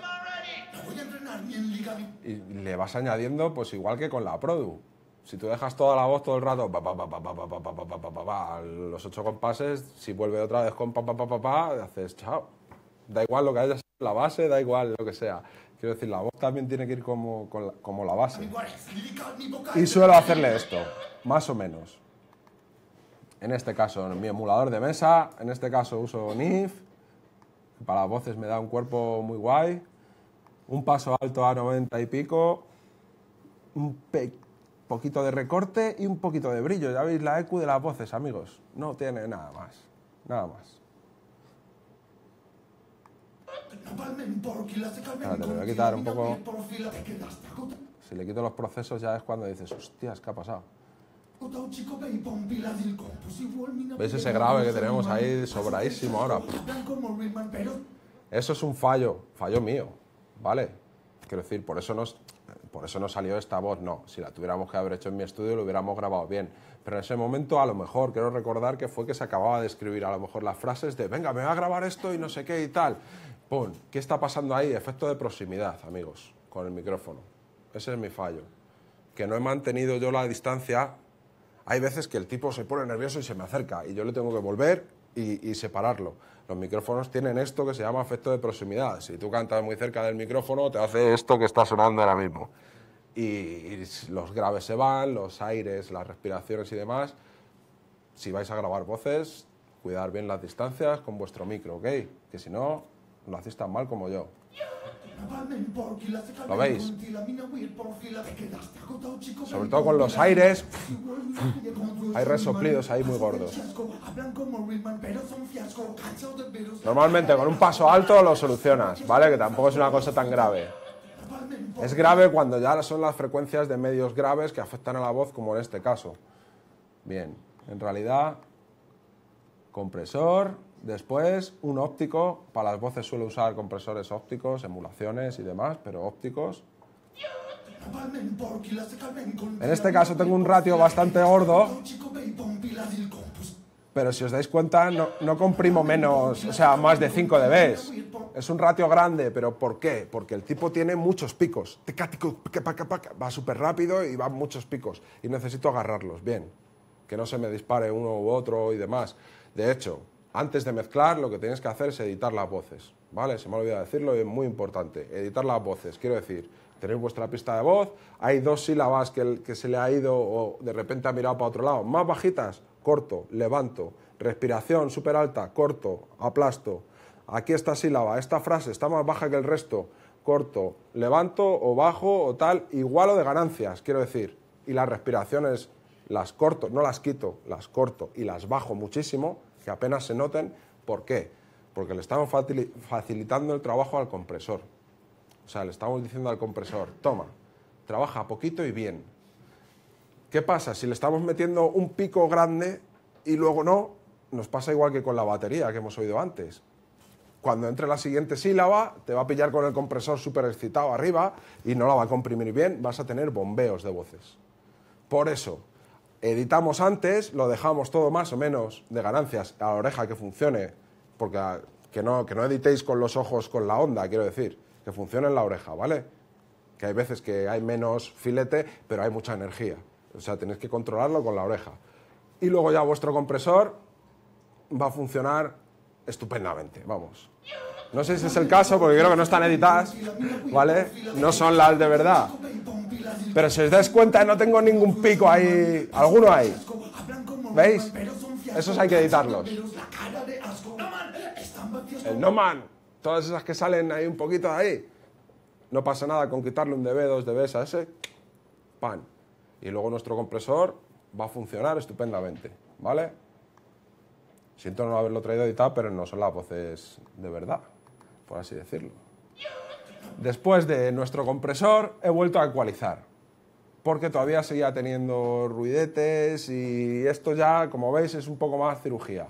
No voy a entrenar ni en liga. Y le vas añadiendo, pues igual que con la Produ. Si tú dejas toda la voz todo el rato, pa, pa, pa, los ocho compases, si vuelve otra vez con pa, pa, pa, pa, pa, haces chao. Da igual lo que haya sido la base, da igual lo que sea. Quiero decir, la voz también tiene que ir como, como la base. Y suelo hacerle esto, más o menos. En este caso, en mi emulador de mesa, en este caso uso NIF, para las voces me da un cuerpo muy guay, un paso alto a 90 y pico, un poquito de recorte y un poquito de brillo. Ya veis la EQ de las voces, amigos. No tiene nada más, nada más. Le voy a quitar un poco- te. Si le quito los procesos ya es cuando dices, hostias, ¿qué ha pasado? Agotado, chico, ve y pon pilas del compus, igual, mina, ¿Veis pide ese grave que tenemos ahí sobradísimo ahora? Eso es un fallo, fallo mío, ¿vale? Quiero decir, por eso, nos, por eso no salió esta voz, no. Si la tuviéramos que haber hecho en mi estudio, lo hubiéramos grabado bien. Pero en ese momento, a lo mejor, quiero recordar que fue que se acababa de escribir a lo mejor las frases de, venga, me va a grabar esto y no sé qué y tal. ¿Qué está pasando ahí? Efecto de proximidad, amigos, con el micrófono. Ese es mi fallo. Que no he mantenido yo la distancia. Hay veces que el tipo se pone nervioso y se me acerca y yo le tengo que volver y, y separarlo. Los micrófonos tienen esto que se llama efecto de proximidad. Si tú cantas muy cerca del micrófono, te hace esto que está sonando ahora mismo. Y, y los graves se van, los aires, las respiraciones y demás. Si vais a grabar voces, cuidar bien las distancias con vuestro micro, ¿ok? Que si no, lo hacéis tan mal como yo. ¿Lo veis? Sobre todo con los aires. Hay resoplidos ahí muy gordos. Normalmente con un paso alto lo solucionas, ¿vale? Que tampoco es una cosa tan grave. Es grave cuando ya son las frecuencias de medios graves que afectan a la voz, como en este caso. Bien, en realidad, compresor, después un óptico. Para las voces suelo usar compresores ópticos, emulaciones y demás, pero ópticos. En este caso tengo un ratio bastante gordo. Pero si os dais cuenta, no, no comprimo menos, o sea, más de 5 dB. Es un ratio grande, pero ¿por qué? Porque el tipo tiene muchos picos. Va súper rápido y va muchos picos. Y necesito agarrarlos bien. Que no se me dispare uno u otro y demás. De hecho, antes de mezclar, lo que tenéis que hacer es editar las voces. ¿Vale? Se me ha olvidado decirlo y es muy importante. Editar las voces. Quiero decir, tenéis vuestra pista de voz, hay dos sílabas que, que se le ha ido o de repente ha mirado para otro lado. Más bajitas, corto, levanto. Respiración súper alta, corto, aplasto. Aquí esta sílaba, esta frase está más baja que el resto, corto, levanto o bajo o tal, igual o de ganancias, quiero decir. Y las respiraciones las corto, no las quito, las corto y las bajo muchísimo, que apenas se noten. ¿Por qué? Porque le estamos facili- facilitando el trabajo al compresor. O sea, le estamos diciendo al compresor, toma, trabaja poquito y bien. ¿Qué pasa? Si le estamos metiendo un pico grande, y luego no, nos pasa igual que con la batería que hemos oído antes. Cuando entre la siguiente sílaba, te va a pillar con el compresor súper excitado arriba y no la va a comprimir bien, vas a tener bombeos de voces. Por eso, editamos antes, lo dejamos todo más o menos de ganancias a la oreja que funcione, porque que no, que no editéis con los ojos con la onda, quiero decir, que funcione en la oreja, ¿vale? Que hay veces que hay menos filete, pero hay mucha energía. O sea, tenéis que controlarlo con la oreja. Y luego ya vuestro compresor va a funcionar estupendamente, vamos. No sé si es el caso, porque creo que no están editadas, ¿vale? No son las de verdad. Pero si os dais cuenta, no tengo ningún pico ahí. ¿Alguno hay? ¿Veis? Esos hay que editarlos. El No Man, todas esas que salen ahí un poquito de ahí. No pasa nada con quitarle un dB, dos dBs a ese. Pan. Y luego nuestro compresor va a funcionar estupendamente. ¿Vale? Siento no haberlo traído editado, pero no son las voces de verdad, por así decirlo. Después de nuestro compresor, he vuelto a ecualizar, porque todavía seguía teniendo ruidetes y esto ya, como veis, es un poco más cirugía.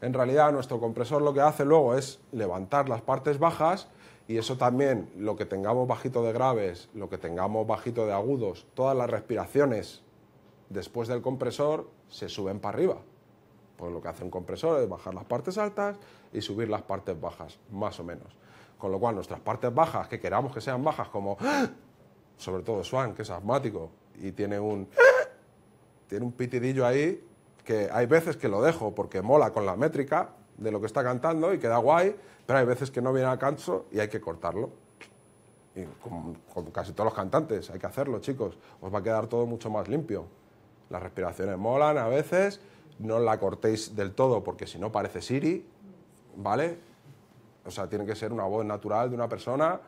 En realidad, nuestro compresor lo que hace luego es levantar las partes bajas y eso también, lo que tengamos bajito de graves, lo que tengamos bajito de agudos, todas las respiraciones después del compresor se suben para arriba. Pues lo que hace un compresor es bajar las partes altas y subir las partes bajas, más o menos. Con lo cual, nuestras partes bajas, que queramos que sean bajas, como sobre todo Swan, que es asmático y tiene un, tiene un pitidillo ahí, que hay veces que lo dejo porque mola con la métrica de lo que está cantando y queda guay, pero hay veces que no viene a canso y hay que cortarlo. Y con, con casi todos los cantantes hay que hacerlo, chicos. Os va a quedar todo mucho más limpio. Las respiraciones molan a veces no la cortéis del todo porque si no parece Siri, ¿vale? O sea, tiene que ser una voz natural de una persona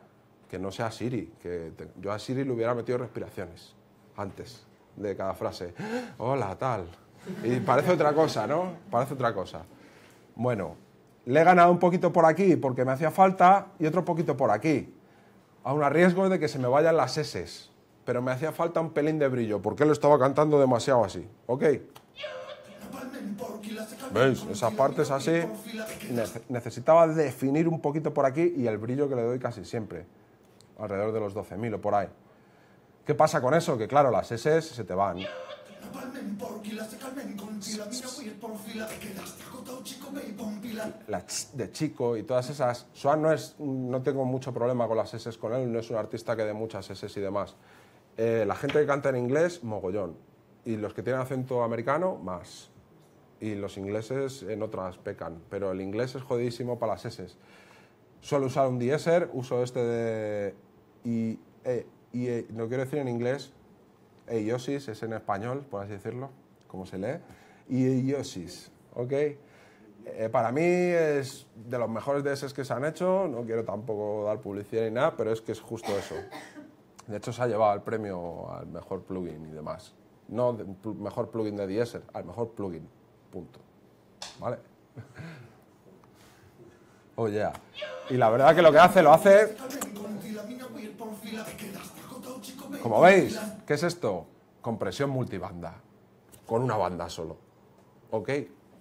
que no sea Siri. Que yo a Siri le hubiera metido respiraciones antes de cada frase. Hola, tal. Y parece otra cosa, ¿no? Parece otra cosa. Bueno, le he ganado un poquito por aquí porque me hacía falta y otro poquito por aquí. Aún a riesgo de que se me vayan las S, pero me hacía falta un pelín de brillo porque lo estaba cantando demasiado así. ¿Ok? ¿Veis? Esas partes así necesitaba definir un poquito por aquí y el brillo que le doy casi siempre, alrededor de los 12.000 o por ahí. ¿Qué pasa con eso? Que claro, las S se te van. La de chico y todas esas. Swan no es, no tengo mucho problema con las S con él, no es un artista que dé muchas S y demás. Eh, la gente que canta en inglés, mogollón. Y los que tienen acento americano, más y los ingleses en otras pecan, pero el inglés es jodidísimo para las S. Suelo usar un dieser, uso este de y, e, e, no quiero decir en inglés, eiosis, es en español, por así decirlo, como se lee, eiosis, ¿ok? Eh, para mí es de los mejores DS que se han hecho, no quiero tampoco dar publicidad ni nada, pero es que es justo eso. De hecho, se ha llevado el premio al mejor plugin y demás. No mejor plugin de Diesel, al mejor plugin. Punto. ¿Vale? Oye, oh, Y la verdad que lo que hace, lo hace... Como veis, ¿qué es esto? Compresión multibanda. Con una banda solo. ¿Ok?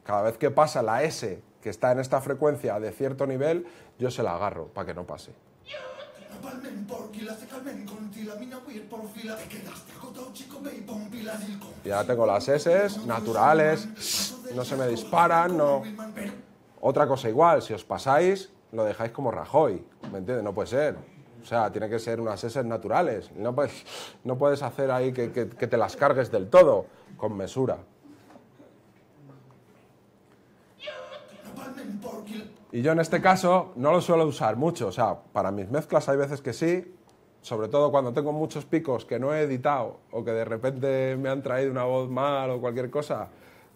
Cada vez que pasa la S que está en esta frecuencia de cierto nivel, yo se la agarro para que no pase. Ya tengo las S naturales, no se me disparan, no. Otra cosa igual, si os pasáis, lo dejáis como Rajoy, ¿me entiendes? No puede ser. O sea, tiene que ser unas S naturales. No puedes, no puedes hacer ahí que, que te las cargues del todo, con mesura. Y yo en este caso no lo suelo usar mucho, o sea, para mis mezclas hay veces que sí, sobre todo cuando tengo muchos picos que no he editado o que de repente me han traído una voz mal o cualquier cosa,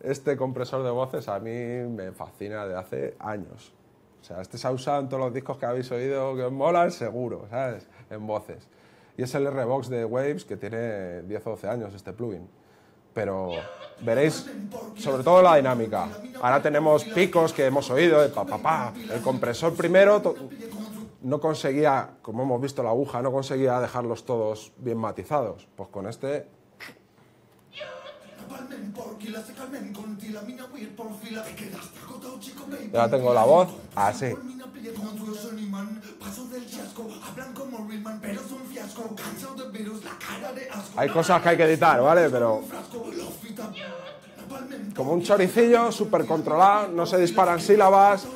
este compresor de voces a mí me fascina de hace años. O sea, este se ha usado en todos los discos que habéis oído que os molan, seguro, ¿sabes? En voces. Y es el R-Box de Waves que tiene 10 o 12 años este plugin pero veréis sobre todo la dinámica. Ahora tenemos picos que hemos oído de pa. El compresor primero no conseguía, como hemos visto la aguja, no conseguía dejarlos todos bien matizados. Pues con este Ya tengo la voz así. Hay cosas que hay que editar, ¿vale? Pero como un choricillo, súper controlado, no se disparan sílabas.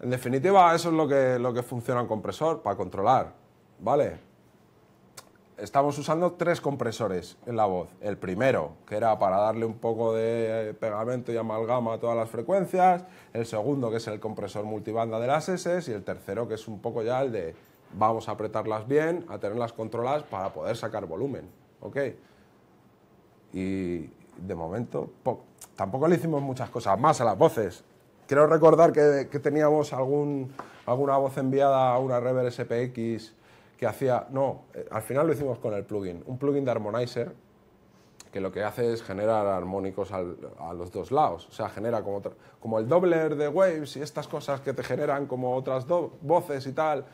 En definitiva, eso es lo que, lo que funciona un compresor, para controlar, ¿vale? Estamos usando tres compresores en la voz. El primero, que era para darle un poco de pegamento y amalgama a todas las frecuencias. El segundo, que es el compresor multibanda de las S. Y el tercero, que es un poco ya el de vamos a apretarlas bien, a tenerlas controladas para poder sacar volumen, ¿ok? Y de momento po- tampoco le hicimos muchas cosas más a las voces. Quiero recordar que, que teníamos algún, alguna voz enviada a una Reverb SPX que hacía... No, eh, al final lo hicimos con el plugin. Un plugin de Harmonizer que lo que hace es generar armónicos al- a los dos lados. O sea, genera como, como el dobler de waves y estas cosas que te generan como otras voces y tal,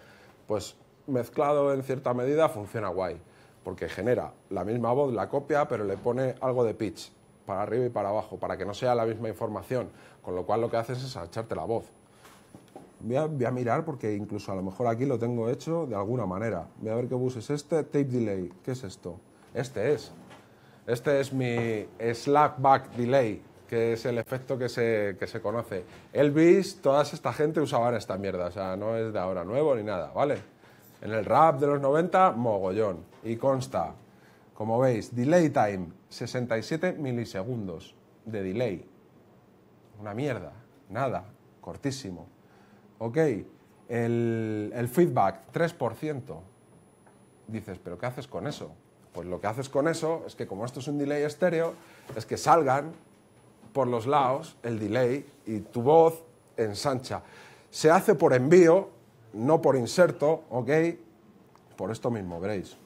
pues mezclado en cierta medida funciona guay. Porque genera la misma voz, la copia, pero le pone algo de pitch para arriba y para abajo, para que no sea la misma información. Con lo cual lo que haces es echarte la voz. Voy a, mirar porque incluso a lo mejor aquí lo tengo hecho de alguna manera. Voy a ver qué bus es este. Tape delay. ¿Qué es esto? Este es. Este es mi slap back delay, que es el efecto que se, que se conoce. Elvis, toda esta gente usaban esta mierda, o sea, no es de ahora nuevo ni nada, ¿vale? En el rap de los 90, mogollón. Y consta, como veis, delay time, 67 milisegundos de delay. Una mierda, nada, cortísimo. Ok, el, el feedback, 3%. Dices, ¿pero qué haces con eso? Pues lo que haces con eso es que como esto es un delay estéreo, es que salgan por los lados el delay y tu voz ensancha. Se hace por envío, no por inserto, ¿ok? Por esto mismo, veréis.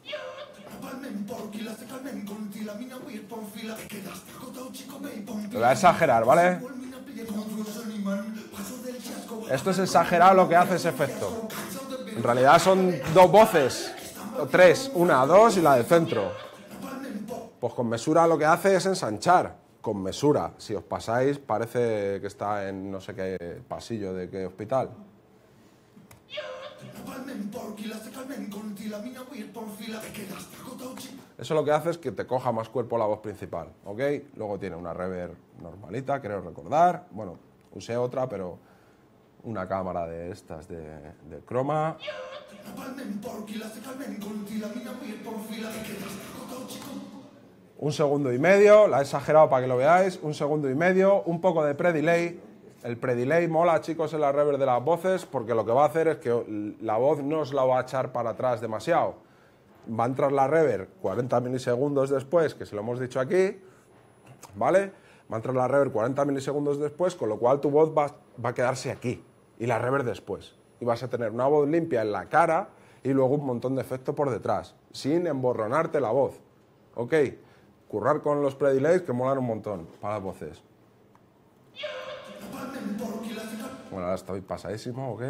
Lo voy a exagerar, ¿vale? Esto es exagerado lo que hace ese efecto. En realidad son dos voces, o tres, una, dos y la del centro. Pues con mesura lo que hace es ensanchar, con mesura. Si os pasáis parece que está en no sé qué pasillo de qué hospital. Eso lo que hace es que te coja más cuerpo la voz principal, ¿ok? Luego tiene una reverb normalita, creo recordar. Bueno, usé otra, pero una cámara de estas de, de croma. Un segundo y medio, la he exagerado para que lo veáis. Un segundo y medio, un poco de pre-delay. El pre-delay mola, chicos, en la reverb de las voces, porque lo que va a hacer es que la voz no os la va a echar para atrás demasiado. Va a entrar la reverb 40 milisegundos después, que se lo hemos dicho aquí, ¿vale? Va a entrar la reverb 40 milisegundos después, con lo cual tu voz va, a quedarse aquí y la reverb después. Y vas a tener una voz limpia en la cara y luego un montón de efecto por detrás, sin emborronarte la voz. ¿Ok? Currar con los pre-delays que molan un montón para las voces. Bueno, ahora estoy pasadísimo, ¿ok?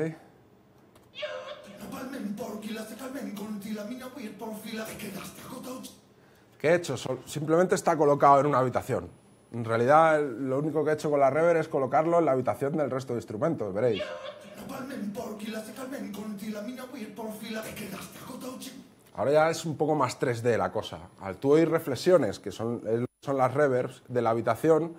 ¿Qué he hecho? Simplemente está colocado en una habitación. En realidad, lo único que he hecho con la reverb es colocarlo en la habitación del resto de instrumentos, veréis. Ahora ya es un poco más 3D la cosa. Al tú oír reflexiones, que son, son las reverbs de la habitación,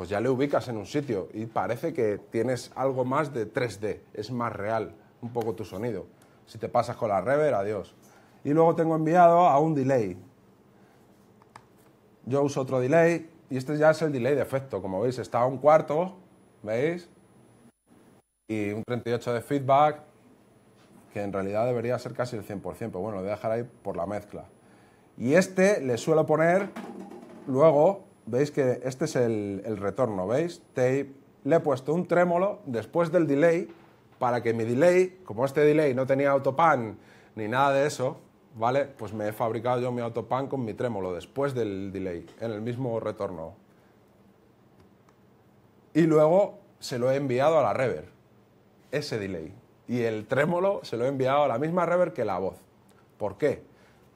pues ya le ubicas en un sitio y parece que tienes algo más de 3D, es más real un poco tu sonido. Si te pasas con la reverb, adiós. Y luego tengo enviado a un delay. Yo uso otro delay y este ya es el delay de efecto. Como veis, está a un cuarto, ¿veis? Y un 38 de feedback, que en realidad debería ser casi el 100%, pero bueno, lo voy a dejar ahí por la mezcla. Y este le suelo poner, luego, veis que este es el, retorno, ¿veis? Le he puesto un trémolo después del delay, para que mi delay, como este delay no tenía autopan ni nada de eso, ¿vale? Pues me he fabricado yo mi autopan con mi trémolo después del delay, en el mismo retorno. Y luego se lo he enviado a la reverb, ese delay. Y el trémolo se lo he enviado a la misma reverb que la voz. ¿Por qué?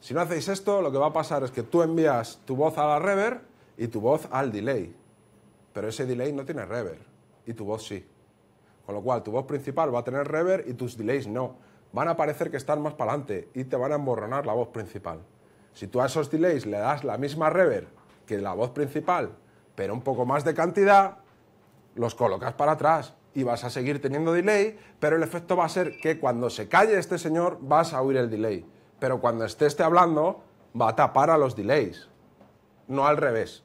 Si no hacéis esto, lo que va a pasar es que tú envías tu voz a la reverb y tu voz al delay. Pero ese delay no tiene reverb y tu voz sí. Con lo cual, tu voz principal va a tener reverb y tus delays no. Van a parecer que están más para adelante y te van a emborronar la voz principal. Si tú a esos delays le das la misma reverb que la voz principal, pero un poco más de cantidad, los colocas para atrás y vas a seguir teniendo delay, pero el efecto va a ser que cuando se calle este señor vas a oír el delay pero cuando esté este hablando va a tapar a los delays, no al revés.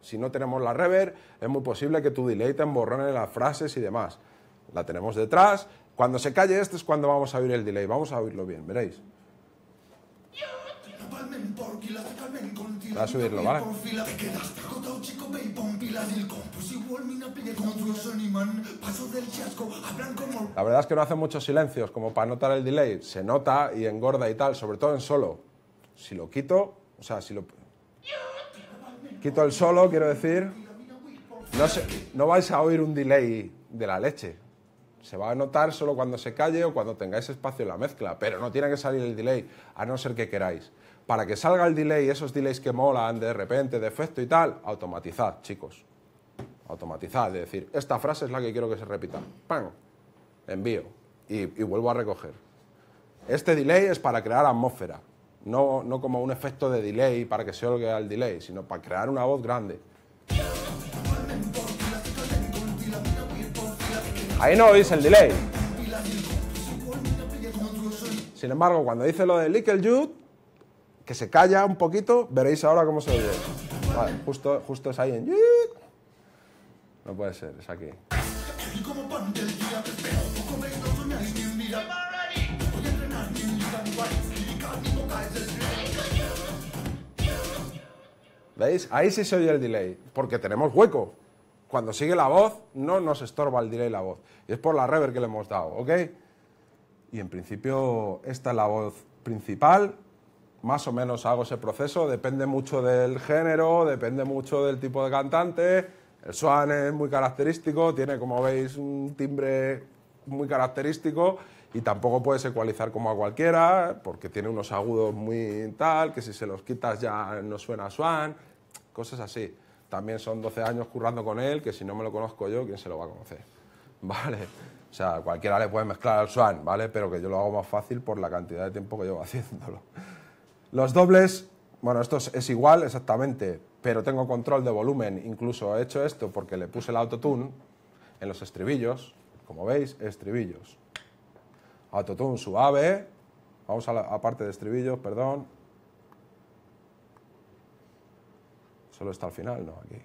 Si no tenemos la reverb, es muy posible que tu delay te emborrone las frases y demás. La tenemos detrás. Cuando se calle este es cuando vamos a oír el delay. Vamos a oírlo bien, veréis. Voy a subirlo, ¿vale? La verdad es que no hace muchos silencios, como para notar el delay. Se nota y engorda y tal, sobre todo en solo. Si lo quito, o sea, si lo... Quito el solo, quiero decir... No, no vais a oír un delay de la leche. Se va a notar solo cuando se calle o cuando tengáis espacio en la mezcla, pero no tiene que salir el delay, a no ser que queráis. Para que salga el delay, esos delays que molan de repente, de efecto y tal, automatizad, chicos automatizada, es decir, esta frase es la que quiero que se repita. ¡Pam! Envío y, vuelvo a recoger. Este delay es para crear atmósfera, no, no como un efecto de delay para que se oiga el delay, sino para crear una voz grande. Ahí no oís el delay. Sin embargo, cuando dice lo de Little Jude, que se calla un poquito, veréis ahora cómo se oye. Vale, justo, justo es ahí en no puede ser, es aquí. ¿Veis? Ahí sí se oye el delay, porque tenemos hueco. Cuando sigue la voz, no nos estorba el delay la voz. Y es por la reverb que le hemos dado, ¿ok? Y en principio, esta es la voz principal. Más o menos hago ese proceso. Depende mucho del género, depende mucho del tipo de cantante el Swan es muy característico, tiene, como veis, un timbre muy característico y tampoco puedes ecualizar como a cualquiera, porque tiene unos agudos muy tal, que si se los quitas ya no suena a Swan, cosas así. También son 12 años currando con él, que si no me lo conozco yo, ¿quién se lo va a conocer? ¿Vale? O sea, cualquiera le puede mezclar al Swan, ¿vale? Pero que yo lo hago más fácil por la cantidad de tiempo que llevo haciéndolo. Los dobles, bueno, esto es igual exactamente, pero tengo control de volumen. Incluso he hecho esto porque le puse el autotune en los estribillos. Como veis, estribillos. Autotune suave. Vamos a la parte de estribillos, perdón. Solo está al final, no, aquí.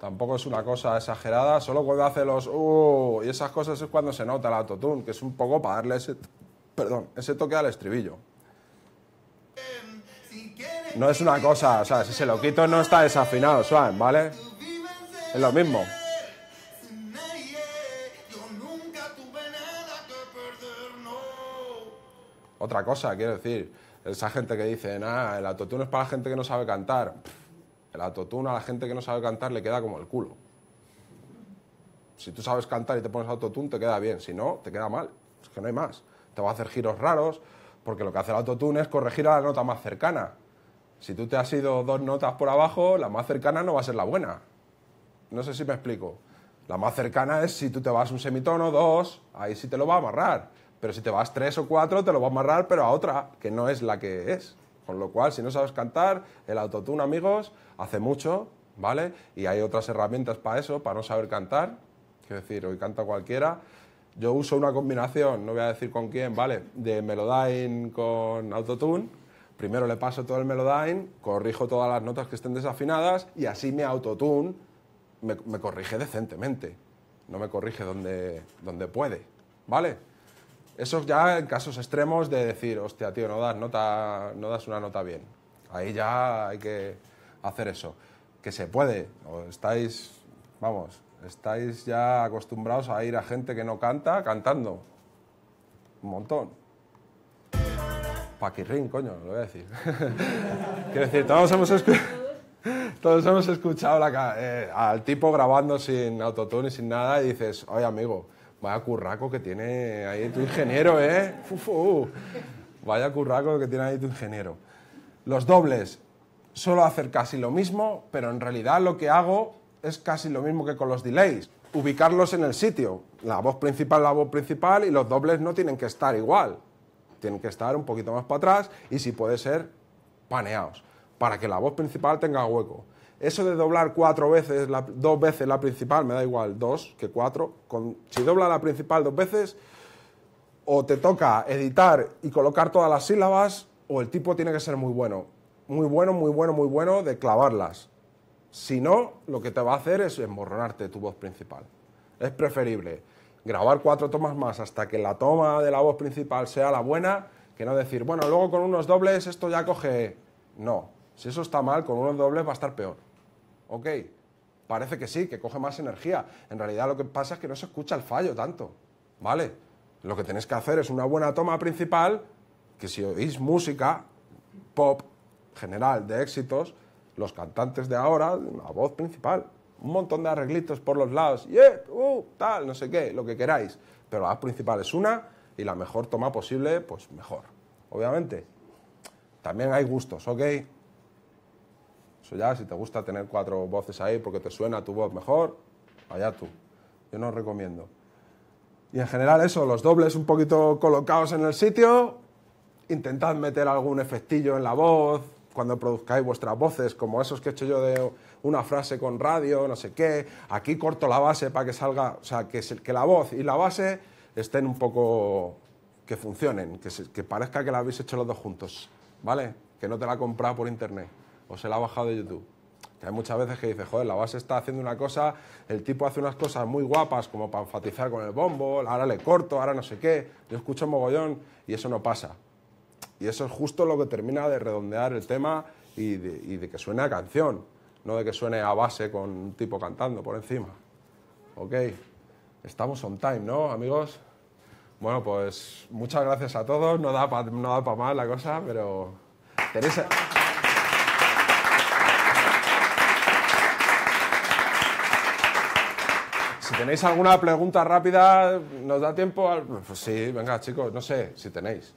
Tampoco es una cosa exagerada, solo cuando hace los uh, y esas cosas es cuando se nota el autotune, que es un poco para darle ese, perdón, ese toque al estribillo. No es una cosa, o sea, si se lo quito no está desafinado, Swan, ¿vale? Es lo mismo. Otra cosa, quiero decir, esa gente que dice, nada, el autotune es para la gente que no sabe cantar. El autotune a la gente que no sabe cantar le queda como el culo. Si tú sabes cantar y te pones autotune, te queda bien. Si no, te queda mal. Es que no hay más. Te va a hacer giros raros, porque lo que hace el autotune es corregir a la nota más cercana. Si tú te has ido dos notas por abajo, la más cercana no va a ser la buena. No sé si me explico. La más cercana es si tú te vas un semitono, dos, ahí sí te lo va a amarrar. Pero si te vas tres o cuatro, te lo va a amarrar, pero a otra, que no es la que es. Con lo cual, si no sabes cantar, el autotune, amigos, hace mucho, ¿vale? Y hay otras herramientas para eso, para no saber cantar. Quiero decir, hoy canta cualquiera. Yo uso una combinación, no voy a decir con quién, ¿vale? De Melodyne con autotune. Primero le paso todo el Melodyne, corrijo todas las notas que estén desafinadas y así mi autotune me, corrige decentemente. No me corrige donde, donde puede, ¿vale? Eso ya en casos extremos de decir, hostia, tío, no das, nota, no das una nota bien. Ahí ya hay que hacer eso. Que se puede, o estáis, vamos, estáis ya acostumbrados a ir a gente que no canta cantando. Un montón. Paquirrín, coño, lo voy a decir. Quiero decir, todos hemos, todos hemos escuchado eh, al tipo grabando sin autotune y sin nada y dices, oye amigo, vaya curraco que tiene ahí tu ingeniero, ¿eh? Fu, fu. Vaya curraco que tiene ahí tu ingeniero. Los dobles, suelo hacer casi lo mismo, pero en realidad lo que hago es casi lo mismo que con los delays. Ubicarlos en el sitio. La voz principal, la voz principal y los dobles no tienen que estar igual. Tienen que estar un poquito más para atrás y si puede ser paneados, para que la voz principal tenga hueco. Eso de doblar cuatro veces, la- dos veces la principal, me da igual, dos que cuatro. Si dobla la principal dos veces, o te toca editar y colocar todas las sílabas, o el tipo tiene que ser muy bueno. Muy bueno, muy bueno, muy bueno de clavarlas. Si no, lo que te va a hacer es emborronarte tu voz principal. Es preferible grabar cuatro tomas más hasta que la toma de la voz principal sea la buena, que no decir, bueno, luego con unos dobles esto ya coge... No, si eso está mal, con unos dobles va a estar peor. ¿Ok? Parece que sí, que coge más energía. En realidad lo que pasa es que no se escucha el fallo tanto. ¿Vale? Lo que tenéis que hacer es una buena toma principal, que si oís música, pop, general, de éxitos, los cantantes de ahora, la voz principal. Un montón de arreglitos por los lados, yeah, uh, tal, no sé qué, lo que queráis. Pero la voz principal es una y la mejor toma posible, pues mejor. Obviamente. También hay gustos, ¿ok? Eso ya, si te gusta tener cuatro voces ahí porque te suena tu voz mejor, allá tú. Yo no os recomiendo. Y en general eso, los dobles un poquito colocados en el sitio, intentad meter algún efectillo en la voz cuando produzcáis vuestras voces, como esos que he hecho yo de una frase con radio, no sé qué. Aquí corto la base para que salga, o sea, que, que la voz y la base estén un poco, que funcionen, que, se- que parezca que la habéis hecho los dos juntos, ¿vale? Que no te la he comprado por internet o se la ha bajado de YouTube. Que hay muchas veces que dices, joder, la base está haciendo una cosa, el tipo hace unas cosas muy guapas como para enfatizar con el bombo, ahora le corto, ahora no sé qué, yo escucho mogollón y eso no pasa. Y eso es justo lo que termina de redondear el tema y de, que suene a canción, no de que suene a base con un tipo cantando por encima. Ok, estamos on time, ¿no, amigos? Bueno, pues muchas gracias a todos, no da para no pa más la cosa, pero. Si tenéis alguna pregunta rápida, ¿nos da tiempo? Pues sí, venga chicos, no sé, si tenéis.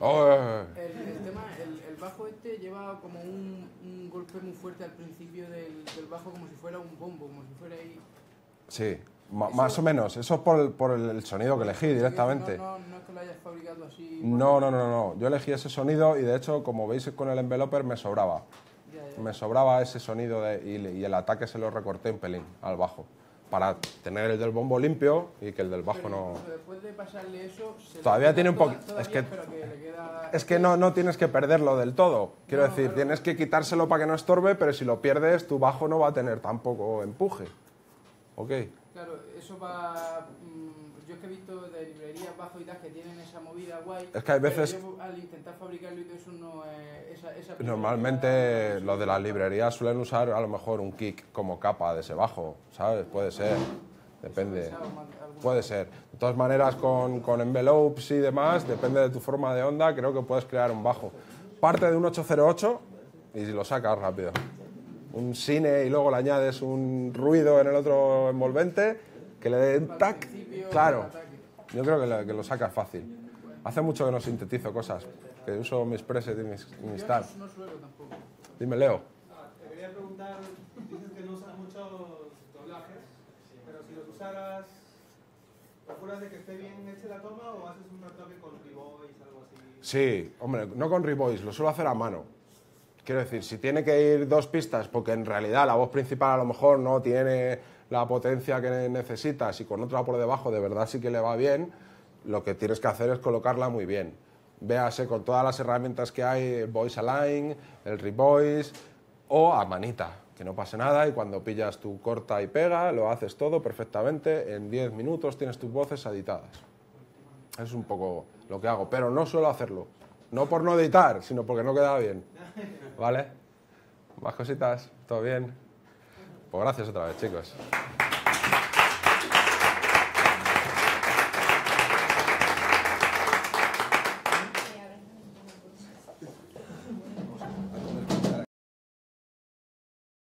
Oh, eh, eh. el, el tema, el, el bajo este lleva como un, un golpe muy fuerte al principio del, del bajo, como si fuera un bombo, como si fuera ahí. Sí, ma- más o menos. Eso es por el, por el- sonido que elegí directamente. No, no, no es que lo hayas fabricado así. No, no, no, no. Yo elegí ese sonido y de hecho, como veis con el enveloper, me sobraba. Ya, ya. Me sobraba ese sonido de- y, y el ataque se lo recorté un pelín al bajo. Para tener el del bombo limpio y que el del bajo Pero no. Después de pasarle eso, se Todavía tiene un toda- poqui- todavía, es que- queda- Es que no, no tienes que perderlo del todo. Quiero No, decir, tienes que quitárselo para que no estorbe, pero si lo pierdes, tu bajo no va a tener tampoco empuje. ¿Ok? Claro, eso va. Que he visto de librerías bajo y tal que tienen esa movida guay. Es que hay veces- yo, al intentar fabricarlo y todo eso no es. Esa, esa Normalmente los de las librerías suelen usar a lo mejor un kick como capa de ese bajo, ¿sabes? Puede ser, depende. Puede ser. De todas maneras, con, con envelopes y demás, depende de tu forma de onda, creo que puedes crear un bajo. Parte de un 808 y lo sacas rápido. Un cine y luego le añades un ruido en el otro envolvente que le dé un tac. Claro, yo creo que lo, que lo sacas fácil. Hace mucho que no sintetizo cosas, que uso mis presets y mis, mis tal. No suelo tampoco. Dime, Leo. Te quería preguntar, dices que no usas muchos doblajes, pero si los usaras, ¿procuras de que esté bien hecha la toma o haces un retoque con revoice, algo así? Sí, hombre, no con revoice, lo suelo hacer a mano. Quiero decir, si tiene que ir dos pistas, porque en realidad la voz principal a lo mejor no tiene la potencia que necesitas y con otra por debajo de verdad sí que le va bien, lo que tienes que hacer es colocarla muy bien. Véase con todas las herramientas que hay, el voice align, el revoice o a manita, que no pase nada y cuando pillas tu corta y pega, lo haces todo perfectamente, en 10 minutos tienes tus voces editadas. Es un poco lo que hago, pero no suelo hacerlo. No por no editar, sino porque no queda bien. ¿Vale? Más cositas, ¿todo bien? Pues gracias otra vez, chicos.